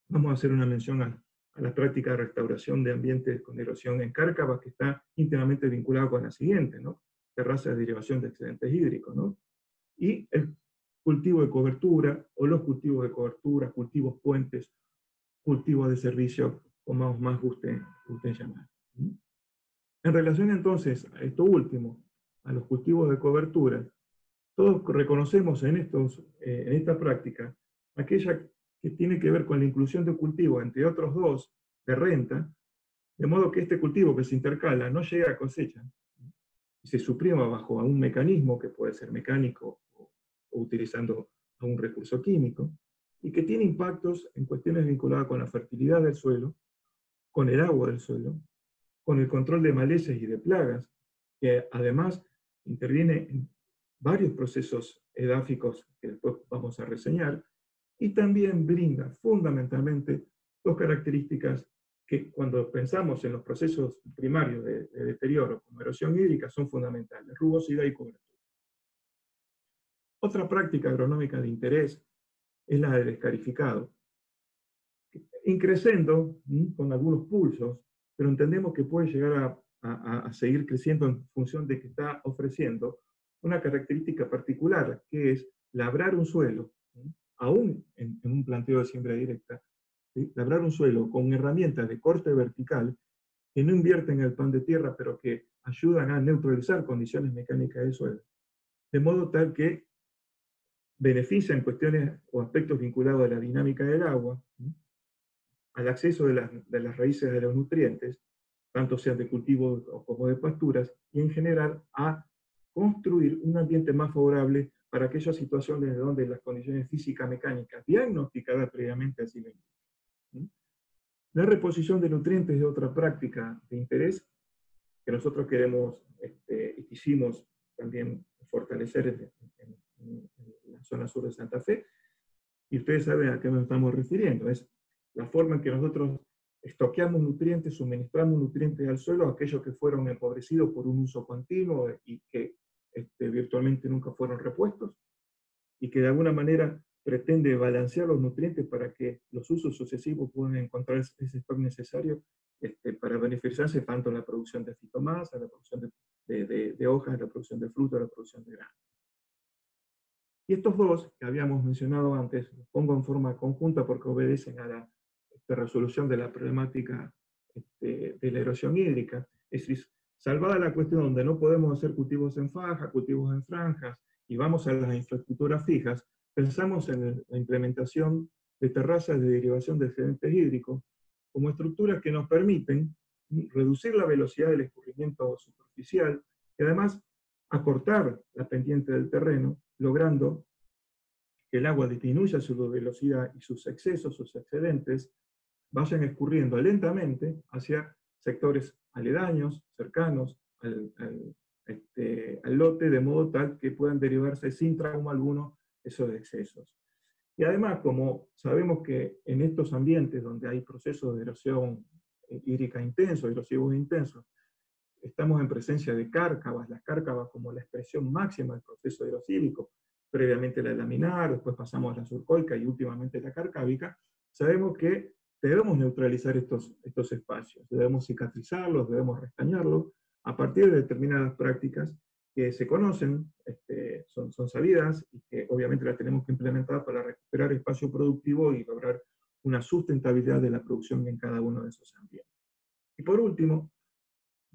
Vamos a hacer una mención a, la práctica de restauración de ambientes con erosión en cárcavas, que está íntimamente vinculada con la siguiente, ¿no? terrazas de derivación de excedentes hídricos, ¿no? y el cultivo de cobertura, o los cultivos de cobertura, cultivos puentes, cultivos de servicio, como más guste, guste llamar. En relación entonces a esto último, a los cultivos de cobertura, todos reconocemos en, estos, eh, en esta práctica aquella que tiene que ver con la inclusión de cultivos, entre otros dos, de renta, de modo que este cultivo que se intercala no llega a cosecha y se suprima bajo un mecanismo que puede ser mecánico o, o utilizando a un recurso químico, y que tiene impactos en cuestiones vinculadas con la fertilidad del suelo, con el agua del suelo, con el control de malezas y de plagas, que además interviene en varios procesos edáficos que después vamos a reseñar, y también brinda fundamentalmente dos características que cuando pensamos en los procesos primarios de, deterioro como erosión hídrica son fundamentales, rugosidad y cobertura. Otra práctica agronómica de interés es la del escarificado, increciendo con algunos pulsos, pero entendemos que puede llegar a, a seguir creciendo en función de que está ofreciendo una característica particular, que es labrar un suelo, aún en, un planteo de siembra directa, labrar un suelo con herramientas de corte vertical que no invierten el pan de tierra, pero que ayudan a neutralizar condiciones mecánicas del suelo, de modo tal que benefician cuestiones o aspectos vinculados a la dinámica del agua, al acceso de las, de las raíces de los nutrientes, tanto sean de cultivos como de pasturas, y en general a construir un ambiente más favorable para aquellas situaciones donde las condiciones físicas mecánicas diagnosticadas previamente así lo indican. La reposición de nutrientes es otra práctica de interés que nosotros queremos este, y quisimos también fortalecer en, en, la zona sur de Santa Fe. Y ustedes saben a qué nos estamos refiriendo. Es la forma en que nosotros estoqueamos nutrientes, suministramos nutrientes al suelo, aquellos que fueron empobrecidos por un uso continuo y que este, virtualmente nunca fueron repuestos, y que de alguna manera pretende balancear los nutrientes para que los usos sucesivos puedan encontrar ese stock necesario este, para beneficiarse tanto en la producción de fitomasa, la producción de, de, de, hojas, la producción de frutos, la producción de grano. Y estos dos que habíamos mencionado antes, los pongo en forma conjunta porque obedecen a la este, resolución de la problemática este, de la erosión hídrica. Es decir, Salvada la cuestión donde no podemos hacer cultivos en faja, cultivos en franjas, y vamos a las infraestructuras fijas, pensamos en la implementación de terrazas de derivación de excedentes hídricos como estructuras que nos permiten reducir la velocidad del escurrimiento superficial y además acortar la pendiente del terreno, logrando que el agua disminuya su velocidad y sus excesos, sus excedentes, vayan escurriendo lentamente hacia sectores aledaños, cercanos al, este, al lote, de modo tal que puedan derivarse sin trauma alguno esos excesos. Y además, como sabemos que en estos ambientes donde hay procesos de erosión eh, hídrica intensos, erosivos intensos, estamos en presencia de cárcavas, las cárcavas como la expresión máxima del proceso erosívico, previamente la laminar, después pasamos a la surcolca y últimamente la carcábica, sabemos que debemos neutralizar estos, estos espacios, debemos cicatrizarlos, debemos restañarlos, a partir de determinadas prácticas que se conocen, este, son, son sabidas y que obviamente las tenemos que implementar para recuperar espacio productivo y lograr una sustentabilidad de la producción en cada uno de esos ambientes. Y por último,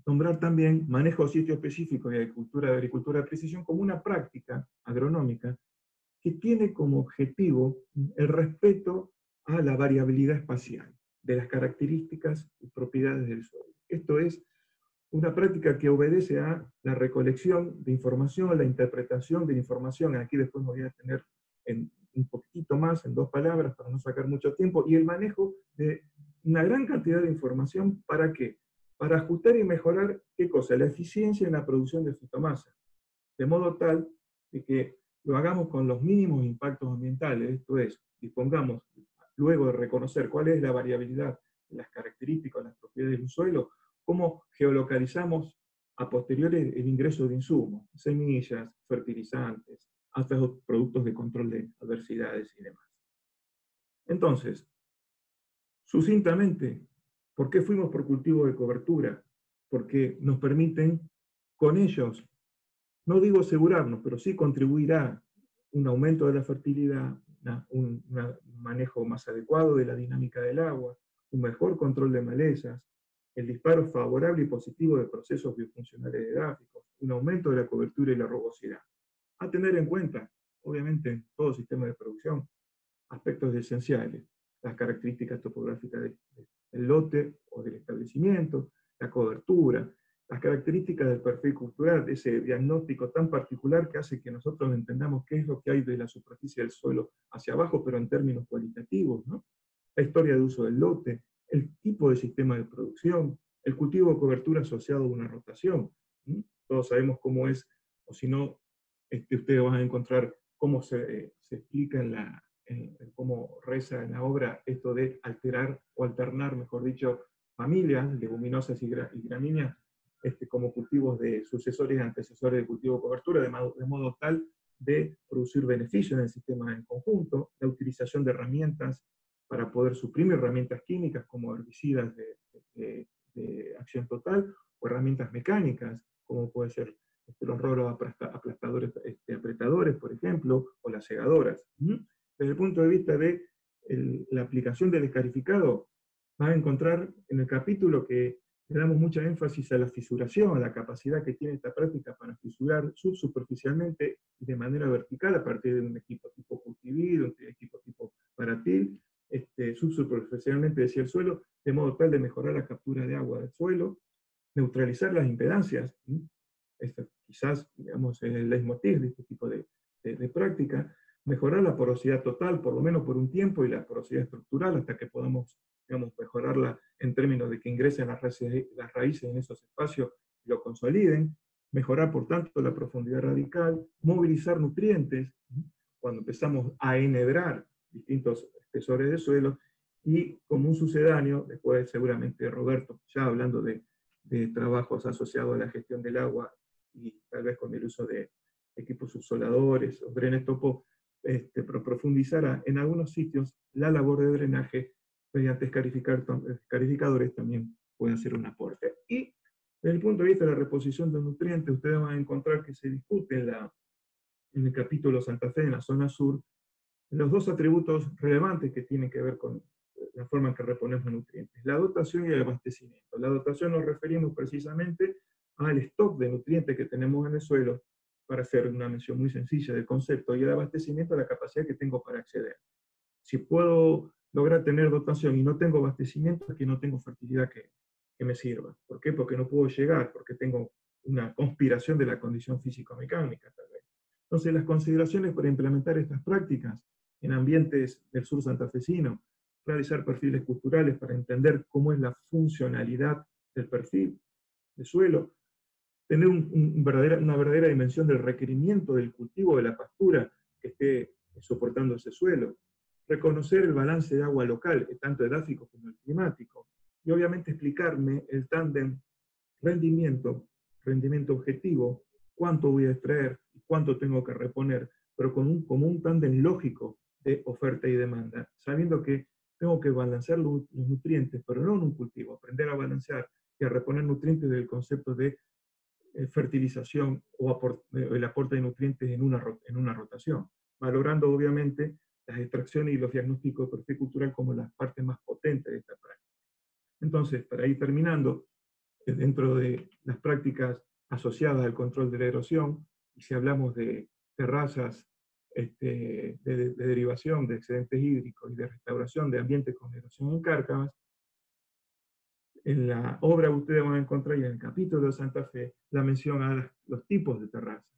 nombrar también manejo sitio específico de agricultura de agricultura de precisión como una práctica agronómica que tiene como objetivo el respeto a la variabilidad espacial de las características y propiedades del suelo. Esto es una práctica que obedece a la recolección de información, la interpretación de la información, aquí después me voy a tener en un poquito más, en dos palabras, para no sacar mucho tiempo, y el manejo de una gran cantidad de información, ¿para qué? Para ajustar y mejorar, ¿qué cosa? La eficiencia en la producción de fitomasa, de modo tal de que lo hagamos con los mínimos impactos ambientales, esto es, dispongamos, luego de reconocer cuál es la variabilidad, las características, las propiedades de un suelo, cómo geolocalizamos a posteriori el ingreso de insumos, semillas, fertilizantes, hasta productos de control de adversidades y demás. Entonces, sucintamente, ¿por qué fuimos por cultivo de cobertura? Porque nos permiten con ellos, no digo asegurarnos, pero sí contribuirá un aumento de la fertilidad, un manejo más adecuado de la dinámica del agua, un mejor control de malezas, el disparo favorable y positivo de procesos biofuncionales edáficos, un aumento de la cobertura y la rugosidad. A tener en cuenta, obviamente, en todo sistema de producción, aspectos esenciales, las características topográficas del lote o del establecimiento, la cobertura, las características del perfil cultural, ese diagnóstico tan particular que hace que nosotros entendamos qué es lo que hay de la superficie del suelo hacia abajo, pero en términos cualitativos, la historia de uso del lote, el tipo de sistema de producción, el cultivo de cobertura asociado a una rotación. Todos sabemos cómo es, o si no, este, ustedes van a encontrar cómo se, se explica en la, cómo reza en la obra esto de alterar o alternar, mejor dicho, familias, leguminosas y, gramíneas, este, como cultivos de sucesores y antecesores de cultivo de cobertura, de modo, de modo tal de producir beneficios en el sistema en conjunto, la utilización de herramientas para poder suprimir herramientas químicas como herbicidas de, acción total o herramientas mecánicas, como puede ser este, los rolos aplastadores, este, apretadores, por ejemplo, o las segadoras. Desde el punto de vista de la aplicación del escarificado, van a encontrar en el capítulo que le damos mucha énfasis a la fisuración, a la capacidad que tiene esta práctica para fisurar subsuperficialmente y de manera vertical a partir de un equipo tipo cultivido, un equipo tipo paratil, este, subsuperficialmente hacia el suelo, de modo tal de mejorar la captura de agua del suelo, neutralizar las impedancias, quizás, digamos, el leitmotiv de este tipo de, de, práctica, mejorar la porosidad total, por lo menos por un tiempo, y la porosidad estructural hasta que podamos, digamos, mejorarla en términos de que ingresen las raíces, las raíces en esos espacios y lo consoliden, mejorar, por tanto, la profundidad radical, movilizar nutrientes, cuando empezamos a enhebrar distintos espesores de suelo, y como un sucedáneo, después seguramente Roberto, ya hablando de, de trabajos asociados a la gestión del agua y tal vez con el uso de equipos subsoladores o drenes topo, este, profundizará en algunos sitios la labor de drenaje mediante escarificadores también puede ser un aporte. Y desde el punto de vista de la reposición de nutrientes, ustedes van a encontrar que se discute en, la, en el capítulo Santa Fe, en la zona sur, los dos atributos relevantes que tienen que ver con la forma en que reponemos nutrientes, la dotación y el abastecimiento. La dotación nos referimos precisamente al stock de nutrientes que tenemos en el suelo, para hacer una mención muy sencilla del concepto, y el abastecimiento a la capacidad que tengo para acceder. Si puedo lograr tener dotación y no tengo abastecimiento, es que no tengo fertilidad que, que me sirva. ¿Por qué? Porque no puedo llegar, porque tengo una conspiración de la condición físico-mecánica, tal vez. Entonces, las consideraciones para implementar estas prácticas en ambientes del sur santafesino, realizar perfiles culturales para entender cómo es la funcionalidad del perfil de suelo, tener una verdadera dimensión del requerimiento del cultivo de la pastura que esté soportando ese suelo, reconocer el balance de agua local, tanto edáfico como el climático, y obviamente explicarme el tándem rendimiento, rendimiento objetivo, cuánto voy a extraer y cuánto tengo que reponer, pero con un, como un tándem lógico de oferta y demanda, sabiendo que tengo que balancear los, nutrientes, pero no en un cultivo, aprender a balancear y a reponer nutrientes del concepto de eh, fertilización o el aporte de nutrientes en una, en una rotación, valorando obviamente las extracciones y los diagnósticos de perfil cultural como las partes más potentes de esta práctica. Entonces, para ir terminando, eh, dentro de las prácticas asociadas al control de la erosión, y si hablamos de terrazas este, de, derivación de excedentes hídricos y de restauración de ambientes con erosión en cárcamas, en la obra ustedes van a encontrar, y en el capítulo de Santa Fe, la mención a los tipos de terrazas.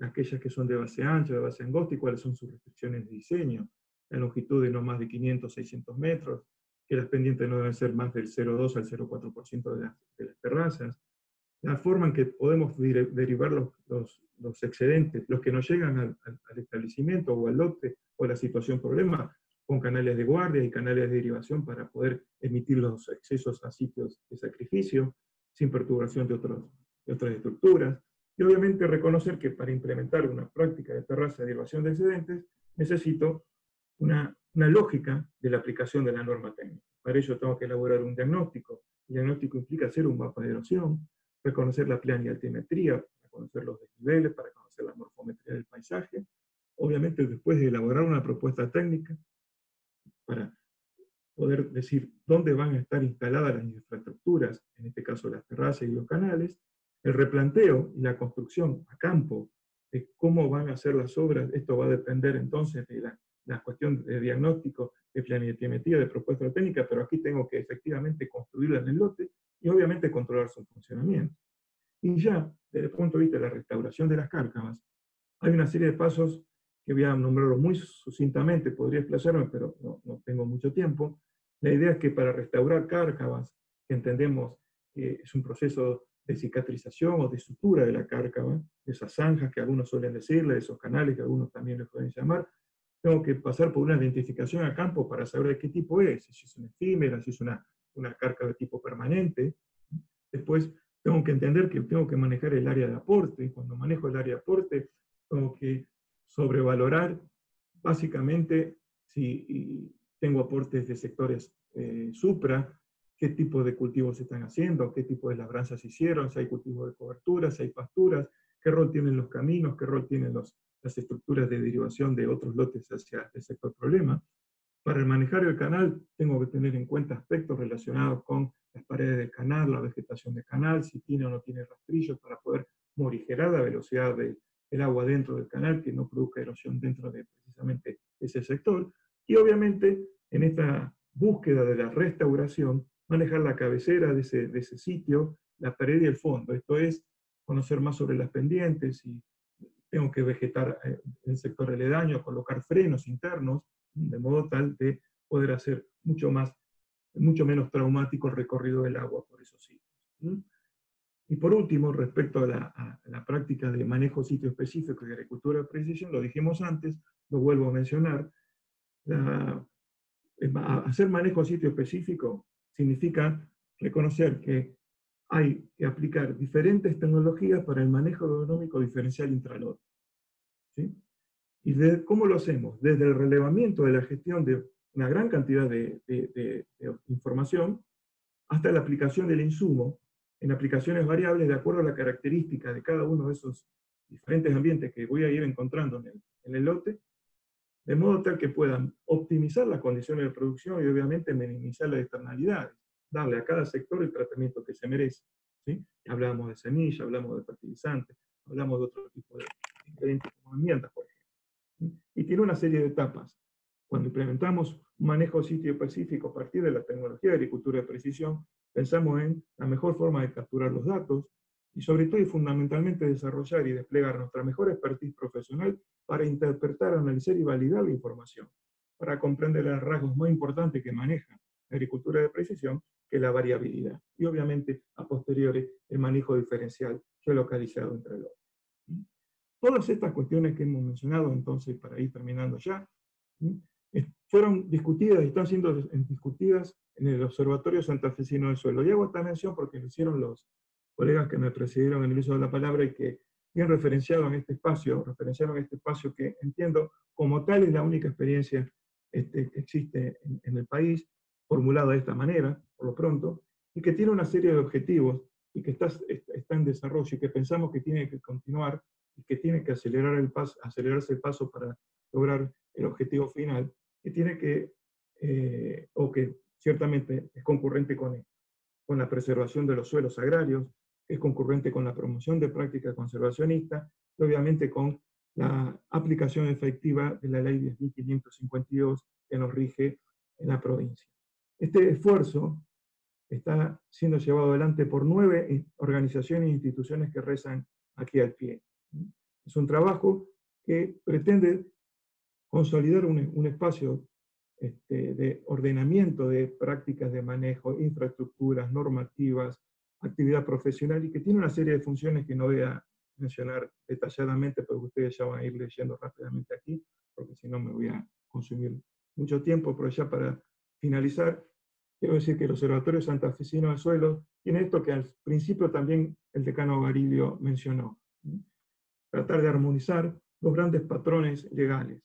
Aquellas que son de base ancha, de base angosta, y cuáles son sus restricciones de diseño. La longitud de no más de 500, 600 metros, que las pendientes no deben ser más del 0,2 al 0,4% de, de las terrazas, la forma en que podemos derivar los, los, excedentes, los que nos llegan al, establecimiento o al lote o a la situación problema, con canales de guardia y canales de derivación para poder emitir los excesos a sitios de sacrificio, sin perturbación de, otros, de otras estructuras. Y obviamente reconocer que para implementar una práctica de terraza de derivación de excedentes, necesito una, una lógica de la aplicación de la norma técnica. Para ello tengo que elaborar un diagnóstico. El diagnóstico implica hacer un mapa de erosión, reconocer la plana y altimetría, conocer los desniveles, para conocer la morfometría del paisaje. Obviamente, después de elaborar una propuesta técnica, para poder decir dónde van a estar instaladas las infraestructuras, en este caso las terrazas y los canales, el replanteo y la construcción a campo de cómo van a ser las obras, esto va a depender entonces de la, la cuestión de diagnóstico, de planimetría, de propuesta técnica, pero aquí tengo que efectivamente construirla en el lote y obviamente controlar su funcionamiento. Y ya, desde el punto de vista de la restauración de las cárcamas, hay una serie de pasos que voy a nombrarlos muy sucintamente, podría explayarme, pero no, no, tengo mucho tiempo. La idea es que para restaurar cárcavas, que entendemos que es un proceso de cicatrización o de sutura de la cárcava, de esas zanjas que algunos suelen decirle, de esos canales que algunos también les pueden llamar, tengo que pasar por una identificación a campo para saber de qué tipo es, si es una efímera, si es una una carga de tipo permanente. Después tengo que entender que tengo que manejar el área de aporte. Cuando manejo el área de aporte, tengo que sobrevalorar básicamente si tengo aportes de sectores eh, supra, qué tipo de cultivos se están haciendo, qué tipo de labranzas se hicieron, si hay cultivos de cobertura, si hay pasturas, qué rol tienen los caminos, qué rol tienen los, las estructuras de derivación de otros lotes hacia el sector problema. Para manejar el canal tengo que tener en cuenta aspectos relacionados con las paredes del canal, la vegetación del canal, si tiene o no tiene rastrillos para poder morigerar la velocidad del agua dentro del canal, que no produzca erosión dentro de precisamente ese sector. Y obviamente en esta búsqueda de la restauración, manejar la cabecera de ese, de ese sitio, la pared y el fondo. Esto es conocer más sobre las pendientes, y tengo que vegetar eh, el sector aledaño, colocar frenos internos, de modo tal de poder hacer mucho, más, mucho menos traumático el recorrido del agua por esos sitios. Y por último, respecto a la, práctica de manejo sitio específico y agricultura de precisión, lo dijimos antes, lo vuelvo a mencionar, hacer manejo sitio específico significa reconocer que hay que aplicar diferentes tecnologías para el manejo agronómico diferencial intralote. ¿Y de, cómo lo hacemos? Desde el relevamiento de la gestión de una gran cantidad de, información hasta la aplicación del insumo en aplicaciones variables de acuerdo a la característica de cada uno de esos diferentes ambientes que voy a ir encontrando en el lote, de modo tal que puedan optimizar las condiciones de producción y obviamente minimizar las externalidades, darle a cada sector el tratamiento que se merece. ¿sí? Hablamos de semilla, hablamos de fertilizantes, hablamos de otro tipo de ingredientes como ambientas, por ejemplo y tiene una serie de etapas. Cuando implementamos un manejo sitio específico a partir de la tecnología de agricultura de precisión, pensamos en la mejor forma de capturar los datos, y sobre todo y fundamentalmente desarrollar y desplegar nuestra mejor expertise profesional para interpretar, analizar y validar la información, para comprender los rasgos más importantes que maneja la agricultura de precisión, que es la variabilidad, y obviamente a posteriori el manejo diferencial geolocalizado entre los. Todas estas cuestiones que hemos mencionado, entonces, para ir terminando ya, fueron discutidas y están siendo discutidas en el Observatorio Santafesino del Suelo. Y hago esta mención porque lo hicieron los colegas que me precedieron en el uso de la palabra y que bien referenciaron este espacio, referenciaron este espacio que entiendo como tal es la única experiencia este, que existe en, el país, formulada de esta manera, por lo pronto, y que tiene una serie de objetivos y que está, está en desarrollo y que pensamos que tiene que continuar y que tiene que acelerar el paso, acelerarse el paso para lograr el objetivo final, que tiene que, eh, o que ciertamente es concurrente con, con la preservación de los suelos agrarios, es concurrente con la promoción de prácticas conservacionistas y obviamente con la aplicación efectiva de la ley 10.552 que nos rige en la provincia. Este esfuerzo está siendo llevado adelante por nueve organizaciones e instituciones que rezan aquí al pie. Es un trabajo que pretende consolidar un, espacio este, de ordenamiento de prácticas de manejo, infraestructuras, normativas, actividad profesional y que tiene una serie de funciones que no voy a mencionar detalladamente, pero ustedes ya van a ir leyendo rápidamente aquí, porque si no me voy a consumir mucho tiempo, pero ya para finalizar, quiero decir que el Observatorio Santafesino de Suelos tiene esto que al principio también el decano Garilio mencionó, tratar de armonizar los grandes patrones legales.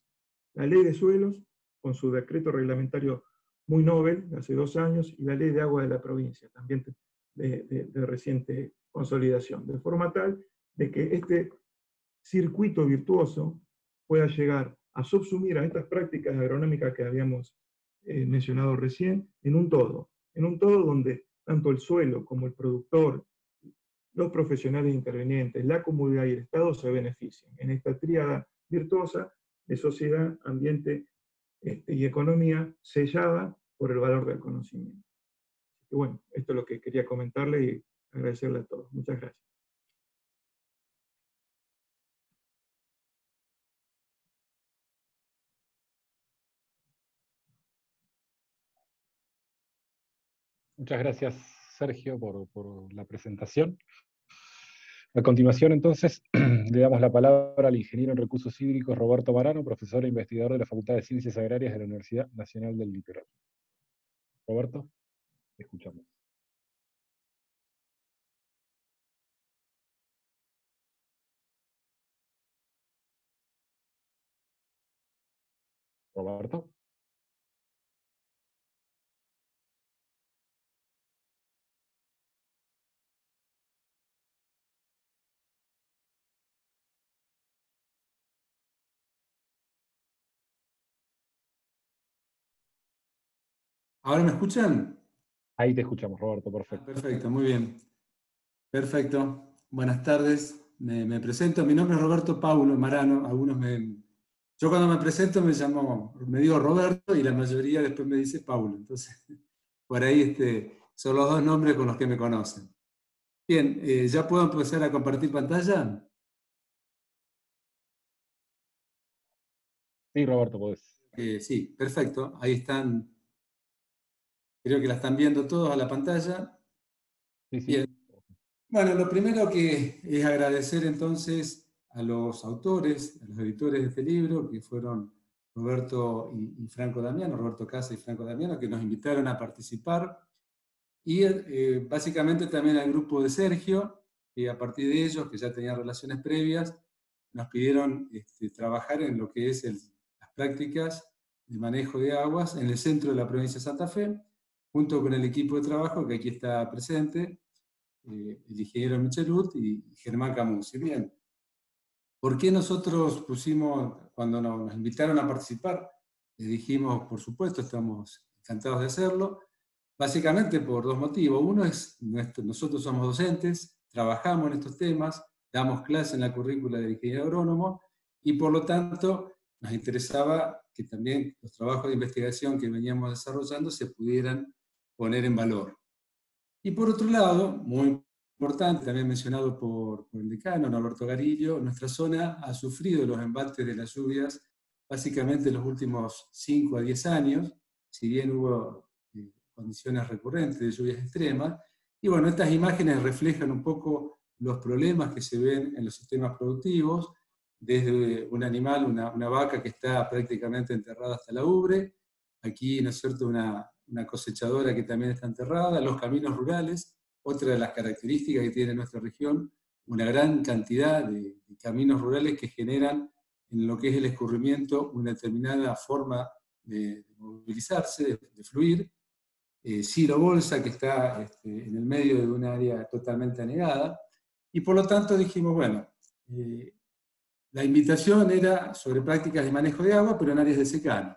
La ley de suelos, con su decreto reglamentario muy novel de hace dos años, y la ley de agua de la provincia, también de, reciente consolidación, de forma tal de que este circuito virtuoso pueda llegar a subsumir a estas prácticas agronómicas que habíamos eh, mencionado recién en un todo, en un todo donde tanto el suelo como el productor, los profesionales intervenientes, la comunidad y el Estado se benefician en esta tríada virtuosa de sociedad, ambiente este, y economía sellada por el valor del conocimiento bueno, esto es lo que quería comentarle y agradecerle a todos. Muchas gracias. Muchas gracias, Sergio, por, por, la presentación. A continuación, entonces, le damos la palabra al ingeniero en recursos hídricos Roberto Marano, profesor e investigador de la Facultad de Ciencias Agrarias de la Universidad Nacional del Litoral. Roberto, escuchamos. Roberto. ¿Ahora me escuchan? Ahí te escuchamos, Roberto, perfecto. perfecto, muy bien. Perfecto. Buenas tardes. Me, me, presento. Mi nombre es Roberto Paulo Marano. Algunos me, yo cuando me presento me llamo, me digo Roberto y la mayoría después me dice Paulo. Entonces, por ahí este, son los dos nombres con los que me conocen. Bien, eh, ¿ya puedo empezar a compartir pantalla? Sí, Roberto, podés. Eh, sí, perfecto. Ahí están. Creo que la están viendo todos a la pantalla. Sí, sí. Bueno, lo primero que es agradecer entonces a los autores, a los editores de este libro, que fueron Roberto y, Franco Damiano, Roberto Casa y Franco Damiano, que nos invitaron a participar, y eh, básicamente también al grupo de Sergio, que a partir de ellos, que ya tenían relaciones previas, nos pidieron este, trabajar en lo que es las prácticas de manejo de aguas en el centro de la provincia de Santa Fe, junto con el equipo de trabajo que aquí está presente, eh, el ingeniero Michelud y Germán Camus. Y bien, ¿Por qué nosotros pusimos, cuando nos invitaron a participar, dijimos, por supuesto, estamos encantados de hacerlo? Básicamente por dos motivos. Uno es, nosotros somos docentes, trabajamos en estos temas, damos clases en la currícula de ingeniería agrónomo y por lo tanto nos interesaba que también los trabajos de investigación que veníamos desarrollando se pudieran poner en valor. Y por otro lado, muy importante, también mencionado por, el decano, Norberto Garillo, nuestra zona ha sufrido los embates de las lluvias básicamente en los últimos 5 a 10 años, si bien hubo eh, condiciones recurrentes de lluvias extremas. Y bueno, estas imágenes reflejan un poco los problemas que se ven en los sistemas productivos, desde un animal, una, una vaca que está prácticamente enterrada hasta la ubre, aquí, ¿no es cierto?, una, una cosechadora que también está enterrada, los caminos rurales, otra de las características que tiene nuestra región, una gran cantidad de, caminos rurales que generan en lo que es el escurrimiento una determinada forma de, movilizarse, de, fluir. Eh, Bolsa, que está este, en el medio de un área totalmente anegada, y por lo tanto dijimos, bueno, eh, la invitación era sobre prácticas de manejo de agua, pero en áreas de secano.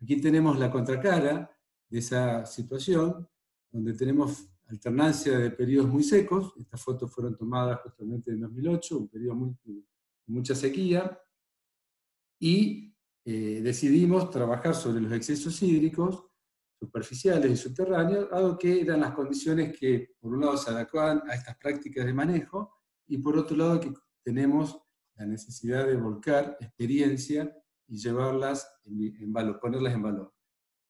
Aquí tenemos la contracara de esa situación, donde tenemos alternancia de periodos muy secos, estas fotos fueron tomadas justamente en 2008, un periodo muy, de mucha sequía, y eh, decidimos trabajar sobre los excesos hídricos superficiales y subterráneos, dado que eran las condiciones que, por un lado, se adecuaban a estas prácticas de manejo, y por otro lado, que tenemos la necesidad de volcar experiencia y llevarlas en valor, ponerlas en valor.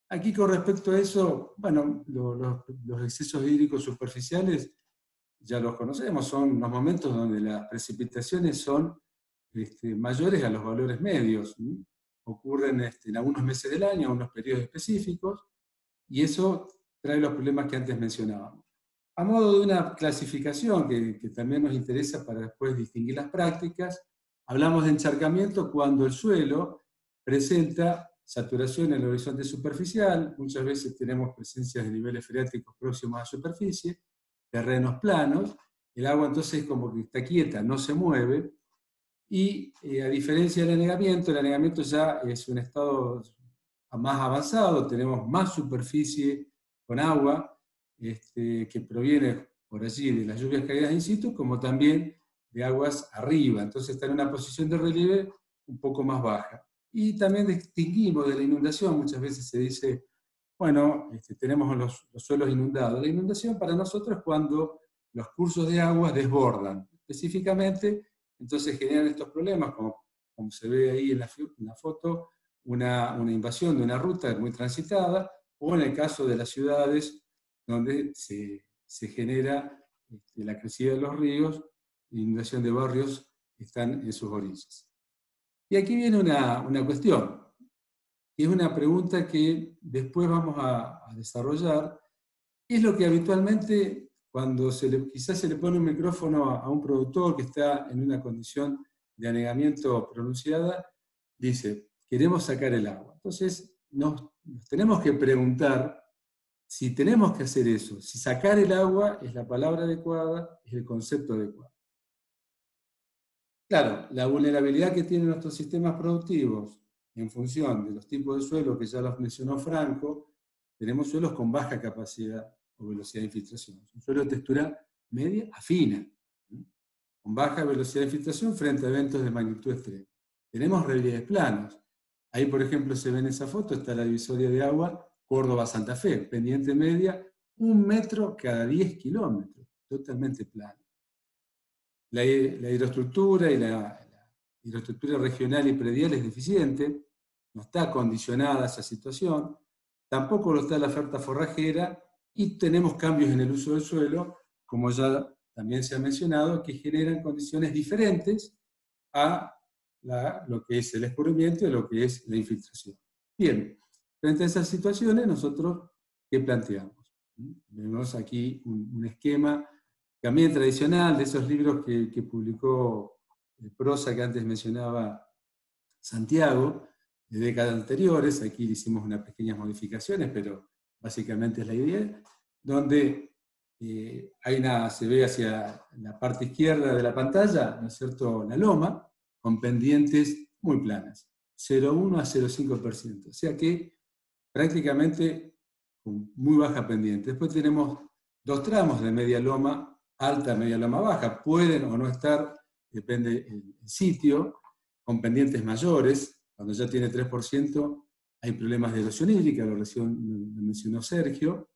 Aquí con respecto a eso, bueno, los excesos hídricos superficiales ya los conocemos, son los momentos donde las precipitaciones son este, mayores a los valores medios. Ocurren este, en algunos meses del año, en unos periodos específicos, y eso trae los problemas que antes mencionábamos. A modo de una clasificación que, que también nos interesa para después distinguir las prácticas, hablamos de encharcamiento cuando el suelo presenta saturación en el horizonte superficial, muchas veces tenemos presencias de niveles freáticos próximos a la superficie, terrenos planos, el agua entonces como que está quieta, no se mueve, y eh, a diferencia del anegamiento, el anegamiento ya es un estado más avanzado, tenemos más superficie con agua este, que proviene por allí de las lluvias caídas in situ, como también de aguas arriba, entonces está en una posición de relieve un poco más baja. Y también distinguimos de la inundación, muchas veces se dice, bueno, este, tenemos los, suelos inundados. La inundación para nosotros es cuando los cursos de agua desbordan. Específicamente, entonces generan estos problemas, como, como se ve ahí en la, foto, una, una, invasión de una ruta muy transitada, o en el caso de las ciudades, donde se, se genera este, la crecida de los ríos, inundación de barrios que están en sus orillas. Y aquí viene una, cuestión, y es una pregunta que después vamos a, desarrollar. ¿Qué es lo que habitualmente, cuando quizás se le pone un micrófono a, un productor que está en una condición de anegamiento pronunciada, dice, queremos sacar el agua? Entonces, nos tenemos que preguntar si tenemos que hacer eso, si sacar el agua es la palabra adecuada, es el concepto adecuado. Claro, la vulnerabilidad que tienen nuestros sistemas productivos en función de los tipos de suelo que ya los mencionó Franco, tenemos suelos con baja capacidad o velocidad de infiltración. Un suelo de textura media a fina, con baja velocidad de infiltración frente a eventos de magnitud extrema. Tenemos relieves planos. Ahí, por ejemplo, se ve en esa foto, está la divisoria de agua Córdoba-Santa Fe, pendiente media, un metro cada 10 kilómetros, totalmente plano la, hidroestructura y la, hidroestructura regional y predial es deficiente, no está condicionada esa situación, tampoco lo está la oferta forrajera y tenemos cambios en el uso del suelo, como ya también se ha mencionado, que generan condiciones diferentes a lo que es el escurrimiento y lo que es la infiltración. Bien, frente a esas situaciones, nosotros, ¿qué planteamos? Vemos aquí un esquema también tradicional, de esos libros que, publicó el prosa que antes mencionaba Santiago, de décadas anteriores, aquí hicimos unas pequeñas modificaciones, pero básicamente es la idea, donde eh, hay una, se ve hacia la parte izquierda de la pantalla, ¿no es cierto?, la loma, con pendientes muy planas, 0,1 a 0,5%, o sea que prácticamente con muy baja pendiente. Después tenemos dos tramos de media loma alta, media, loma baja, pueden o no estar, depende del sitio, con pendientes mayores, cuando ya tiene 3%, hay problemas de erosión hídrica, lo mencionó Sergio,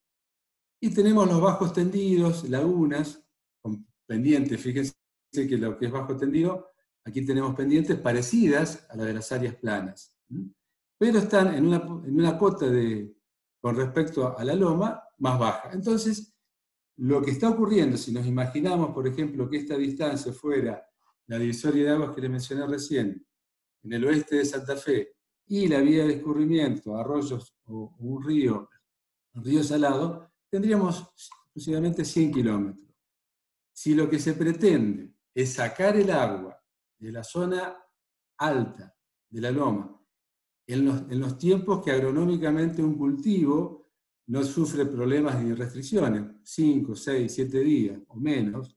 y tenemos los bajos tendidos, lagunas, con pendientes. Fíjense que lo que es bajo tendido, aquí tenemos pendientes parecidas a las de las áreas planas. Pero están en una, en una cota de, con respecto a la loma más baja. Entonces, lo que está ocurriendo, si nos imaginamos, por ejemplo, que esta distancia fuera la divisoria de aguas que les mencioné recién, en el oeste de Santa Fe, y la vía de escurrimiento, arroyos o un río, un río salado, tendríamos aproximadamente 100 kilómetros. Si lo que se pretende es sacar el agua de la zona alta de la loma, en los, en los tiempos que agronómicamente un cultivo no sufre problemas ni restricciones, 5, 6, 7 días o menos,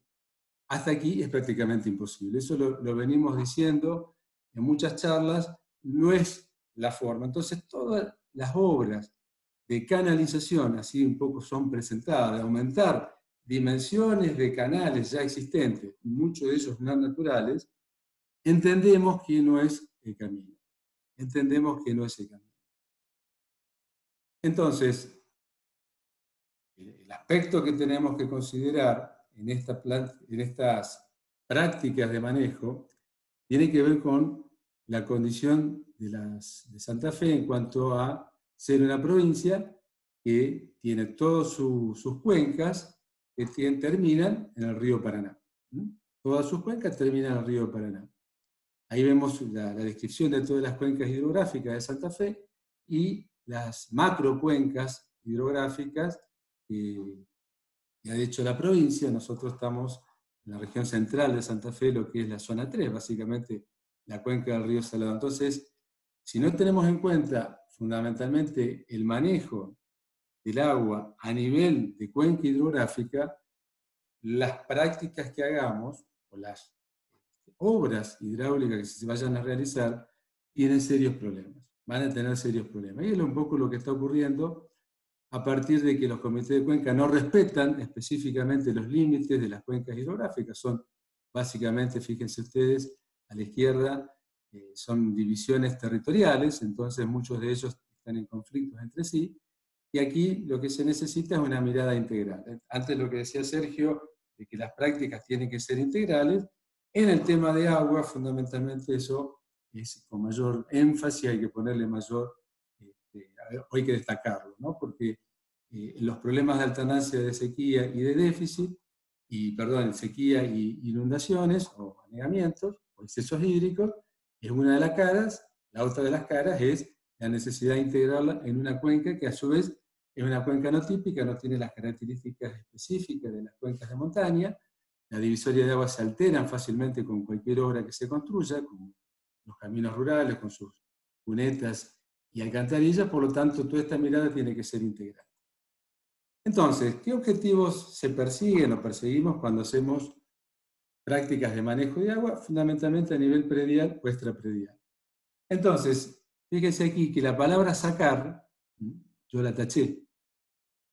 hasta aquí es prácticamente imposible. Eso lo, lo, venimos diciendo en muchas charlas, no es la forma. Entonces, todas las obras de canalización, así un poco son presentadas, de aumentar dimensiones de canales ya existentes, muchos de ellos no naturales, entendemos que no es el camino. Entendemos que no es el camino. Entonces, el aspecto que tenemos que considerar en, esta en estas prácticas de manejo tiene que ver con la condición de, las, de Santa Fe en cuanto a ser una provincia que tiene todas sus cuencas que terminan en el río Paraná. Todas sus cuencas terminan en el río Paraná. Ahí vemos la, descripción de todas las cuencas hidrográficas de Santa Fe y las macrocuencas hidrográficas que, ha hecho la provincia. Nosotros estamos en la región central de Santa Fe, lo que es la zona 3, básicamente la cuenca del río Salado. Entonces, si no tenemos en cuenta fundamentalmente el manejo del agua a nivel de cuenca hidrográfica, las prácticas que hagamos o las obras hidráulicas que se vayan a realizar tienen serios problemas, van a tener serios problemas. Y es un poco lo que está ocurriendo a partir de que los comités de cuenca no respetan específicamente los límites de las cuencas hidrográficas. Son básicamente, fíjense ustedes, a la izquierda eh, son divisiones territoriales, entonces muchos de ellos están en conflictos entre sí, y aquí lo que se necesita es una mirada integral. Antes lo que decía Sergio, de que las prácticas tienen que ser integrales, en el tema de agua, fundamentalmente eso es con mayor énfasis, hay que ponerle mayor, este, hay que destacarlo, ¿no? porque eh, los problemas de alternancia de sequía y de déficit, y perdón, sequía y inundaciones o anegamientos o excesos hídricos, es una de las caras, la otra de las caras es la necesidad de integrarla en una cuenca que a su vez es una cuenca no típica, no tiene las características específicas de las cuencas de montaña, la divisoria de aguas se alteran fácilmente con cualquier obra que se construya, como los caminos rurales, con sus cunetas y alcantarillas, por lo tanto toda esta mirada tiene que ser integral. Entonces, ¿qué objetivos se persiguen o perseguimos cuando hacemos prácticas de manejo de agua, fundamentalmente a nivel predial o extrapredial. Entonces, fíjense aquí que la palabra sacar, yo la taché,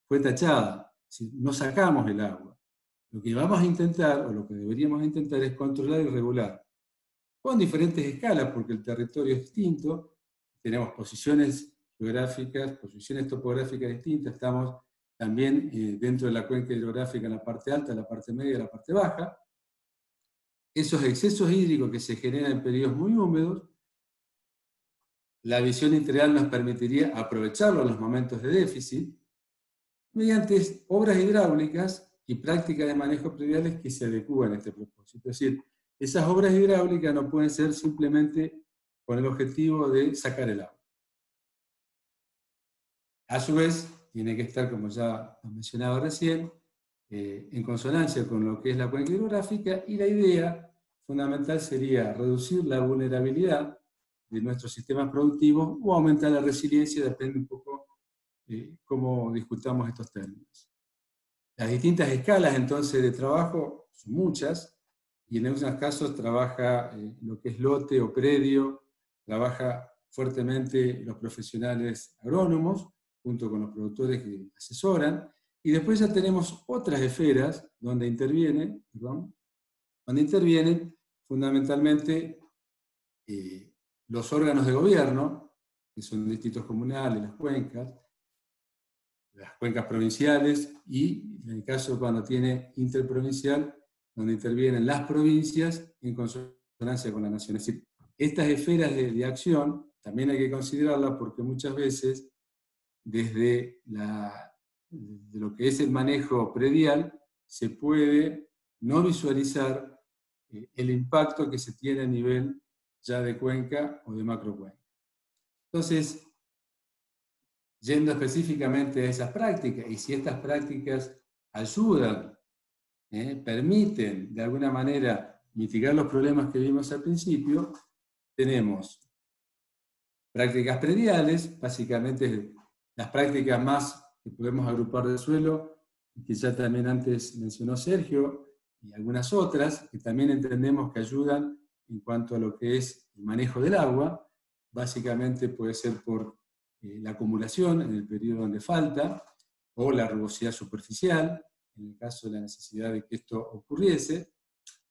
fue tachada, no sacamos el agua. Lo que vamos a intentar, o lo que deberíamos intentar, es controlar y regular, con diferentes escalas, porque el territorio es distinto, tenemos posiciones geográficas, posiciones topográficas distintas, estamos también eh, dentro de la cuenca hidrográfica en la parte alta, la parte media y la parte baja, esos excesos hídricos que se generan en periodos muy húmedos, la visión integral nos permitiría aprovecharlo en los momentos de déficit mediante obras hidráulicas y prácticas de manejo previales que se adecúan a este propósito. Es decir, esas obras hidráulicas no pueden ser simplemente con el objetivo de sacar el agua. A su vez, tiene que estar, como ya mencionaba recién, eh, en consonancia con lo que es la cuenca hidrográfica y la idea fundamental sería reducir la vulnerabilidad de nuestros sistemas productivos o aumentar la resiliencia, depende un poco de cómo discutamos estos términos. Las distintas escalas entonces de trabajo son muchas, y en algunos casos trabaja eh, lo que es lote o predio, trabaja fuertemente los profesionales agrónomos, junto con los productores que asesoran, y después ya tenemos otras esferas donde intervienen, perdón, donde intervienen fundamentalmente eh, los órganos de gobierno, que son distritos comunales, las cuencas, las cuencas provinciales y, en el caso cuando tiene interprovincial, donde intervienen las provincias en consonancia con la nación. Es decir, estas esferas de, acción también hay que considerarlas porque muchas veces desde lo que es el manejo predial se puede no visualizar eh, el impacto que se tiene a nivel ya de cuenca o de macrocuenca. Entonces, yendo específicamente a esas prácticas, y si estas prácticas ayudan, eh, permiten de alguna manera mitigar los problemas que vimos al principio, tenemos prácticas prediales, básicamente las prácticas más que podemos agrupar del suelo, que ya también antes mencionó Sergio, y algunas otras que también entendemos que ayudan en cuanto a lo que es el manejo del agua, básicamente puede ser por eh, la acumulación en el periodo donde falta, o la rugosidad superficial, en el caso de la necesidad de que esto ocurriese,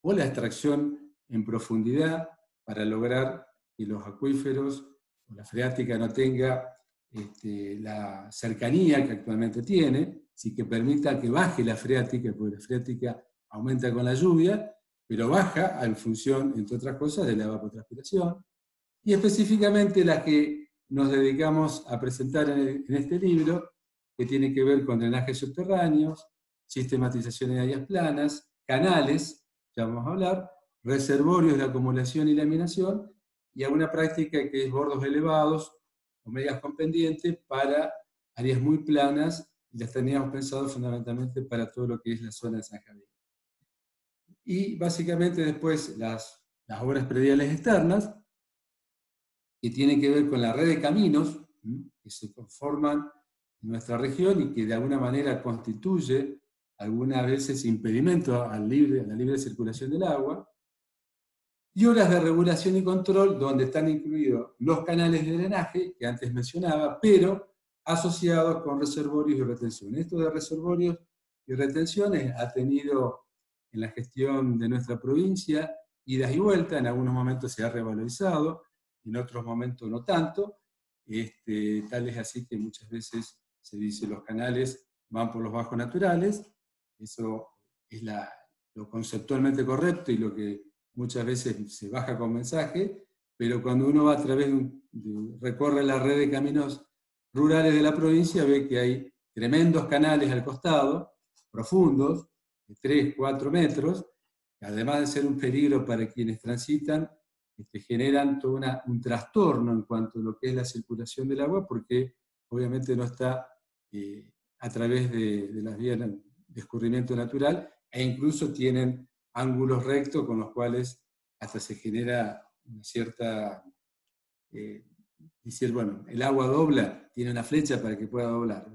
o la extracción en profundidad para lograr que los acuíferos o la freática no tenga este, la cercanía que actualmente tiene, sí que permita que baje la freática, porque la freática aumenta con la lluvia, pero baja en función, entre otras cosas, de la evapotranspiración. Y específicamente la que nos dedicamos a presentar en, este libro, que tiene que ver con drenajes subterráneos, sistematización de áreas planas, canales, ya vamos a hablar, reservorios de acumulación y laminación, y alguna práctica que es bordos elevados medias con pendiente para áreas muy planas, y las teníamos pensado fundamentalmente para todo lo que es la zona de San Javier. Y básicamente después las, las obras prediales externas, que tienen que ver con la red de caminos que se conforman en nuestra región y que de alguna manera constituye algunas veces impedimento al libre, a la libre circulación del agua, y obras de regulación y control donde están incluidos los canales de drenaje que antes mencionaba, pero asociados con reservorios y retenciones. Esto de reservorios y retenciones ha tenido en la gestión de nuestra provincia idas y vueltas, en algunos momentos se ha revalorizado, en otros momentos no tanto, este, tal es así que muchas veces se dice los canales van por los bajos naturales, eso es lo conceptualmente correcto y lo que muchas veces se baja con mensaje, pero cuando uno va a través de, recorre la red de caminos rurales de la provincia, ve que hay tremendos canales al costado, profundos, de 3, 4 metros, que además de ser un peligro para quienes transitan, este, generan todo un trastorno en cuanto a lo que es la circulación del agua, porque obviamente no está eh, a través de, las vías de escurrimiento natural, e incluso tienen ángulos rectos con los cuales hasta se genera una cierta... Eh, decir, bueno, el agua dobla, tiene una flecha para que pueda doblar.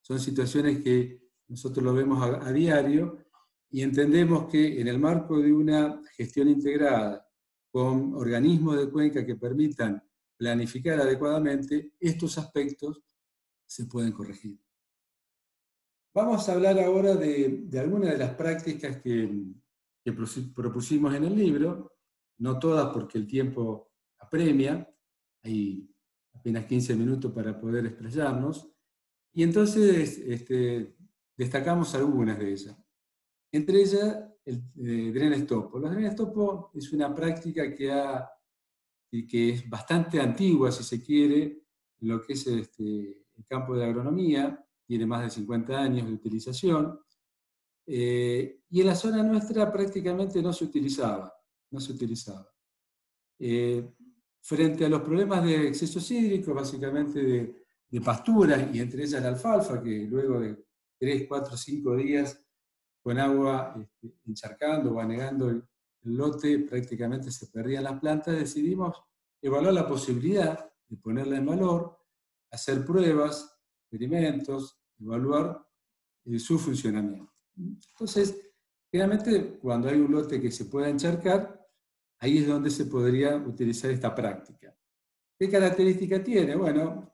son situaciones que nosotros lo vemos a diario y entendemos que en el marco de una gestión integrada con organismos de cuenca que permitan planificar adecuadamente, estos aspectos se pueden corregir. Vamos a hablar ahora de, algunas de las prácticas que, propusimos en el libro, no todas porque el tiempo apremia, hay apenas 15 minutos para poder expresarnos, y entonces este, destacamos algunas de ellas. Entre ellas el eh, drenes topo. Los drenes topo es una práctica que, ha, que es bastante antigua, si se quiere, en lo que es este, el campo de agronomía, tiene más de 50 años de utilización, eh, y en la zona nuestra prácticamente no se utilizaba, no se utilizaba. Eh, frente a los problemas de exceso hídrico, básicamente de, de pasturas, y entre ellas la alfalfa, que luego de 3, 4, 5 días con agua este, encharcando o anegando el, lote, prácticamente se perdían las plantas, decidimos evaluar la posibilidad de ponerla en valor, hacer pruebas, experimentos, evaluar eh, su funcionamiento. Entonces, generalmente cuando hay un lote que se pueda encharcar, ahí es donde se podría utilizar esta práctica. ¿Qué característica tiene? Bueno,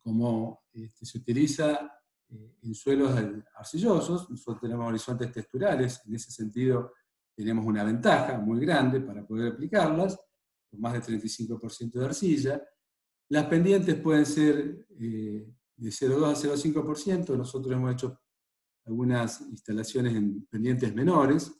como este, se utiliza eh, en suelos arcillosos, nosotros tenemos horizontes texturales, en ese sentido tenemos una ventaja muy grande para poder aplicarlas, con más del 35% de arcilla. Las pendientes pueden ser eh, de 0,2 a 0,5%, nosotros hemos hecho algunas instalaciones en pendientes menores.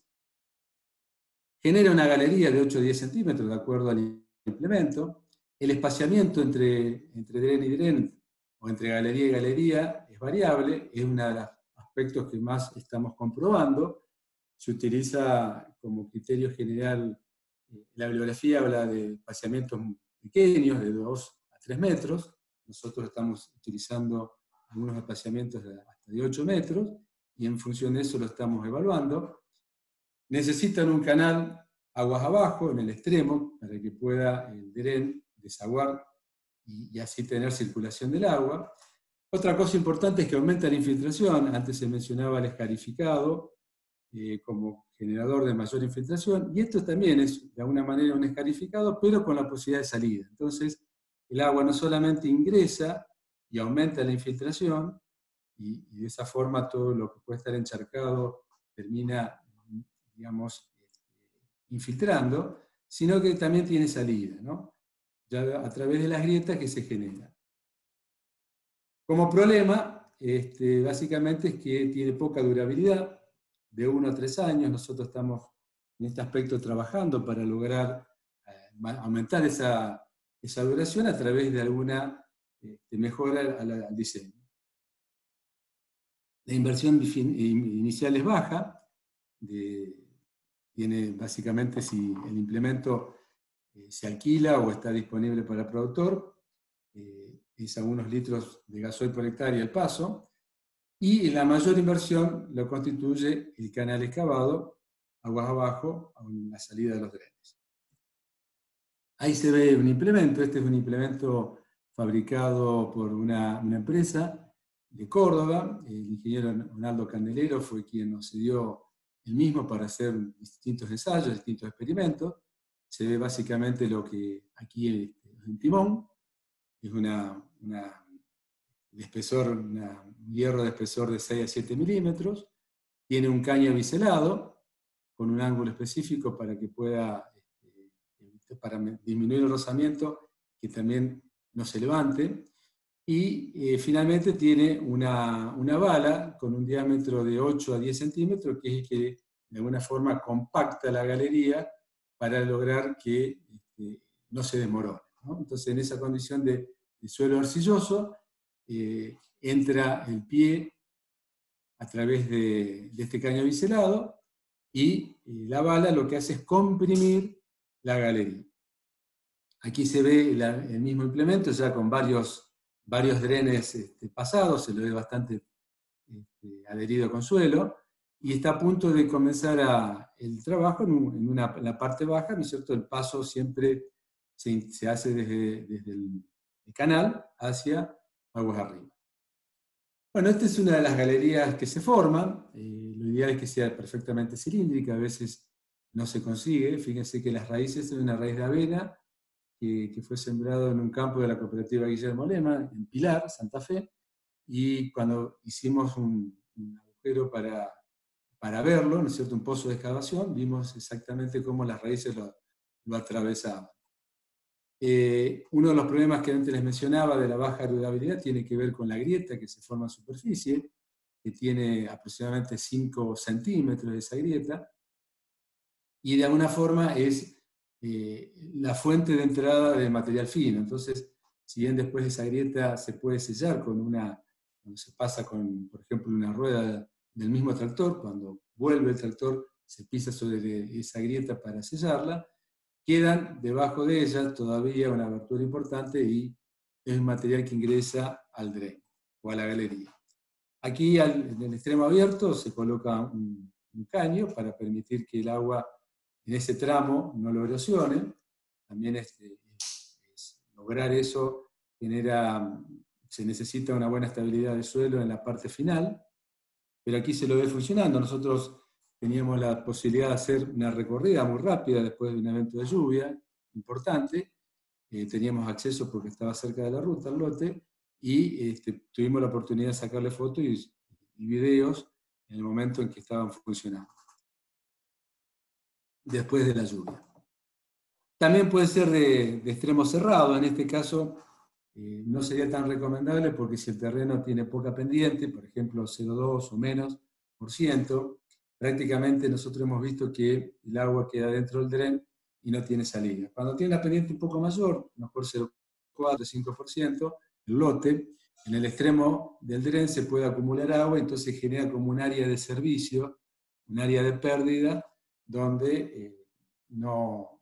Genera una galería de 8 o 10 centímetros de acuerdo al implemento. El espaciamiento entre, entre dren y dren, o entre galería y galería, es variable, es uno de los aspectos que más estamos comprobando. Se utiliza como criterio general, eh, la bibliografía habla de espaciamientos pequeños, de 2 a 3 metros. Nosotros estamos utilizando algunos espaciamientos de hasta de 8 metros, y en función de eso lo estamos evaluando. Necesitan un canal aguas abajo, en el extremo, para que pueda el dren desaguar y, así tener circulación del agua. Otra cosa importante es que aumenta la infiltración. Antes se mencionaba el escarificado eh, como generador de mayor infiltración, y esto también es de alguna manera un escarificado, pero con la posibilidad de salida. Entonces, el agua no solamente ingresa y aumenta la infiltración, y, de esa forma todo lo que puede estar encharcado termina, digamos, este, infiltrando, sino que también tiene salida, ¿no? Ya a través de las grietas que se generan. Como problema, este, básicamente es que tiene poca durabilidad, de uno a tres años. Nosotros estamos en este aspecto trabajando para lograr eh, aumentar esa, esa, duración a través de alguna este, mejora al diseño. La inversión inicial es baja, tiene básicamente si el implemento eh, se alquila o está disponible para el productor, eh, es a unos litros de gasoil por hectárea el paso, y la mayor inversión lo constituye el canal excavado, aguas abajo, a la salida de los drenes. Ahí se ve un implemento, este es un implemento fabricado por una, empresa de Córdoba. El ingeniero Ronaldo Candelero fue quien nos dio el mismo para hacer distintos ensayos, distintos experimentos. Se ve básicamente lo que aquí es un timón, es un hierro de espesor de 6 a 7 milímetros, tiene un caño biselado con un ángulo específico para que pueda, este, para disminuir el rozamiento, que también no se levante, y eh, finalmente tiene una, bala con un diámetro de 8 a 10 centímetros, que es que de alguna forma compacta la galería para lograr que este, no se desmorone. Entonces, en esa condición de, suelo arcilloso, eh, entra el pie a través de, este caño biselado y eh, la bala lo que hace es comprimir la galería. Aquí se ve el mismo implemento ya con varios varios drenes este, pasados, se lo ve bastante este, adherido con suelo, y está a punto de comenzar el trabajo en, una, la parte baja, ¿no es cierto? El paso siempre se, hace desde, el, canal hacia aguas arriba. Bueno, esta es una de las galerías que se forman. Eh, lo ideal es que sea perfectamente cilíndrica, a veces no se consigue. Fíjense que las raíces son una raíz de avena que, fue sembrado en un campo de la cooperativa Guillermo Lema, en Pilar, Santa Fe, y cuando hicimos un, agujero para, para verlo, ¿no es cierto?, un pozo de excavación, vimos exactamente cómo las raíces lo, atravesaban. Eh, uno de los problemas que antes les mencionaba de la baja durabilidad tiene que ver con la grieta que se forma en superficie, que tiene aproximadamente 5 centímetros de esa grieta, y de alguna forma es eh, la fuente de entrada de material fino. Entonces, si bien después esa grieta se puede sellar con una, cuando se pasa con, por ejemplo, una rueda del mismo tractor, cuando vuelve el tractor se pisa sobre esa grieta para sellarla, quedan debajo de ella todavía una abertura importante y es un material que ingresa al dren o a la galería. Aquí en el extremo abierto se coloca un caño para permitir que el agua en ese tramo no lo erosionen. También este, lograr eso genera, se necesita una buena estabilidad del suelo en la parte final, pero aquí se lo ve funcionando. Nosotros teníamos la posibilidad de hacer una recorrida muy rápida después de un evento de lluvia importante. Eh, teníamos acceso porque estaba cerca de la ruta, el lote, y este, tuvimos la oportunidad de sacarle fotos y videos en el momento en que estaban funcionando después de la lluvia. También puede ser de, extremo cerrado, en este caso eh, no sería tan recomendable porque si el terreno tiene poca pendiente, por ejemplo 0,2 o menos, prácticamente nosotros hemos visto que el agua queda dentro del dren y no tiene salida. Cuando tiene la pendiente un poco mayor, mejor 0,4-5%, el lote, en el extremo del dren se puede acumular agua, entonces genera como un área de servicio, un área de pérdida, donde eh, no,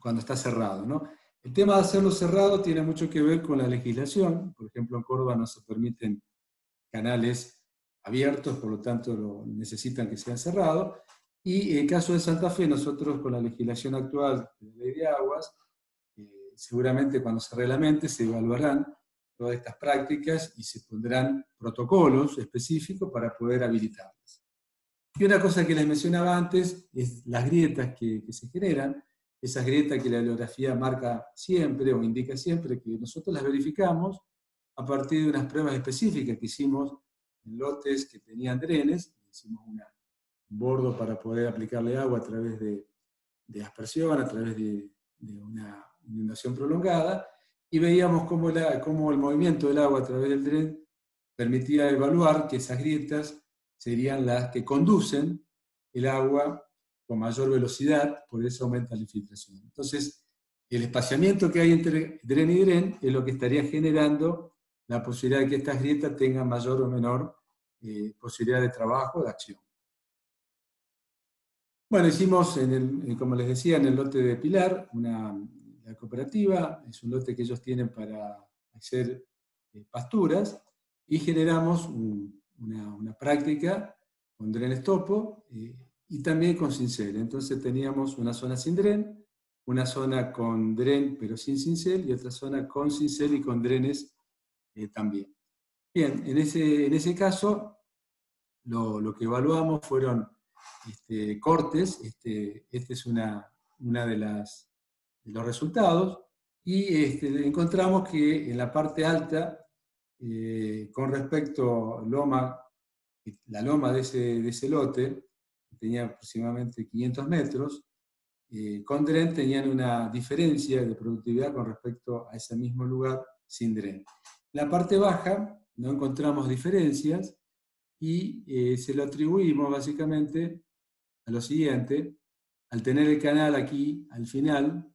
cuando está cerrado. ¿no? El tema de hacerlo cerrado tiene mucho que ver con la legislación. Por ejemplo, en Córdoba no se permiten canales abiertos, por lo tanto necesitan que sean cerrados. Y en el caso de Santa Fe, nosotros con la legislación actual de la ley de aguas, eh, seguramente cuando se reglamente se evaluarán todas estas prácticas y se pondrán protocolos específicos para poder habilitarlas. Y una cosa que les mencionaba antes es las grietas que, se generan esas grietas que la bibliografía marca siempre o indica siempre, que nosotros las verificamos a partir de unas pruebas específicas que hicimos en lotes que tenían drenes, hicimos un bordo para poder aplicarle agua a través de, aspersión, a través de, una inundación prolongada, y veíamos cómo, cómo el movimiento del agua a través del dren permitía evaluar que esas grietas serían las que conducen el agua con mayor velocidad, por eso aumenta la infiltración. Entonces, el espaciamiento que hay entre dren y dren es lo que estaría generando la posibilidad de que estas grietas tengan mayor o menor eh, posibilidad de trabajo, de acción. Bueno, hicimos, el, como les decía, en el lote de Pilar, una la cooperativa, es un lote que ellos tienen para hacer eh, pasturas, y generamos una, una, práctica con drenes topo, y también con cincel. Entonces teníamos una zona sin dren, una zona con dren pero sin cincel y otra zona con cincel y con drenes eh, también. Bien, en ese, en ese caso lo, lo que evaluamos fueron este, cortes, este, este es una, una de, las, los resultados, y este, encontramos que en la parte alta, eh, con respecto a loma, la loma de ese, de ese lote, tenía aproximadamente 500 metros, eh, con dren tenían una diferencia de productividad con respecto a ese mismo lugar sin dren. En la parte baja no encontramos diferencias y eh, se lo atribuimos básicamente a lo siguiente, al tener el canal aquí al final,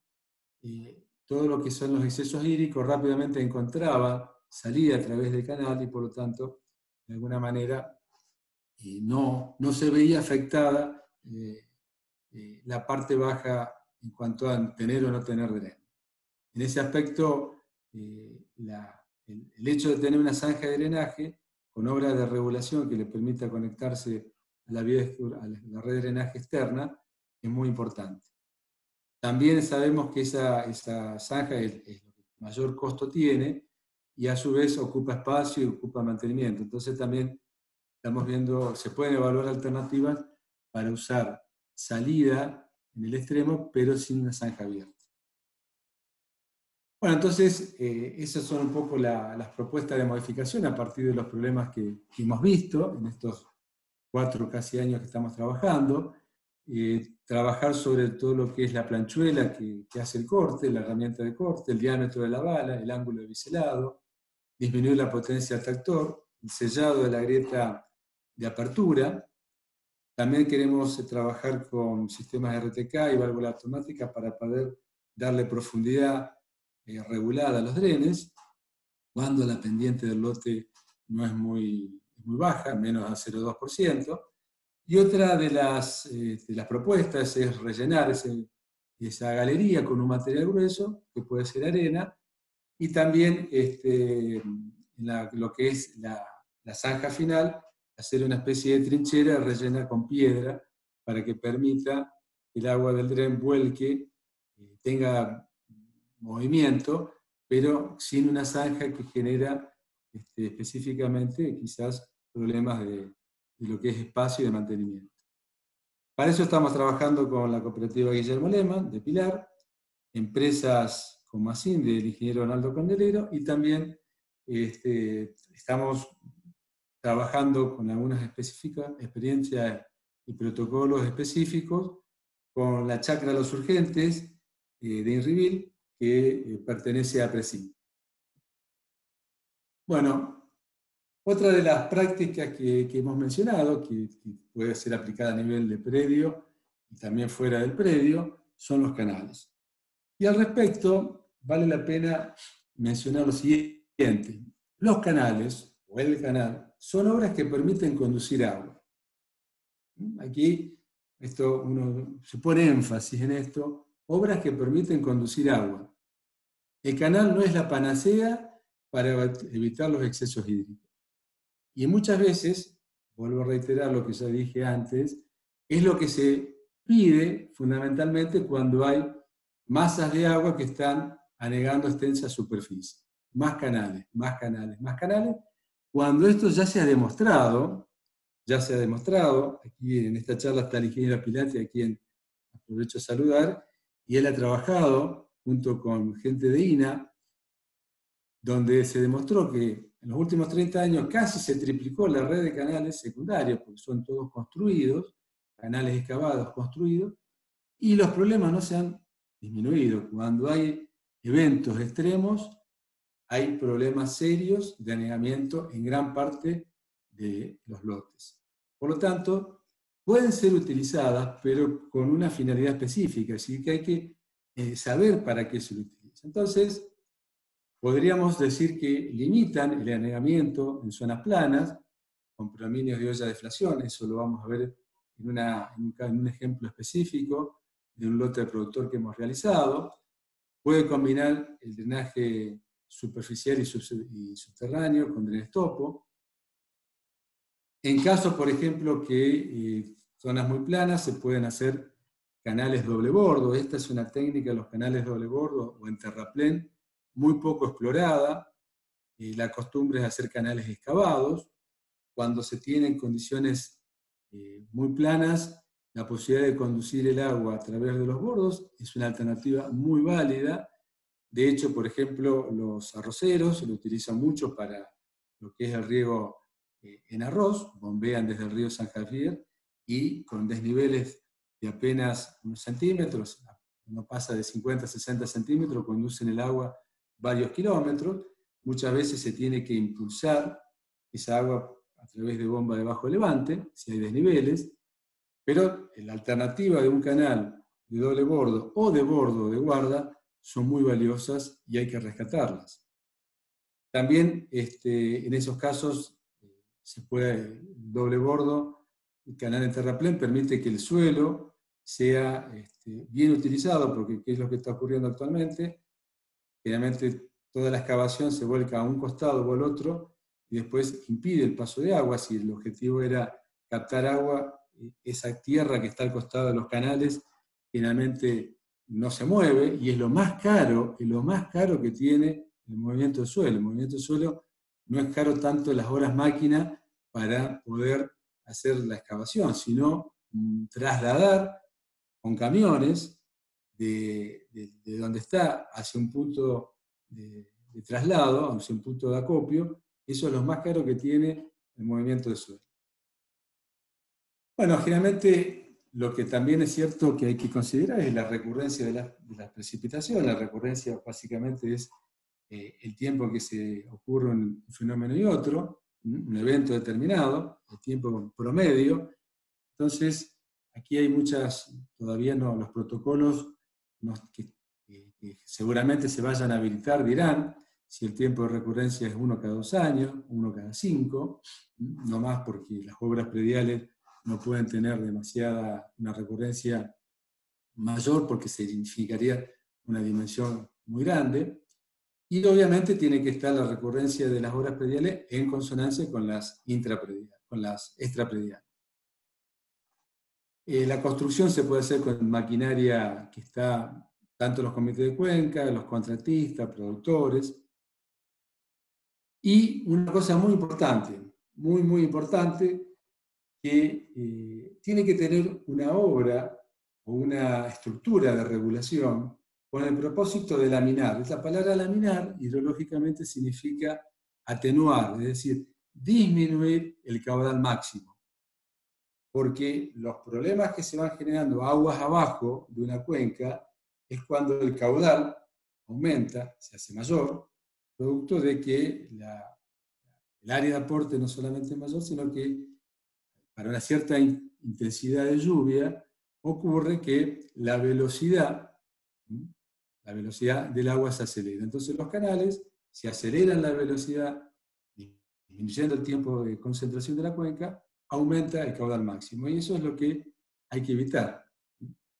eh, todo lo que son los excesos hídricos rápidamente encontraba salida a través del canal y por lo tanto, de alguna manera, no, no se veía afectada eh, eh, la parte baja en cuanto a tener o no tener dren. En ese aspecto, eh, el, hecho de tener una zanja de drenaje con obra de regulación que le permita conectarse la, a la red de drenaje externa es muy importante. También sabemos que esa, esa zanja es, es lo que mayor costo tiene y a su vez ocupa espacio y ocupa mantenimiento. Entonces también estamos viendo, se pueden evaluar alternativas para usar salida en el extremo, pero sin una zanja abierta. Bueno, entonces, eh, esas son un poco las propuestas de modificación a partir de los problemas que, hemos visto en estos cuatro casi años que estamos trabajando. Eh, trabajar sobre todo lo que es la planchuela que, que, hace el corte, la herramienta de corte, el diámetro de la bala, el ángulo de biselado, disminuir la potencia del tractor, el sellado de la grieta de apertura. También queremos eh, trabajar con sistemas RTK y válvula automática para poder darle profundidad eh, regulada a los drenes, cuando la pendiente del lote no es muy, baja, menos a 0,2%. Y otra de las, eh, de las propuestas es rellenar esa galería con un material grueso, que puede ser arena, y también este, lo que es la, la zanja final, hacer una especie de trinchera rellena con piedra para que permita que el agua del dren vuelque, eh, tenga movimiento, pero sin una zanja que genera este, específicamente quizás problemas de, lo que es espacio y de mantenimiento. Para eso estamos trabajando con la cooperativa Guillermo Lehmann de Pilar, empresas como ASIN del ingeniero Ronaldo Condelero y también este, estamos trabajando con algunas específicas, experiencias y protocolos específicos con la chacra de los urgentes eh, de Inrivil, que eh, pertenece a PRESIM. Bueno, Otra de las prácticas que, hemos mencionado, que, puede ser aplicada a nivel de predio y también fuera del predio, son los canales. Y al respecto, vale la pena mencionar lo siguiente. Los canales, o el canal, son obras que permiten conducir agua. Aquí esto, uno se pone énfasis en esto, obras que permiten conducir agua. El canal no es la panacea para evitar los excesos hídricos. Y muchas veces, vuelvo a reiterar lo que ya dije antes, es lo que se pide fundamentalmente cuando hay masas de agua que están anegando extensa superficie. Más canales, más canales, más canales. Cuando esto ya se ha demostrado, ya se ha demostrado, aquí en esta charla está el ingeniero Pilate, a quien aprovecho a saludar, y él ha trabajado junto con gente de INA, donde se demostró que en los últimos 30 años casi se triplicó la red de canales secundarios, porque son todos construidos, canales excavados construidos, y los problemas no se han disminuido. Cuando hay eventos extremos, hay problemas serios de anegamiento en gran parte de los lotes. Por lo tanto, pueden ser utilizadas, pero con una finalidad específica, así que hay que eh, saber para qué se utiliza. Entonces, podríamos decir que limitan el anegamiento en zonas planas, con predominios de olla de deflación, eso lo vamos a ver en un ejemplo específico de un lote de productor que hemos realizado. Puede combinar el drenaje superficial y subterráneo con drenaje topo. En caso, por ejemplo, que eh, zonas muy planas se pueden hacer canales doble bordo. Esta es una técnica de los canales doble bordo o en terraplén muy poco explorada. Eh, la costumbre es hacer canales excavados. Cuando se tienen condiciones eh, muy planas, la posibilidad de conducir el agua a través de los bordos es una alternativa muy válida. De hecho, por ejemplo, los arroceros lo utilizan mucho para lo que es el riego eh, en arroz, bombean desde el río San Javier y con desniveles de apenas unos centímetros, no pasa de 50 a 60 centímetros, conducen el agua varios kilómetros. Muchas veces se tiene que impulsar esa agua a través de bomba de bajo levante, si hay desniveles, pero la alternativa de un canal de doble bordo o de bordo de guarda son muy valiosas y hay que rescatarlas. También este, en esos casos se puede, doble bordo, el canal en terraplén permite que el suelo sea este, bien utilizado, porque ¿qué es lo que está ocurriendo actualmente? Generalmente toda la excavación se vuelca a un costado o al otro y después impide el paso de agua. Si el objetivo era captar agua, esa tierra que está al costado de los canales generalmente no se mueve y es lo más caro, es lo más caro que tiene el movimiento del suelo. El movimiento del suelo no es caro tanto las horas máquina para poder hacer la excavación, sino trasladar con camiones de, donde está hacia un punto de, traslado, hacia un punto de acopio, eso es lo más caro que tiene el movimiento de suelo. Bueno, generalmente lo que también es cierto que hay que considerar es la recurrencia de la, de precipitación. La recurrencia básicamente es eh, el tiempo que se ocurre un fenómeno y otro, un evento determinado, el tiempo promedio. Entonces, aquí hay muchas, todavía no, los protocolos que, seguramente se vayan a habilitar dirán si el tiempo de recurrencia es uno cada dos años, uno cada cinco, no más porque las obras prediales no pueden tener demasiada, una recurrencia mayor porque significaría una dimensión muy grande. Y obviamente tiene que estar la recurrencia de las obras prediales en consonancia con las, intraprediales, con las extraprediales. Eh, la construcción se puede hacer con maquinaria que está tanto los comités de cuenca, los contratistas, productores. Y una cosa muy importante, muy, muy importante, que eh, tiene que tener una obra o una estructura de regulación con el propósito de laminar. Esta palabra laminar hidrológicamente significa atenuar, es decir, disminuir el caudal máximo. Porque los problemas que se van generando aguas abajo de una cuenca es cuando el caudal aumenta, se hace mayor, producto de que el área de aporte no solamente es mayor, sino que para una cierta intensidad de lluvia ocurre que la velocidad, la velocidad del agua se acelera. Entonces los canales, si aceleran la velocidad, disminuyendo el tiempo de concentración de la cuenca, aumenta el caudal máximo. Y eso es lo que hay que evitar,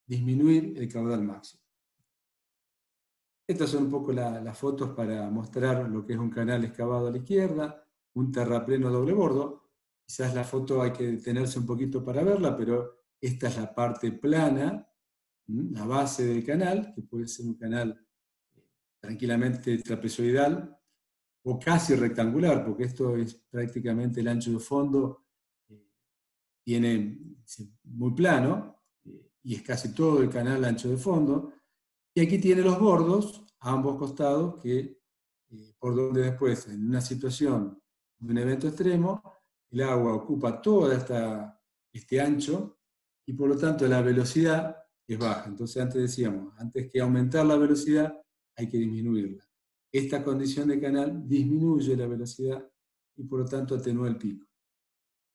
disminuir el caudal máximo. Estas son un poco las fotos para mostrar lo que es un canal excavado a la izquierda, un terrapleno doble bordo. Quizás la foto hay que detenerse un poquito para verla, pero esta es la parte plana, la base del canal, que puede ser un canal eh, tranquilamente trapezoidal o casi rectangular, porque esto es prácticamente el ancho de fondo, eh, tiene muy plano, eh, y es casi todo el canal ancho de fondo, y aquí tiene los bordos a ambos costados, que por donde después, en una situación de un evento extremo, el agua ocupa todo esta, este ancho y por lo tanto la velocidad es baja. Entonces antes decíamos, antes que aumentar la velocidad hay que disminuirla. Esta condición de canal disminuye la velocidad y por lo tanto atenúa el pico.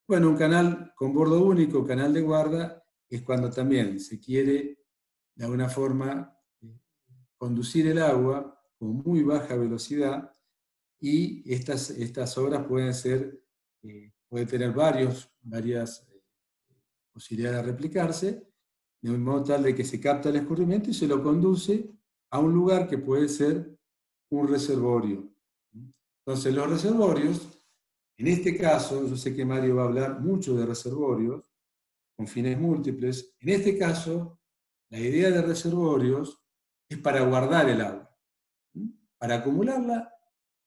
Bueno, un canal con bordo único, canal de guarda, es cuando también se quiere de alguna forma eh, conducir el agua con muy baja velocidad y estas, estas obras pueden ser, eh, puede tener varios, varias eh, posibilidades de replicarse, de modo tal de que se capta el escurrimiento y se lo conduce a un lugar que puede ser un reservorio. Entonces, los reservorios, en este caso, yo sé que Mario va a hablar mucho de reservorios con fines múltiples, en este caso, la idea de reservorios es para guardar el agua, para acumularla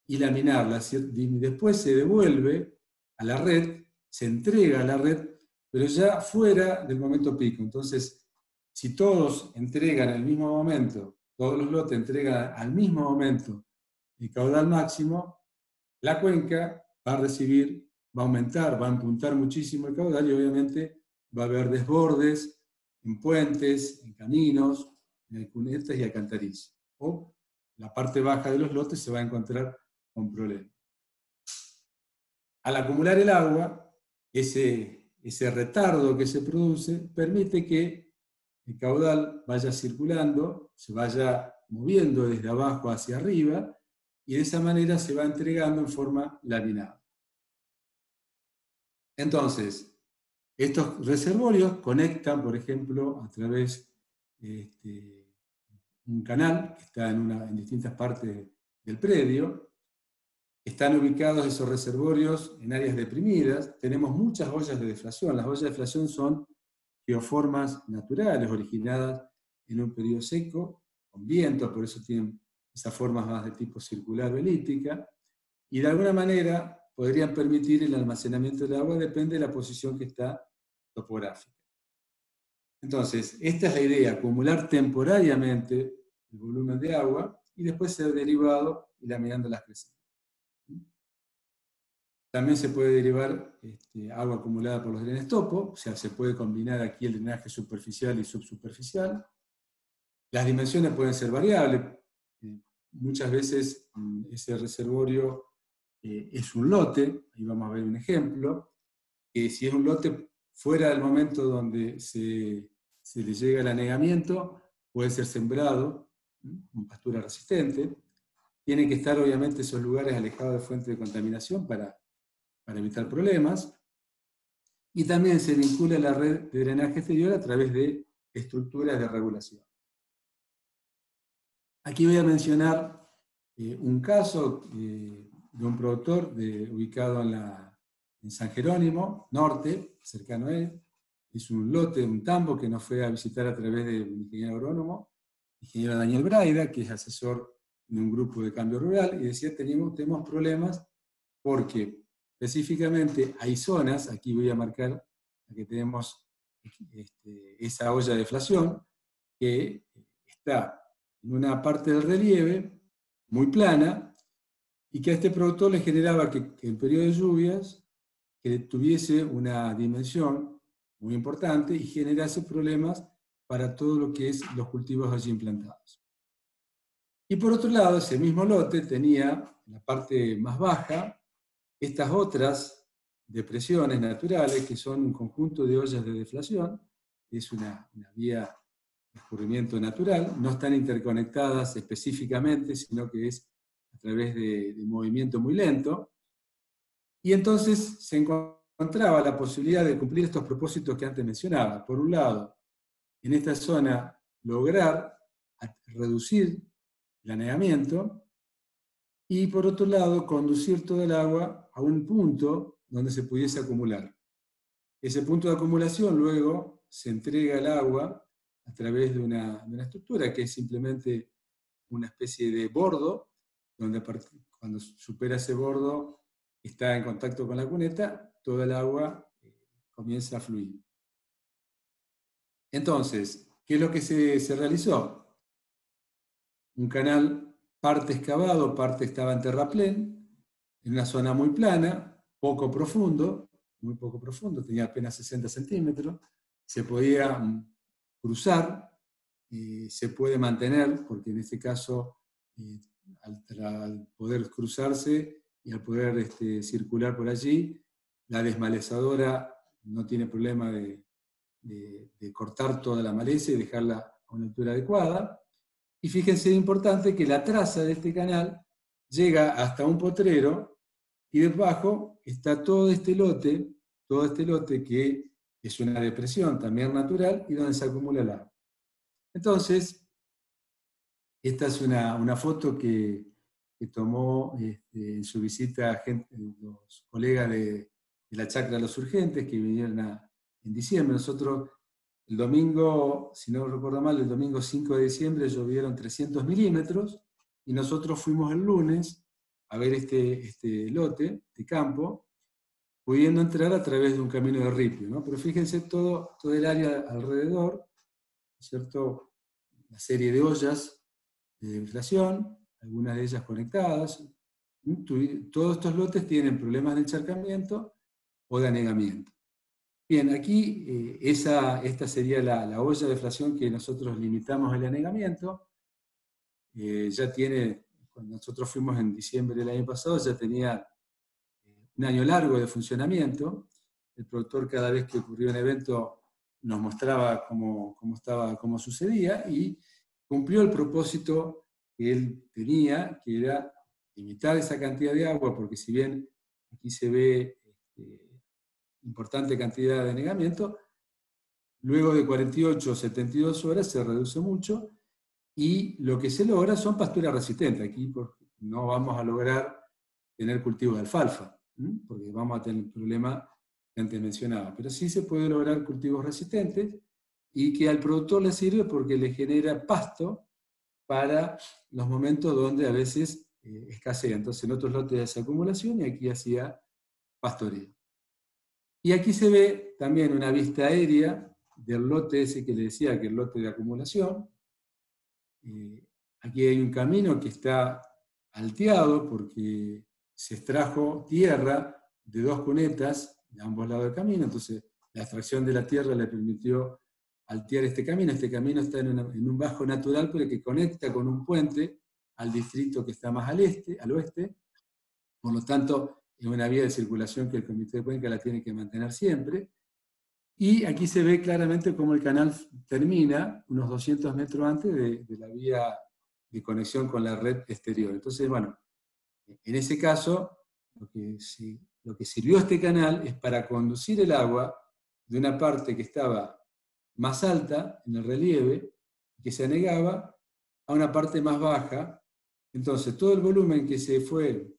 y laminarla. Después se devuelve a la red, se entrega a la red, pero ya fuera del momento pico. Entonces, si todos entregan al mismo momento, todos los lotes entregan al mismo momento el caudal máximo, la cuenca va a recibir, va a aumentar, va a apuntar muchísimo el caudal y obviamente va a haber desbordes en puentes, en caminos, en cunetas y alcantarillas. O la parte baja de los lotes se va a encontrar con problema. Al acumular el agua, ese, ese retardo que se produce permite que el caudal vaya circulando, se vaya moviendo desde abajo hacia arriba y de esa manera se va entregando en forma laminada. Entonces, estos reservorios conectan, por ejemplo, a través de este, un canal que está en, una, en distintas partes del predio, están ubicados esos reservorios en áreas deprimidas. Tenemos muchas ollas de deflación. Las ollas de deflación son geoformas naturales originadas en un periodo seco, con viento, por eso tienen esas formas más de tipo circular o elíptica, y de alguna manera podrían permitir el almacenamiento del agua, depende de la posición que está topográfica. Entonces, esta es la idea, acumular temporariamente el volumen de agua y después ser derivado y laminando las crecidas. También se puede derivar este, agua acumulada por los drenes topo, o sea, se puede combinar aquí el drenaje superficial y subsuperficial. Las dimensiones pueden ser variables. Eh, muchas veces mm, ese reservorio eh, es un lote, ahí vamos a ver un ejemplo, que si es un lote fuera del momento donde se, se le llega el anegamiento, puede ser sembrado con pastura resistente. Tienen que estar obviamente esos lugares alejados de fuentes de contaminación para para evitar problemas. Y también se vincula la red de drenaje exterior a través de estructuras de regulación. Aquí voy a mencionar eh, un caso eh, de un productor ubicado en San Jerónimo, norte, cercano a él. Es un lote, un tambo que nos fue a visitar a través de un ingeniero agrónomo, ingeniero Daniel Braida, que es asesor de un grupo de cambio rural, y decía, tenemos, tenemos problemas porque Específicamente, hay zonas, aquí voy a marcar, que tenemos este, esa olla de deflación, que está en una parte del relieve muy plana y que a este productor le generaba que, que en periodo de lluvias que tuviese una dimensión muy importante y generase problemas para todo lo que es los cultivos allí implantados. Y por otro lado, ese mismo lote tenía en la parte más baja estas otras depresiones naturales, que son un conjunto de ollas de deflación, es una, vía de escurrimiento natural, no están interconectadas específicamente, sino que es a través de, de movimiento muy lento. Y entonces se encontraba la posibilidad de cumplir estos propósitos que antes mencionaba. Por un lado, en esta zona lograr reducir el anegamiento y por otro lado conducir todo el agua a un punto donde se pudiese acumular. Ese punto de acumulación luego se entrega el agua a través de una, estructura que es simplemente una especie de bordo, donde cuando supera ese bordo está en contacto con la cuneta, toda el agua eh, comienza a fluir. Entonces, ¿qué es lo que se, se realizó? Un canal parte excavado, parte estaba en terraplén, en una zona muy plana, poco profundo, muy poco profundo, tenía apenas 60 centímetros, se podía mm, cruzar, y se puede mantener, porque en este caso, eh, al, poder cruzarse y al poder este, circular por allí, la desmalezadora no tiene problema de, de cortar toda la maleza y dejarla a una altura adecuada. Y fíjense, es importante que la traza de este canal llega hasta un potrero y debajo está todo este lote, todo este lote que es una depresión también natural y donde se acumula el agua. Entonces, esta es una, foto que, tomó este, en su visita gente, los colegas de, la Chacra Los Urgentes que vinieron en diciembre. Nosotros el domingo, si no recuerdo mal, el domingo 5 de diciembre llovieron 300 milímetros y nosotros fuimos el lunes a ver este, este lote de campo, pudiendo entrar a través de un camino de ripio. ¿no? Pero fíjense todo, todo el área alrededor, ¿cierto? Una serie de ollas de inflación, algunas de ellas conectadas. Todos estos lotes tienen problemas de encharcamiento o de anegamiento. Bien, aquí eh, esa, esta sería la, olla de deflación que nosotros limitamos el anegamiento. Eh, ya tiene, cuando nosotros fuimos en diciembre del año pasado, ya tenía eh, un año largo de funcionamiento. El productor cada vez que ocurrió un evento nos mostraba cómo, cómo, estaba, cómo sucedía y cumplió el propósito que él tenía, que era limitar esa cantidad de agua, porque si bien aquí se ve este, importante cantidad de anegamiento. Luego de 48 o 72 horas se reduce mucho y lo que se logra son pasturas resistentes. Aquí no vamos a lograr tener cultivos de alfalfa, porque vamos a tener el problema que antes mencionaba. Pero sí se puede lograr cultivos resistentes y que al productor le sirve porque le genera pasto para los momentos donde a veces eh, escasea. Entonces en otros lotes hace acumulación y aquí hacía pastoreo. Y aquí se ve también una vista aérea del lote ese que le decía que el lote de acumulación. Eh, aquí hay un camino que está alteado porque se extrajo tierra de dos cunetas de ambos lados del camino, entonces la extracción de la tierra le permitió altear este camino. Este camino está en, en un bajo natural, pero que conecta con un puente al distrito que está más al este, al oeste. Por lo tanto, es una vía de circulación que el Comité de Cuenca la tiene que mantener siempre. Y aquí se ve claramente cómo el canal termina unos 200 metros antes de, la vía de conexión con la red exterior. Entonces, bueno, en ese caso, lo que, lo que sirvió este canal es para conducir el agua de una parte que estaba más alta en el relieve, que se anegaba, a una parte más baja. Entonces, todo el volumen que se fue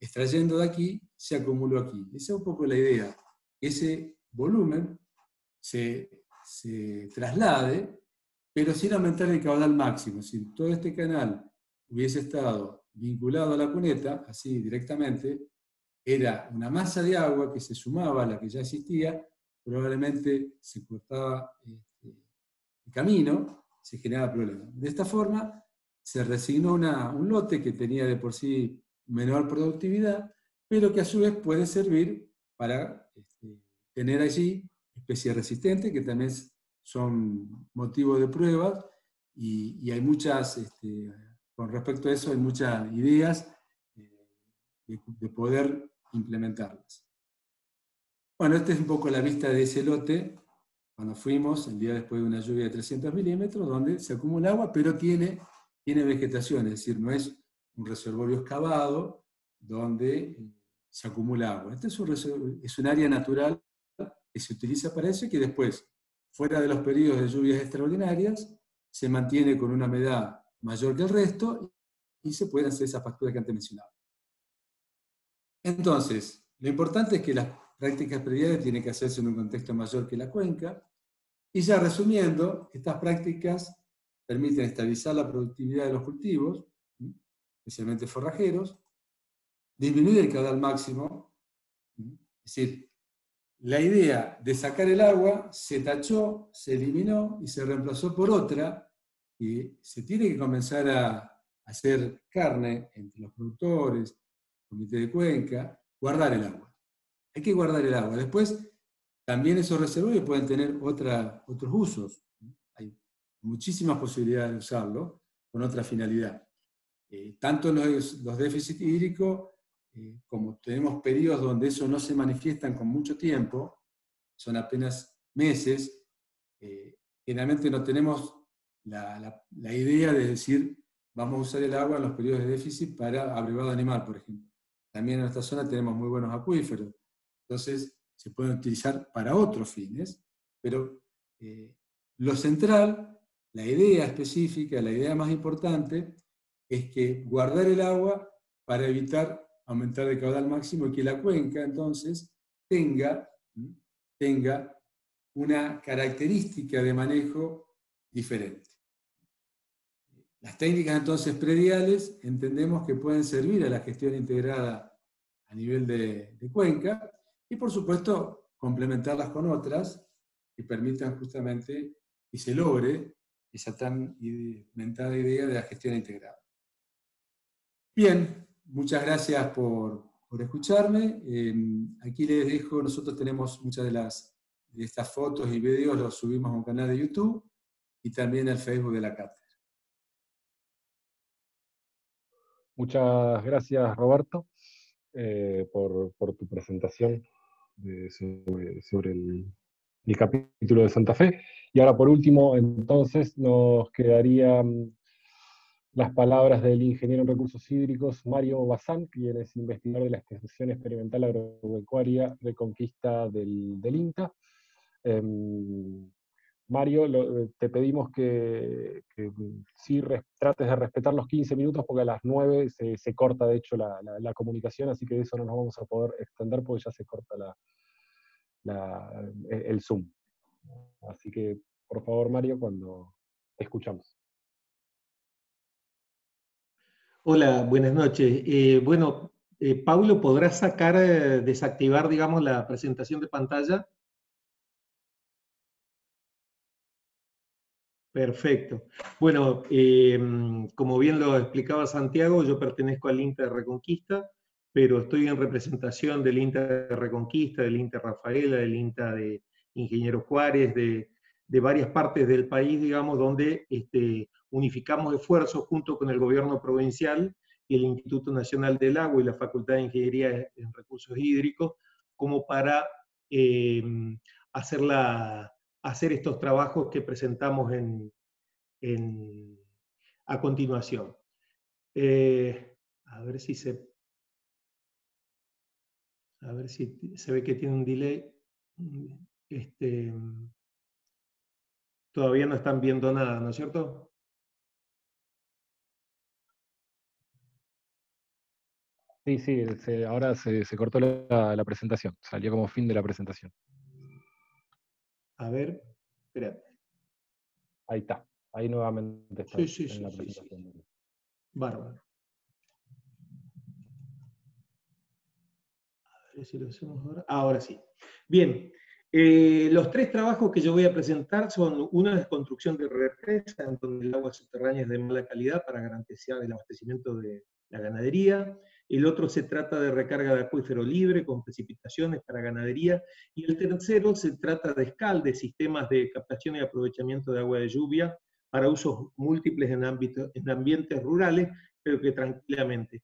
extrayendo de aquí, se acumuló aquí. Esa es un poco la idea. Ese volumen se, traslade, pero sin aumentar el caudal máximo. Si todo este canal hubiese estado vinculado a la cuneta, así directamente, era una masa de agua que se sumaba a la que ya existía, probablemente se cortaba este, el camino, se generaba problema. De esta forma, se resignó un lote que tenía de por sí menor productividad, pero que a su vez puede servir para este, tener allí especies resistentes, que también son motivo de pruebas, y, hay muchas, este, con respecto a eso, hay muchas ideas eh, de, poder implementarlas. Bueno, esta es un poco la vista de ese lote, cuando fuimos, el día después de una lluvia de 300 milímetros, donde se acumula agua, pero tiene, tiene vegetación, es decir, no es un reservorio excavado donde se acumula agua. Este es un, es un área natural que se utiliza para eso y que después, fuera de los periodos de lluvias extraordinarias, se mantiene con una humedad mayor que el resto y se pueden hacer esas facturas que antes mencionaba. Entonces, lo importante es que las prácticas prediales tienen que hacerse en un contexto mayor que la cuenca. Y ya resumiendo, estas prácticas permiten estabilizar la productividad de los cultivos, especialmente forrajeros, disminuir el caudal máximo, es decir, la idea de sacar el agua se tachó, se eliminó y se reemplazó por otra, y se tiene que comenzar a hacer carne entre los productores, comité de cuenca, guardar el agua. Hay que guardar el agua. Después, también esos reservorios pueden tener otros usos. Hay muchísimas posibilidades de usarlo con otra finalidad. Eh, tanto los, déficits hídricos, eh, como tenemos periodos donde eso no se manifiestan con mucho tiempo, son apenas meses, eh, generalmente no tenemos la, la, idea de decir, vamos a usar el agua en los periodos de déficit para abrevado animal, por ejemplo. También en nuestra zona tenemos muy buenos acuíferos, entonces se pueden utilizar para otros fines, pero eh, lo central, la idea específica, la idea más importante, es que guardar el agua para evitar aumentar el caudal máximo y que la cuenca entonces tenga, tenga una característica de manejo diferente. Las técnicas entonces prediales entendemos que pueden servir a la gestión integrada a nivel de, cuenca y por supuesto complementarlas con otras que permitan justamente y se logre esa tan inventada idea de la gestión integrada. Bien, muchas gracias por, escucharme. Em, aquí les dejo, nosotros tenemos muchas de, las, de estas fotos y videos, los subimos a un canal de YouTube y también al Facebook de la cátedra. Muchas gracias, Roberto, eh, por, tu presentación sobre, el, capítulo de Santa Fe. Y ahora, por último, entonces, nos quedarían las palabras del ingeniero en recursos hídricos Mario Bazán, quien es investigador de la Estación Experimental Agropecuaria de Conquista del, INTA. Em, Mario, eh, te pedimos que, sí trates de respetar los 15 minutos porque a las 9 se, corta de hecho la, comunicación, así que de eso no nos vamos a poder extender porque ya se corta el Zoom. Así que, por favor, Mario, cuando escuchamos. Hola, buenas noches. Eh, bueno, eh, Paulo, ¿podrás sacar, desactivar, digamos, la presentación de pantalla? Perfecto. Bueno, como bien lo explicaba Santiago, yo pertenezco al INTA de Reconquista, pero estoy en representación del INTA de Reconquista, del INTA Rafaela, del INTA de Ingeniero Juárez, de, varias partes del país, digamos, donde este, unificamos esfuerzos junto con el gobierno provincial y el Instituto Nacional del Agua y la Facultad de Ingeniería en Recursos Hídricos, como para em, hacer la hacer estos trabajos que presentamos en, a continuación. Eh, a ver si se... A ver si se ve que tiene un delay. Este, todavía no están viendo nada, ¿no es cierto? Sí, sí, ahora se, cortó la, la, presentación, salió como fin de la presentación. A ver, espérate. Ahí está, ahí nuevamente está sí, sí, en la presentación. Bárbaro. A ver si lo hacemos ahora. Ahora sí. Bien, eh, los tres trabajos que yo voy a presentar son una de construcción de represa, en donde el agua subterránea es de mala calidad para garantizar el abastecimiento de la ganadería el otro se trata de recarga de acuífero libre con precipitaciones para ganadería, y el tercero se trata de escalde, sistemas de captación y aprovechamiento de agua de lluvia para usos múltiples en, en ambientes rurales, pero que tranquilamente.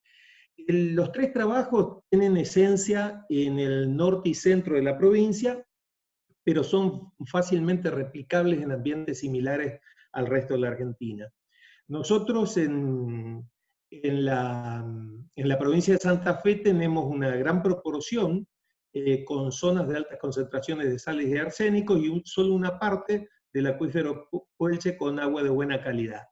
los tres trabajos tienen esencia en el norte y centro de la provincia, pero son fácilmente replicables en ambientes similares al resto de la Argentina. Nosotros en, en, la, en la provincia de Santa Fe tenemos una gran proporción eh, con zonas de altas concentraciones de sales y arsénicos y solo una parte del acuífero Puelche con agua de buena calidad.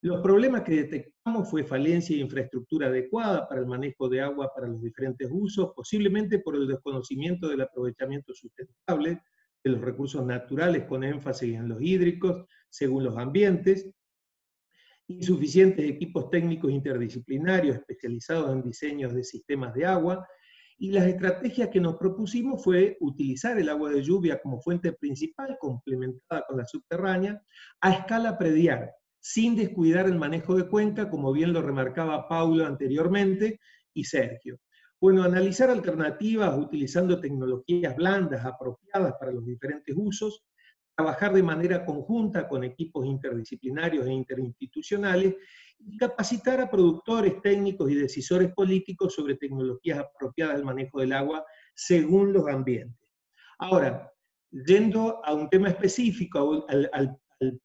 Los problemas que detectamos fue falencia de infraestructura adecuada para el manejo de agua para los diferentes usos, posiblemente por el desconocimiento del aprovechamiento sustentable de los recursos naturales con énfasis en los hídricos, según los ambientes, insuficientes equipos técnicos interdisciplinarios especializados en diseños de sistemas de agua, y las estrategias que nos propusimos fue utilizar el agua de lluvia como fuente principal, complementada con la subterránea, a escala predial, sin descuidar el manejo de cuenca, como bien lo remarcaba Paulo anteriormente y Sergio. Bueno, analizar alternativas utilizando tecnologías blandas apropiadas para los diferentes usos, trabajar de manera conjunta con equipos interdisciplinarios e interinstitucionales y capacitar a productores, técnicos y decisores políticos sobre tecnologías apropiadas al manejo del agua según los ambientes. Ahora, yendo a un tema específico, al, al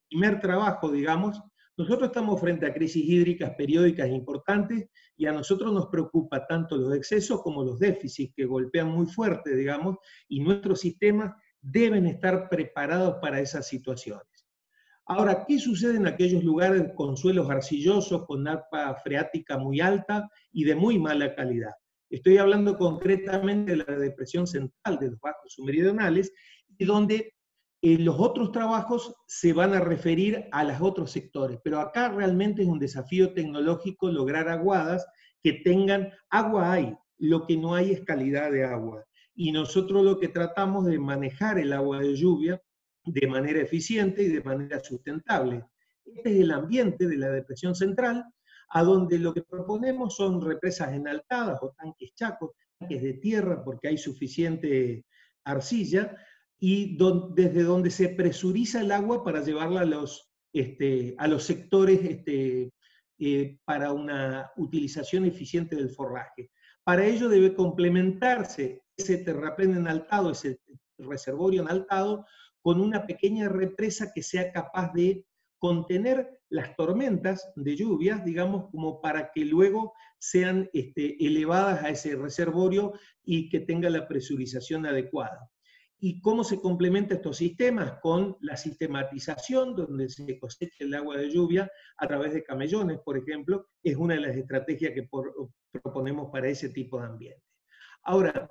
primer trabajo, digamos, nosotros estamos frente a crisis hídricas periódicas importantes y a nosotros nos preocupa tanto los excesos como los déficits que golpean muy fuerte, digamos, y nuestros sistemas deben estar preparados para esas situaciones. Ahora, ¿qué sucede en aquellos lugares con suelos arcillosos, con napa freática muy alta y de muy mala calidad? Estoy hablando concretamente de la depresión central de los bajos submeridionales y donde eh, los otros trabajos se van a referir a los otros sectores, pero acá realmente es un desafío tecnológico lograr aguadas que tengan agua hay, lo que no hay es calidad de agua y nosotros lo que tratamos de manejar el agua de lluvia de manera eficiente y de manera sustentable. Este es el ambiente de la depresión central, a donde lo que proponemos son represas enaltadas o tanques chacos, tanques de tierra porque hay suficiente arcilla, y desde donde se presuriza el agua para llevarla a los, este, a los sectores este, eh, para una utilización eficiente del forraje. Para ello debe complementarse ese terraplén enaltado, ese reservorio enaltado, con una pequeña represa que sea capaz de contener las tormentas de lluvias, digamos, como para que luego sean este, elevadas a ese reservorio y que tenga la presurización adecuada. ¿Y cómo se complementa estos sistemas? Con la sistematización, donde se cosecha el agua de lluvia a través de camellones, por ejemplo, es una de las estrategias que proponemos para ese tipo de ambiente. Ahora,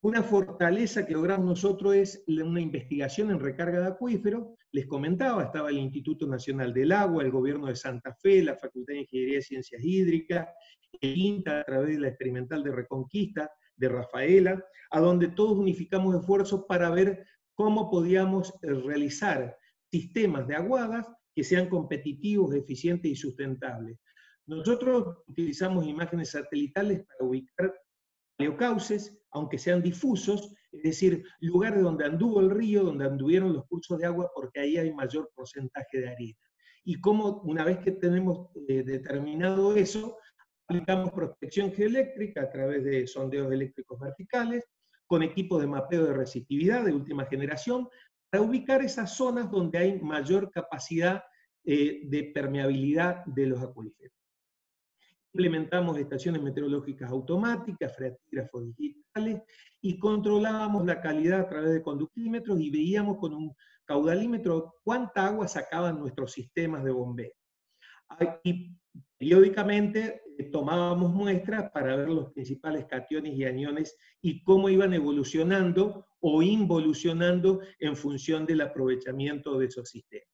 una fortaleza que logramos nosotros es una investigación en recarga de acuíferos. Les comentaba, estaba el Instituto Nacional del Agua, el Gobierno de Santa Fe, la Facultad de Ingeniería y Ciencias Hídricas, el INTA a través de la experimental de Reconquista de Rafaela, a donde todos unificamos esfuerzos para ver cómo podíamos eh, realizar sistemas de aguadas que sean competitivos, eficientes y sustentables. Nosotros utilizamos imágenes satelitales para ubicar paleocauces, aunque sean difusos, es decir, lugares donde anduvo el río, donde anduvieron los cursos de agua, porque ahí hay mayor porcentaje de arena. Y cómo, una vez que tenemos eh, determinado eso, aplicamos protección geoeléctrica a través de sondeos eléctricos verticales, con equipos de mapeo de resistividad de última generación, para ubicar esas zonas donde hay mayor capacidad eh, de permeabilidad de los acuíferos. Implementamos estaciones meteorológicas automáticas, freatígrafos digitales y controlábamos la calidad a través de conductímetros y veíamos con un caudalímetro cuánta agua sacaban nuestros sistemas de bombeo. Y periódicamente eh, tomábamos muestras para ver los principales cationes y aniones y cómo iban evolucionando o involucionando en función del aprovechamiento de esos sistemas.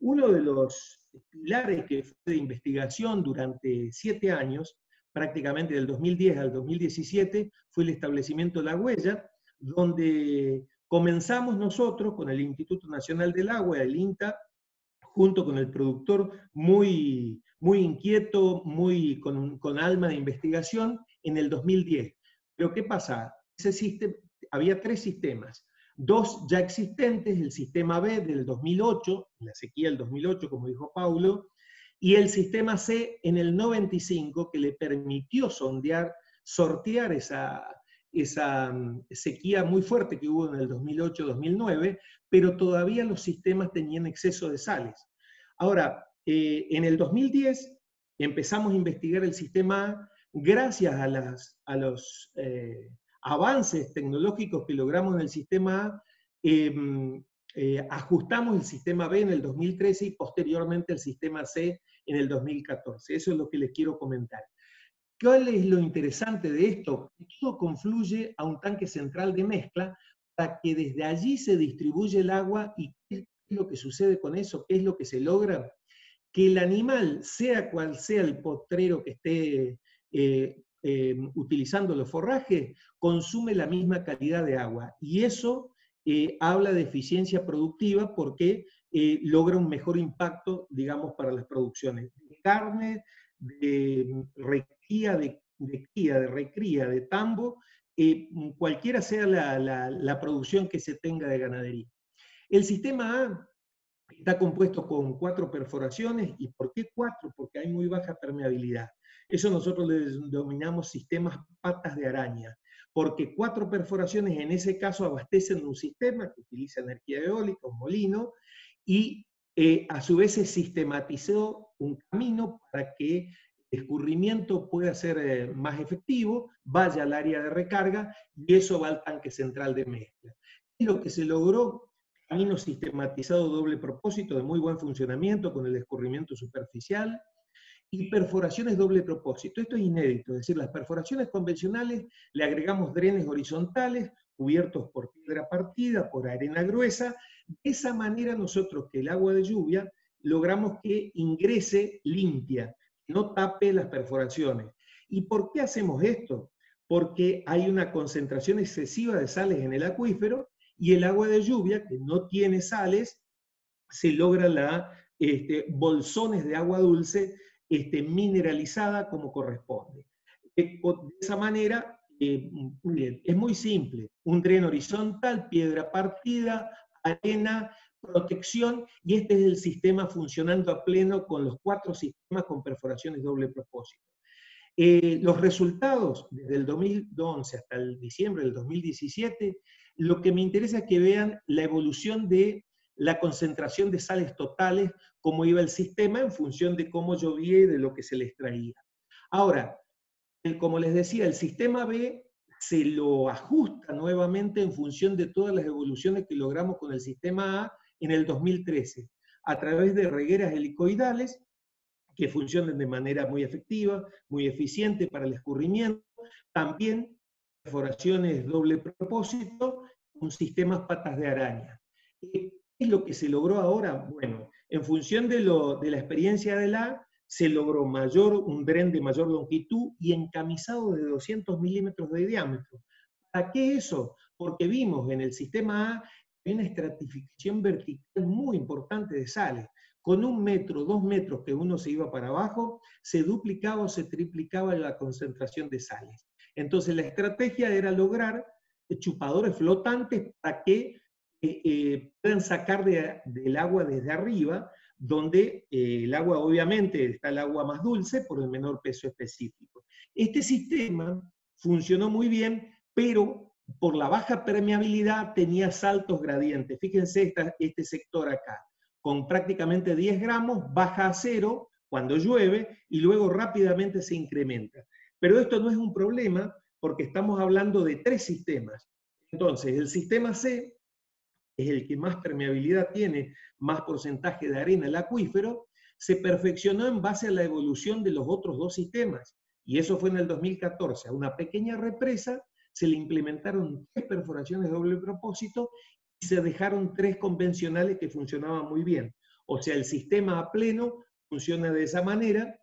Uno de los pilares que fue de investigación durante siete años, prácticamente del 2010 al 2017, fue el establecimiento de la huella, donde comenzamos nosotros con el Instituto Nacional del Agua, el INTA, junto con el productor muy, muy inquieto, muy con, con alma de investigación, en el 2010. Pero ¿qué pasa? Ese había tres sistemas dos ya existentes, el sistema B del 2008, la sequía del 2008, como dijo Paulo, y el sistema C en el 95 que le permitió sondear, sortear esa, esa mm, sequía muy fuerte que hubo en el 2008-2009, pero todavía los sistemas tenían exceso de sales. Ahora, eh, en el 2010 empezamos a investigar el sistema gracias a, las, a los eh, avances tecnológicos que logramos en el sistema A. Em, eh, ajustamos el sistema B en el 2013 y posteriormente el sistema C en el 2014. Eso es lo que les quiero comentar. ¿Cuál es lo interesante de esto? Todo confluye a un tanque central de mezcla para que desde allí se distribuye el agua y ¿qué es lo que sucede con eso? ¿Qué es lo que se logra? Que el animal, sea cual sea el potrero que esté eh, eh, utilizando los forrajes, consume la misma calidad de agua. Y eso eh, habla de eficiencia productiva porque logra un mejor impacto, digamos, para las producciones de carne, de recría, de, cría, de recría, de tambo, eh, cualquiera sea la, producción que se tenga de ganadería. El sistema A está compuesto con cuatro perforaciones. ¿Y por qué cuatro? Porque hay muy baja permeabilidad. Eso nosotros le denominamos sistemas patas de araña porque cuatro perforaciones en ese caso abastecen un sistema que utiliza energía eólica, un molino, y eh, a su vez se sistematizó un camino para que el escurrimiento pueda ser eh, más efectivo, vaya al área de recarga y eso va al tanque central de mezcla. Es lo que se logró, camino sistematizado doble propósito de muy buen funcionamiento con el escurrimiento superficial, y perforaciones doble propósito. Esto es inédito, es decir, las perforaciones convencionales le agregamos drenes horizontales cubiertos por piedra partida, por arena gruesa. De esa manera nosotros que el agua de lluvia logramos que ingrese limpia, no tape las perforaciones. ¿Y por qué hacemos esto? Porque hay una concentración excesiva de sales en el acuífero y el agua de lluvia, que no tiene sales, se logra la este, bolsones de agua dulce este, mineralizada como corresponde. De esa manera, eh, es muy simple, un dreno horizontal, piedra partida, arena, protección, y este es el sistema funcionando a pleno con los cuatro sistemas con perforaciones doble propósito. Eh, los resultados desde el 2011 hasta el diciembre del 2017, lo que me interesa es que vean la evolución de la concentración de sales totales, cómo iba el sistema en función de cómo llovía y de lo que se les traía. Ahora, como les decía, el sistema B se lo ajusta nuevamente en función de todas las evoluciones que logramos con el sistema A en el 2013, a través de regueras helicoidales que funcionan de manera muy efectiva, muy eficiente para el escurrimiento, también perforaciones doble propósito, un sistema patas de araña. Eh, es lo que se logró ahora? Bueno, en función de, la experiencia de la, se logró mayor, un dren de mayor longitud y encamisado de 200 milímetros de diámetro. ¿Para qué eso? Porque vimos en el sistema A una estratificación vertical muy importante de sales. Con un metro, dos metros que uno se iba para abajo, se duplicaba o se triplicaba la concentración de sales. Entonces la estrategia era lograr chupadores flotantes para que eh, puedan sacar del agua desde arriba, donde eh, el agua obviamente está el agua más dulce por el menor peso específico. Este sistema funcionó muy bien, pero por la baja permeabilidad tenía saltos gradientes. Fíjense este sector acá, con prácticamente 10 gramos, baja a cero cuando llueve y luego rápidamente se incrementa. Pero esto no es un problema porque estamos hablando de tres sistemas. Entonces, el sistema C es el que más permeabilidad tiene, más porcentaje de arena el acuífero, se perfeccionó en base a la evolución de los otros dos sistemas. Y eso fue en el 2014. A una pequeña represa se le implementaron tres perforaciones de doble propósito y se dejaron tres convencionales que funcionaban muy bien. O sea, el sistema a pleno funciona de esa manera.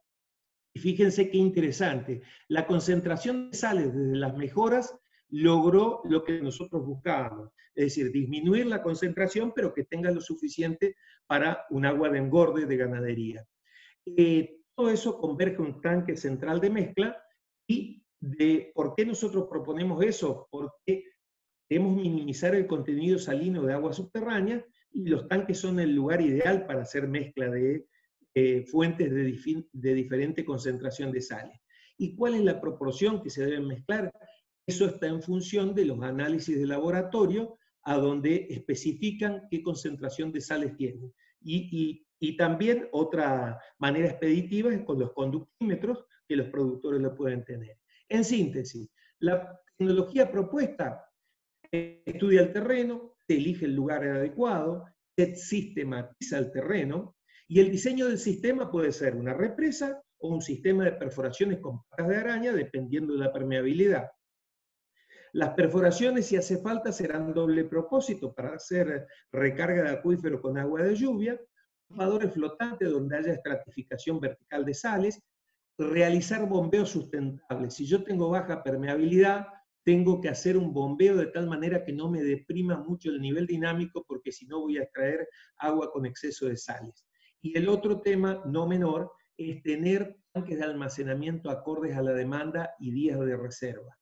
Y fíjense qué interesante. La concentración de sales desde las mejoras logró lo que nosotros buscábamos, es decir, disminuir la concentración, pero que tenga lo suficiente para un agua de engorde de ganadería. Eh, todo eso converge un tanque central de mezcla y por qué nosotros proponemos eso, porque queremos minimizar el contenido salino de agua subterránea y los tanques son el lugar ideal para hacer mezcla de eh, fuentes de, de diferente concentración de sales. ¿Y cuál es la proporción que se deben mezclar? Eso está en función de los análisis de laboratorio, a donde especifican qué concentración de sales tienen. Y, también otra manera expeditiva es con los conductímetros que los productores lo pueden tener. En síntesis, la tecnología propuesta estudia el terreno, elige el lugar adecuado, se sistematiza el terreno y el diseño del sistema puede ser una represa o un sistema de perforaciones con patas de araña dependiendo de la permeabilidad. Las perforaciones, si hace falta, serán doble propósito para hacer recarga de acuífero con agua de lluvia, formadores flotantes donde haya estratificación vertical de sales, realizar bombeos sustentables. Si yo tengo baja permeabilidad, tengo que hacer un bombeo de tal manera que no me deprima mucho el nivel dinámico, porque si no voy a extraer agua con exceso de sales. Y el otro tema, no menor, es tener tanques de almacenamiento acordes a la demanda y días de reserva.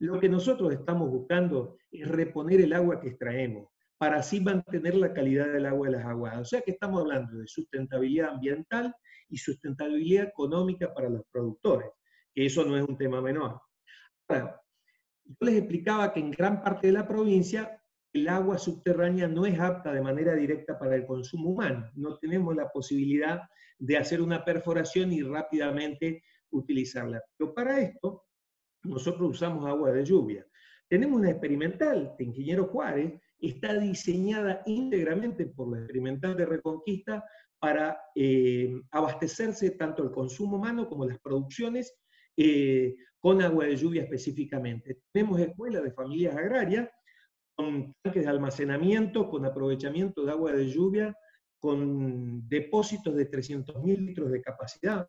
Lo que nosotros estamos buscando es reponer el agua que extraemos para así mantener la calidad del agua de las aguadas. O sea que estamos hablando de sustentabilidad ambiental y sustentabilidad económica para los productores, que eso no es un tema menor. Ahora, yo les explicaba que en gran parte de la provincia el agua subterránea no es apta de manera directa para el consumo humano. No tenemos la posibilidad de hacer una perforación y rápidamente utilizarla. Pero para esto nosotros usamos agua de lluvia. Tenemos una experimental de Ingeniero Juárez, está diseñada íntegramente por la experimental de Reconquista para eh, abastecerse tanto el consumo humano como las producciones eh, con agua de lluvia específicamente. Tenemos escuelas de familias agrarias con tanques de almacenamiento, con aprovechamiento de agua de lluvia, con depósitos de 300.000 litros de capacidad.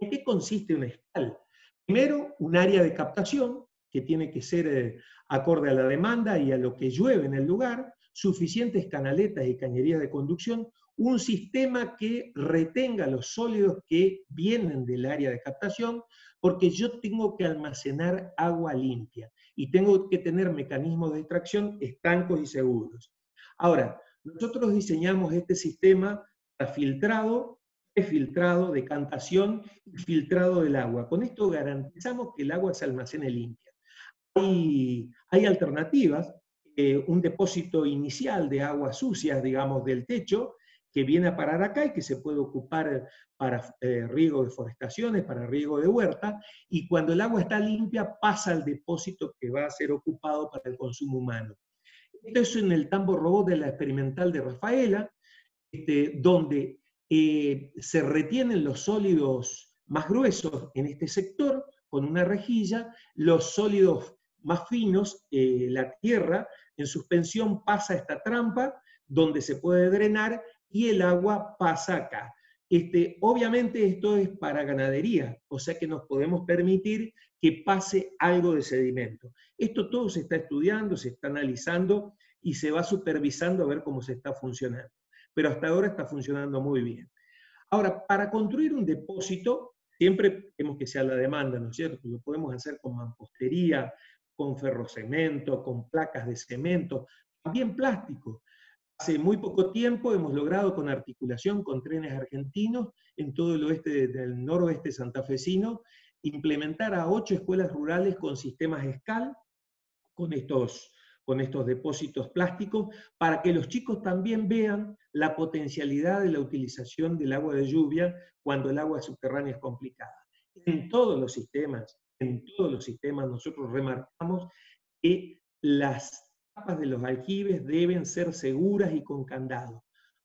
¿En qué consiste una escala? Primero, un área de captación que tiene que ser eh, acorde a la demanda y a lo que llueve en el lugar, suficientes canaletas y cañerías de conducción, un sistema que retenga los sólidos que vienen del área de captación, porque yo tengo que almacenar agua limpia y tengo que tener mecanismos de extracción estancos y seguros. Ahora, nosotros diseñamos este sistema filtrado filtrado, decantación y filtrado del agua. Con esto garantizamos que el agua se almacene limpia. Hay, hay alternativas, eh, un depósito inicial de aguas sucias, digamos, del techo, que viene a parar acá y que se puede ocupar para eh, riego de forestaciones, para riego de huerta, y cuando el agua está limpia pasa al depósito que va a ser ocupado para el consumo humano. Esto es en el tambo robot de la experimental de Rafaela, este, donde eh, se retienen los sólidos más gruesos en este sector con una rejilla, los sólidos más finos, eh, la tierra en suspensión pasa a esta trampa donde se puede drenar y el agua pasa acá. Este, obviamente esto es para ganadería, o sea que nos podemos permitir que pase algo de sedimento. Esto todo se está estudiando, se está analizando y se va supervisando a ver cómo se está funcionando pero hasta ahora está funcionando muy bien. Ahora, para construir un depósito, siempre tenemos que sea la demanda, ¿no es cierto? Lo podemos hacer con mampostería, con ferrocemento, con placas de cemento, también plástico. Hace muy poco tiempo hemos logrado con articulación con trenes argentinos en todo el oeste del noroeste santafesino implementar a ocho escuelas rurales con sistemas SCAL, con estos con estos depósitos plásticos, para que los chicos también vean la potencialidad de la utilización del agua de lluvia cuando el agua subterránea es complicada. En todos los sistemas, en todos los sistemas nosotros remarcamos que las tapas de los aljibes deben ser seguras y con candado.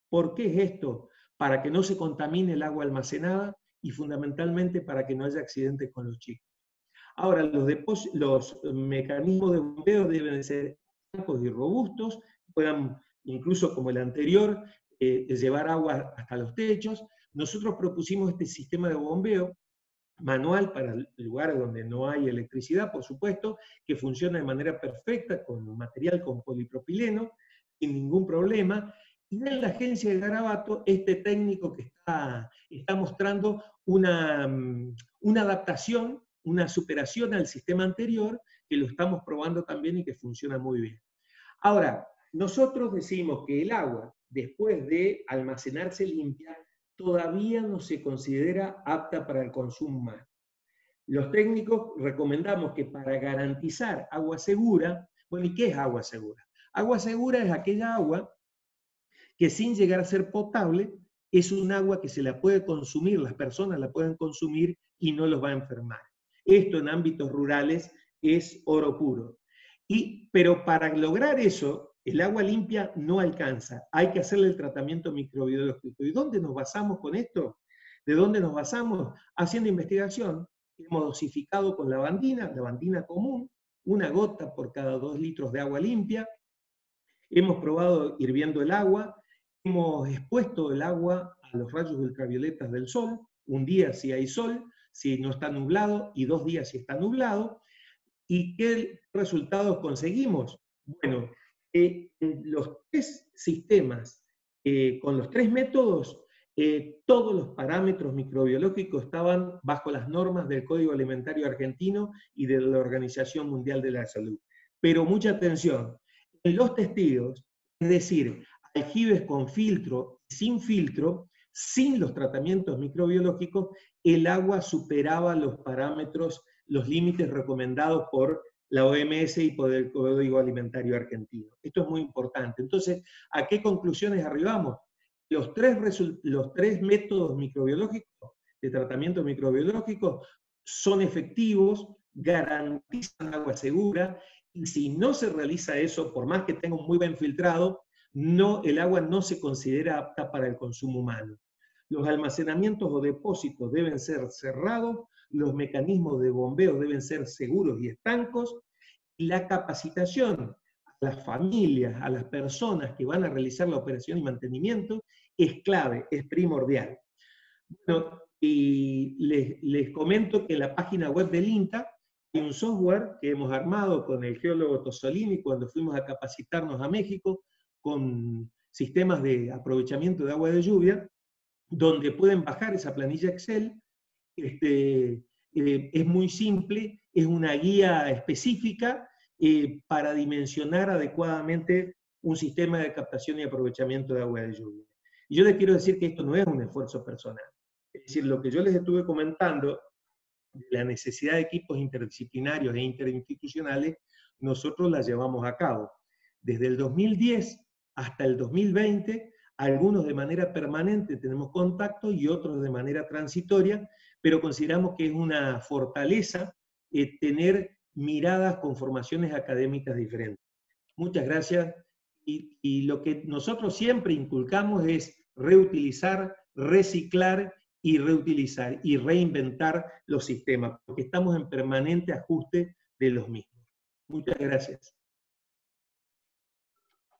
¿Por qué es esto? Para que no se contamine el agua almacenada y fundamentalmente para que no haya accidentes con los chicos. Ahora, los, los mecanismos de bombeo deben ser y robustos, puedan, incluso como el anterior, eh, llevar agua hasta los techos. Nosotros propusimos este sistema de bombeo manual para lugares donde no hay electricidad, por supuesto, que funciona de manera perfecta con material con polipropileno, sin ningún problema. Y en la agencia de Garabato, este técnico que está, está mostrando una, mm, una adaptación, una superación al sistema anterior, que lo estamos probando también y que funciona muy bien. Ahora, nosotros decimos que el agua, después de almacenarse limpia, todavía no se considera apta para el consumo humano. Los técnicos recomendamos que para garantizar agua segura, bueno, ¿y qué es agua segura? Agua segura es aquella agua que sin llegar a ser potable es un agua que se la puede consumir, las personas la pueden consumir y no los va a enfermar. Esto en ámbitos rurales es oro puro. Y, pero para lograr eso, el agua limpia no alcanza, hay que hacerle el tratamiento microbiológico. ¿Y dónde nos basamos con esto? ¿De dónde nos basamos? Haciendo investigación, hemos dosificado con la lavandina, lavandina común, una gota por cada dos litros de agua limpia. Hemos probado hirviendo el agua, hemos expuesto el agua a los rayos ultravioletas del sol, un día si hay sol, si no está nublado, y dos días si está nublado. ¿Y qué resultados conseguimos? Bueno, eh, los tres sistemas, eh, con los tres métodos, eh, todos los parámetros microbiológicos estaban bajo las normas del Código Alimentario Argentino y de la Organización Mundial de la Salud. Pero mucha atención, en los testigos, es decir, aljibes con filtro y sin filtro, sin los tratamientos microbiológicos, el agua superaba los parámetros, los límites recomendados por la OMS y por el Código Alimentario Argentino. Esto es muy importante. Entonces, ¿a qué conclusiones arribamos? Los tres, los tres métodos microbiológicos, de tratamiento microbiológico, son efectivos, garantizan agua segura, y si no se realiza eso, por más que tenga un muy buen filtrado, no, el agua no se considera apta para el consumo humano. Los almacenamientos o depósitos deben ser cerrados, los mecanismos de bombeo deben ser seguros y estancos, la capacitación las familias, a las personas que van a realizar la operación y mantenimiento, es clave, es primordial. Bueno, y les, comento que la página web del INTA hay un software que hemos armado con el geólogo Tosolini cuando fuimos a capacitarnos a México con sistemas de aprovechamiento de agua de lluvia, donde pueden bajar esa planilla Excel. Este, eh, es muy simple, es una guía específica eh, para dimensionar adecuadamente un sistema de captación y aprovechamiento de agua de lluvia. Y yo les quiero decir que esto no es un esfuerzo personal. Es decir, lo que yo les estuve comentando, la necesidad de equipos interdisciplinarios e interinstitucionales, nosotros la llevamos a cabo. Desde el 2010 hasta el 2020, algunos de manera permanente tenemos contacto y otros de manera transitoria, pero consideramos que es una fortaleza eh, tener miradas con formaciones académicas diferentes. Muchas gracias. Y, lo que nosotros siempre inculcamos es reutilizar, reciclar y reutilizar y reinventar los sistemas, porque estamos en permanente ajuste de los mismos. Muchas gracias.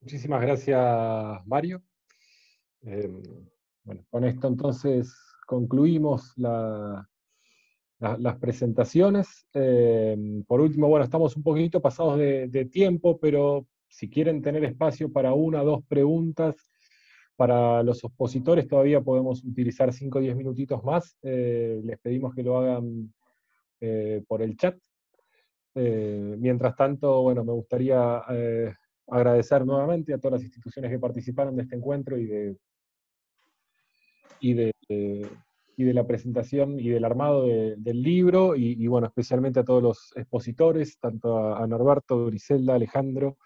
Muchísimas gracias, Mario. Em, bueno, con esto entonces concluimos la, las presentaciones. Em, por último, bueno, estamos un poquito pasados de, tiempo, pero si quieren tener espacio para una o dos preguntas, para los opositores todavía podemos utilizar 5 o 10 minutitos más. Eh, les pedimos que lo hagan eh, por el chat. Eh, mientras tanto, bueno, me gustaría agradecer nuevamente a todas las instituciones que participaron de este encuentro y de, y de y de la presentación y del armado del libro, y, bueno, especialmente a todos los expositores, tanto a, Norberto, Griselda, Alejandro,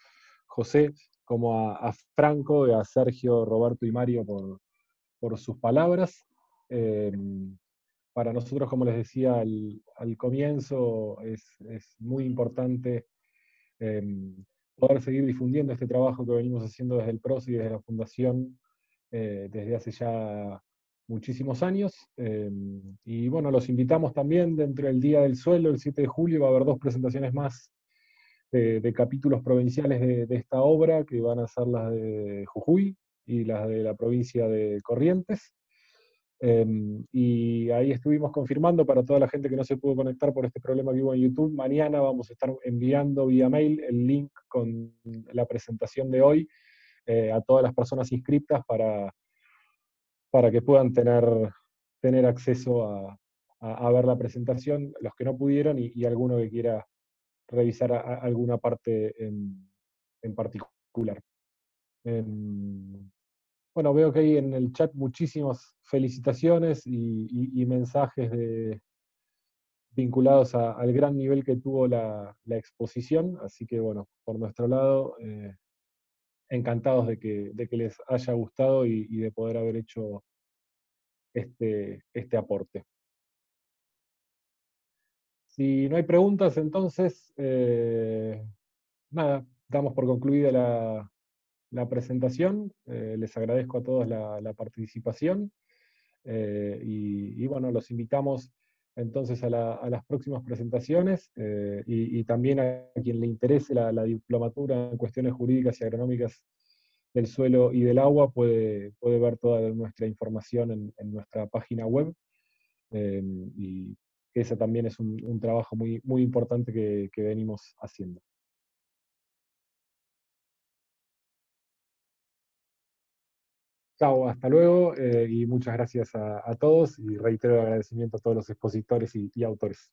José, como a, Franco, a Sergio, Roberto y Mario por, sus palabras. Eh, para nosotros, como les decía al, comienzo, es, muy importante eh, poder seguir difundiendo este trabajo que venimos haciendo desde el PROS y desde la Fundación eh, desde hace ya muchísimos años. Em, y bueno, los invitamos también dentro del Día del Suelo, el 7 de julio, va a haber dos presentaciones más de, capítulos provinciales de, esta obra, que van a ser las de Jujuy y las de la provincia de Corrientes. Em, y ahí estuvimos confirmando para toda la gente que no se pudo conectar por este problema que hubo en YouTube. Mañana vamos a estar enviando vía mail el link con la presentación de hoy eh, a todas las personas inscritas para, para que puedan tener, tener acceso a, ver la presentación, los que no pudieron y, alguno que quiera revisar alguna parte en, particular. Em, bueno, veo que hay en el chat muchísimas felicitaciones y, mensajes de, vinculados al gran nivel que tuvo la, exposición, así que bueno, por nuestro lado, eh, encantados de que, les haya gustado y, de poder haber hecho este, este aporte. Si no hay preguntas, entonces, eh, nada, damos por concluida la, presentación. Eh, les agradezco a todos la, participación. Eh, y, bueno, los invitamos entonces a, las próximas presentaciones y, también a quien le interese la, diplomatura en cuestiones jurídicas y agronómicas del suelo y del agua puede, puede ver toda nuestra información en, nuestra página web. y ese también es un, trabajo muy, muy importante que, venimos haciendo. Chao, hasta luego eh, y muchas gracias a, todos y reitero el agradecimiento a todos los expositores y autores.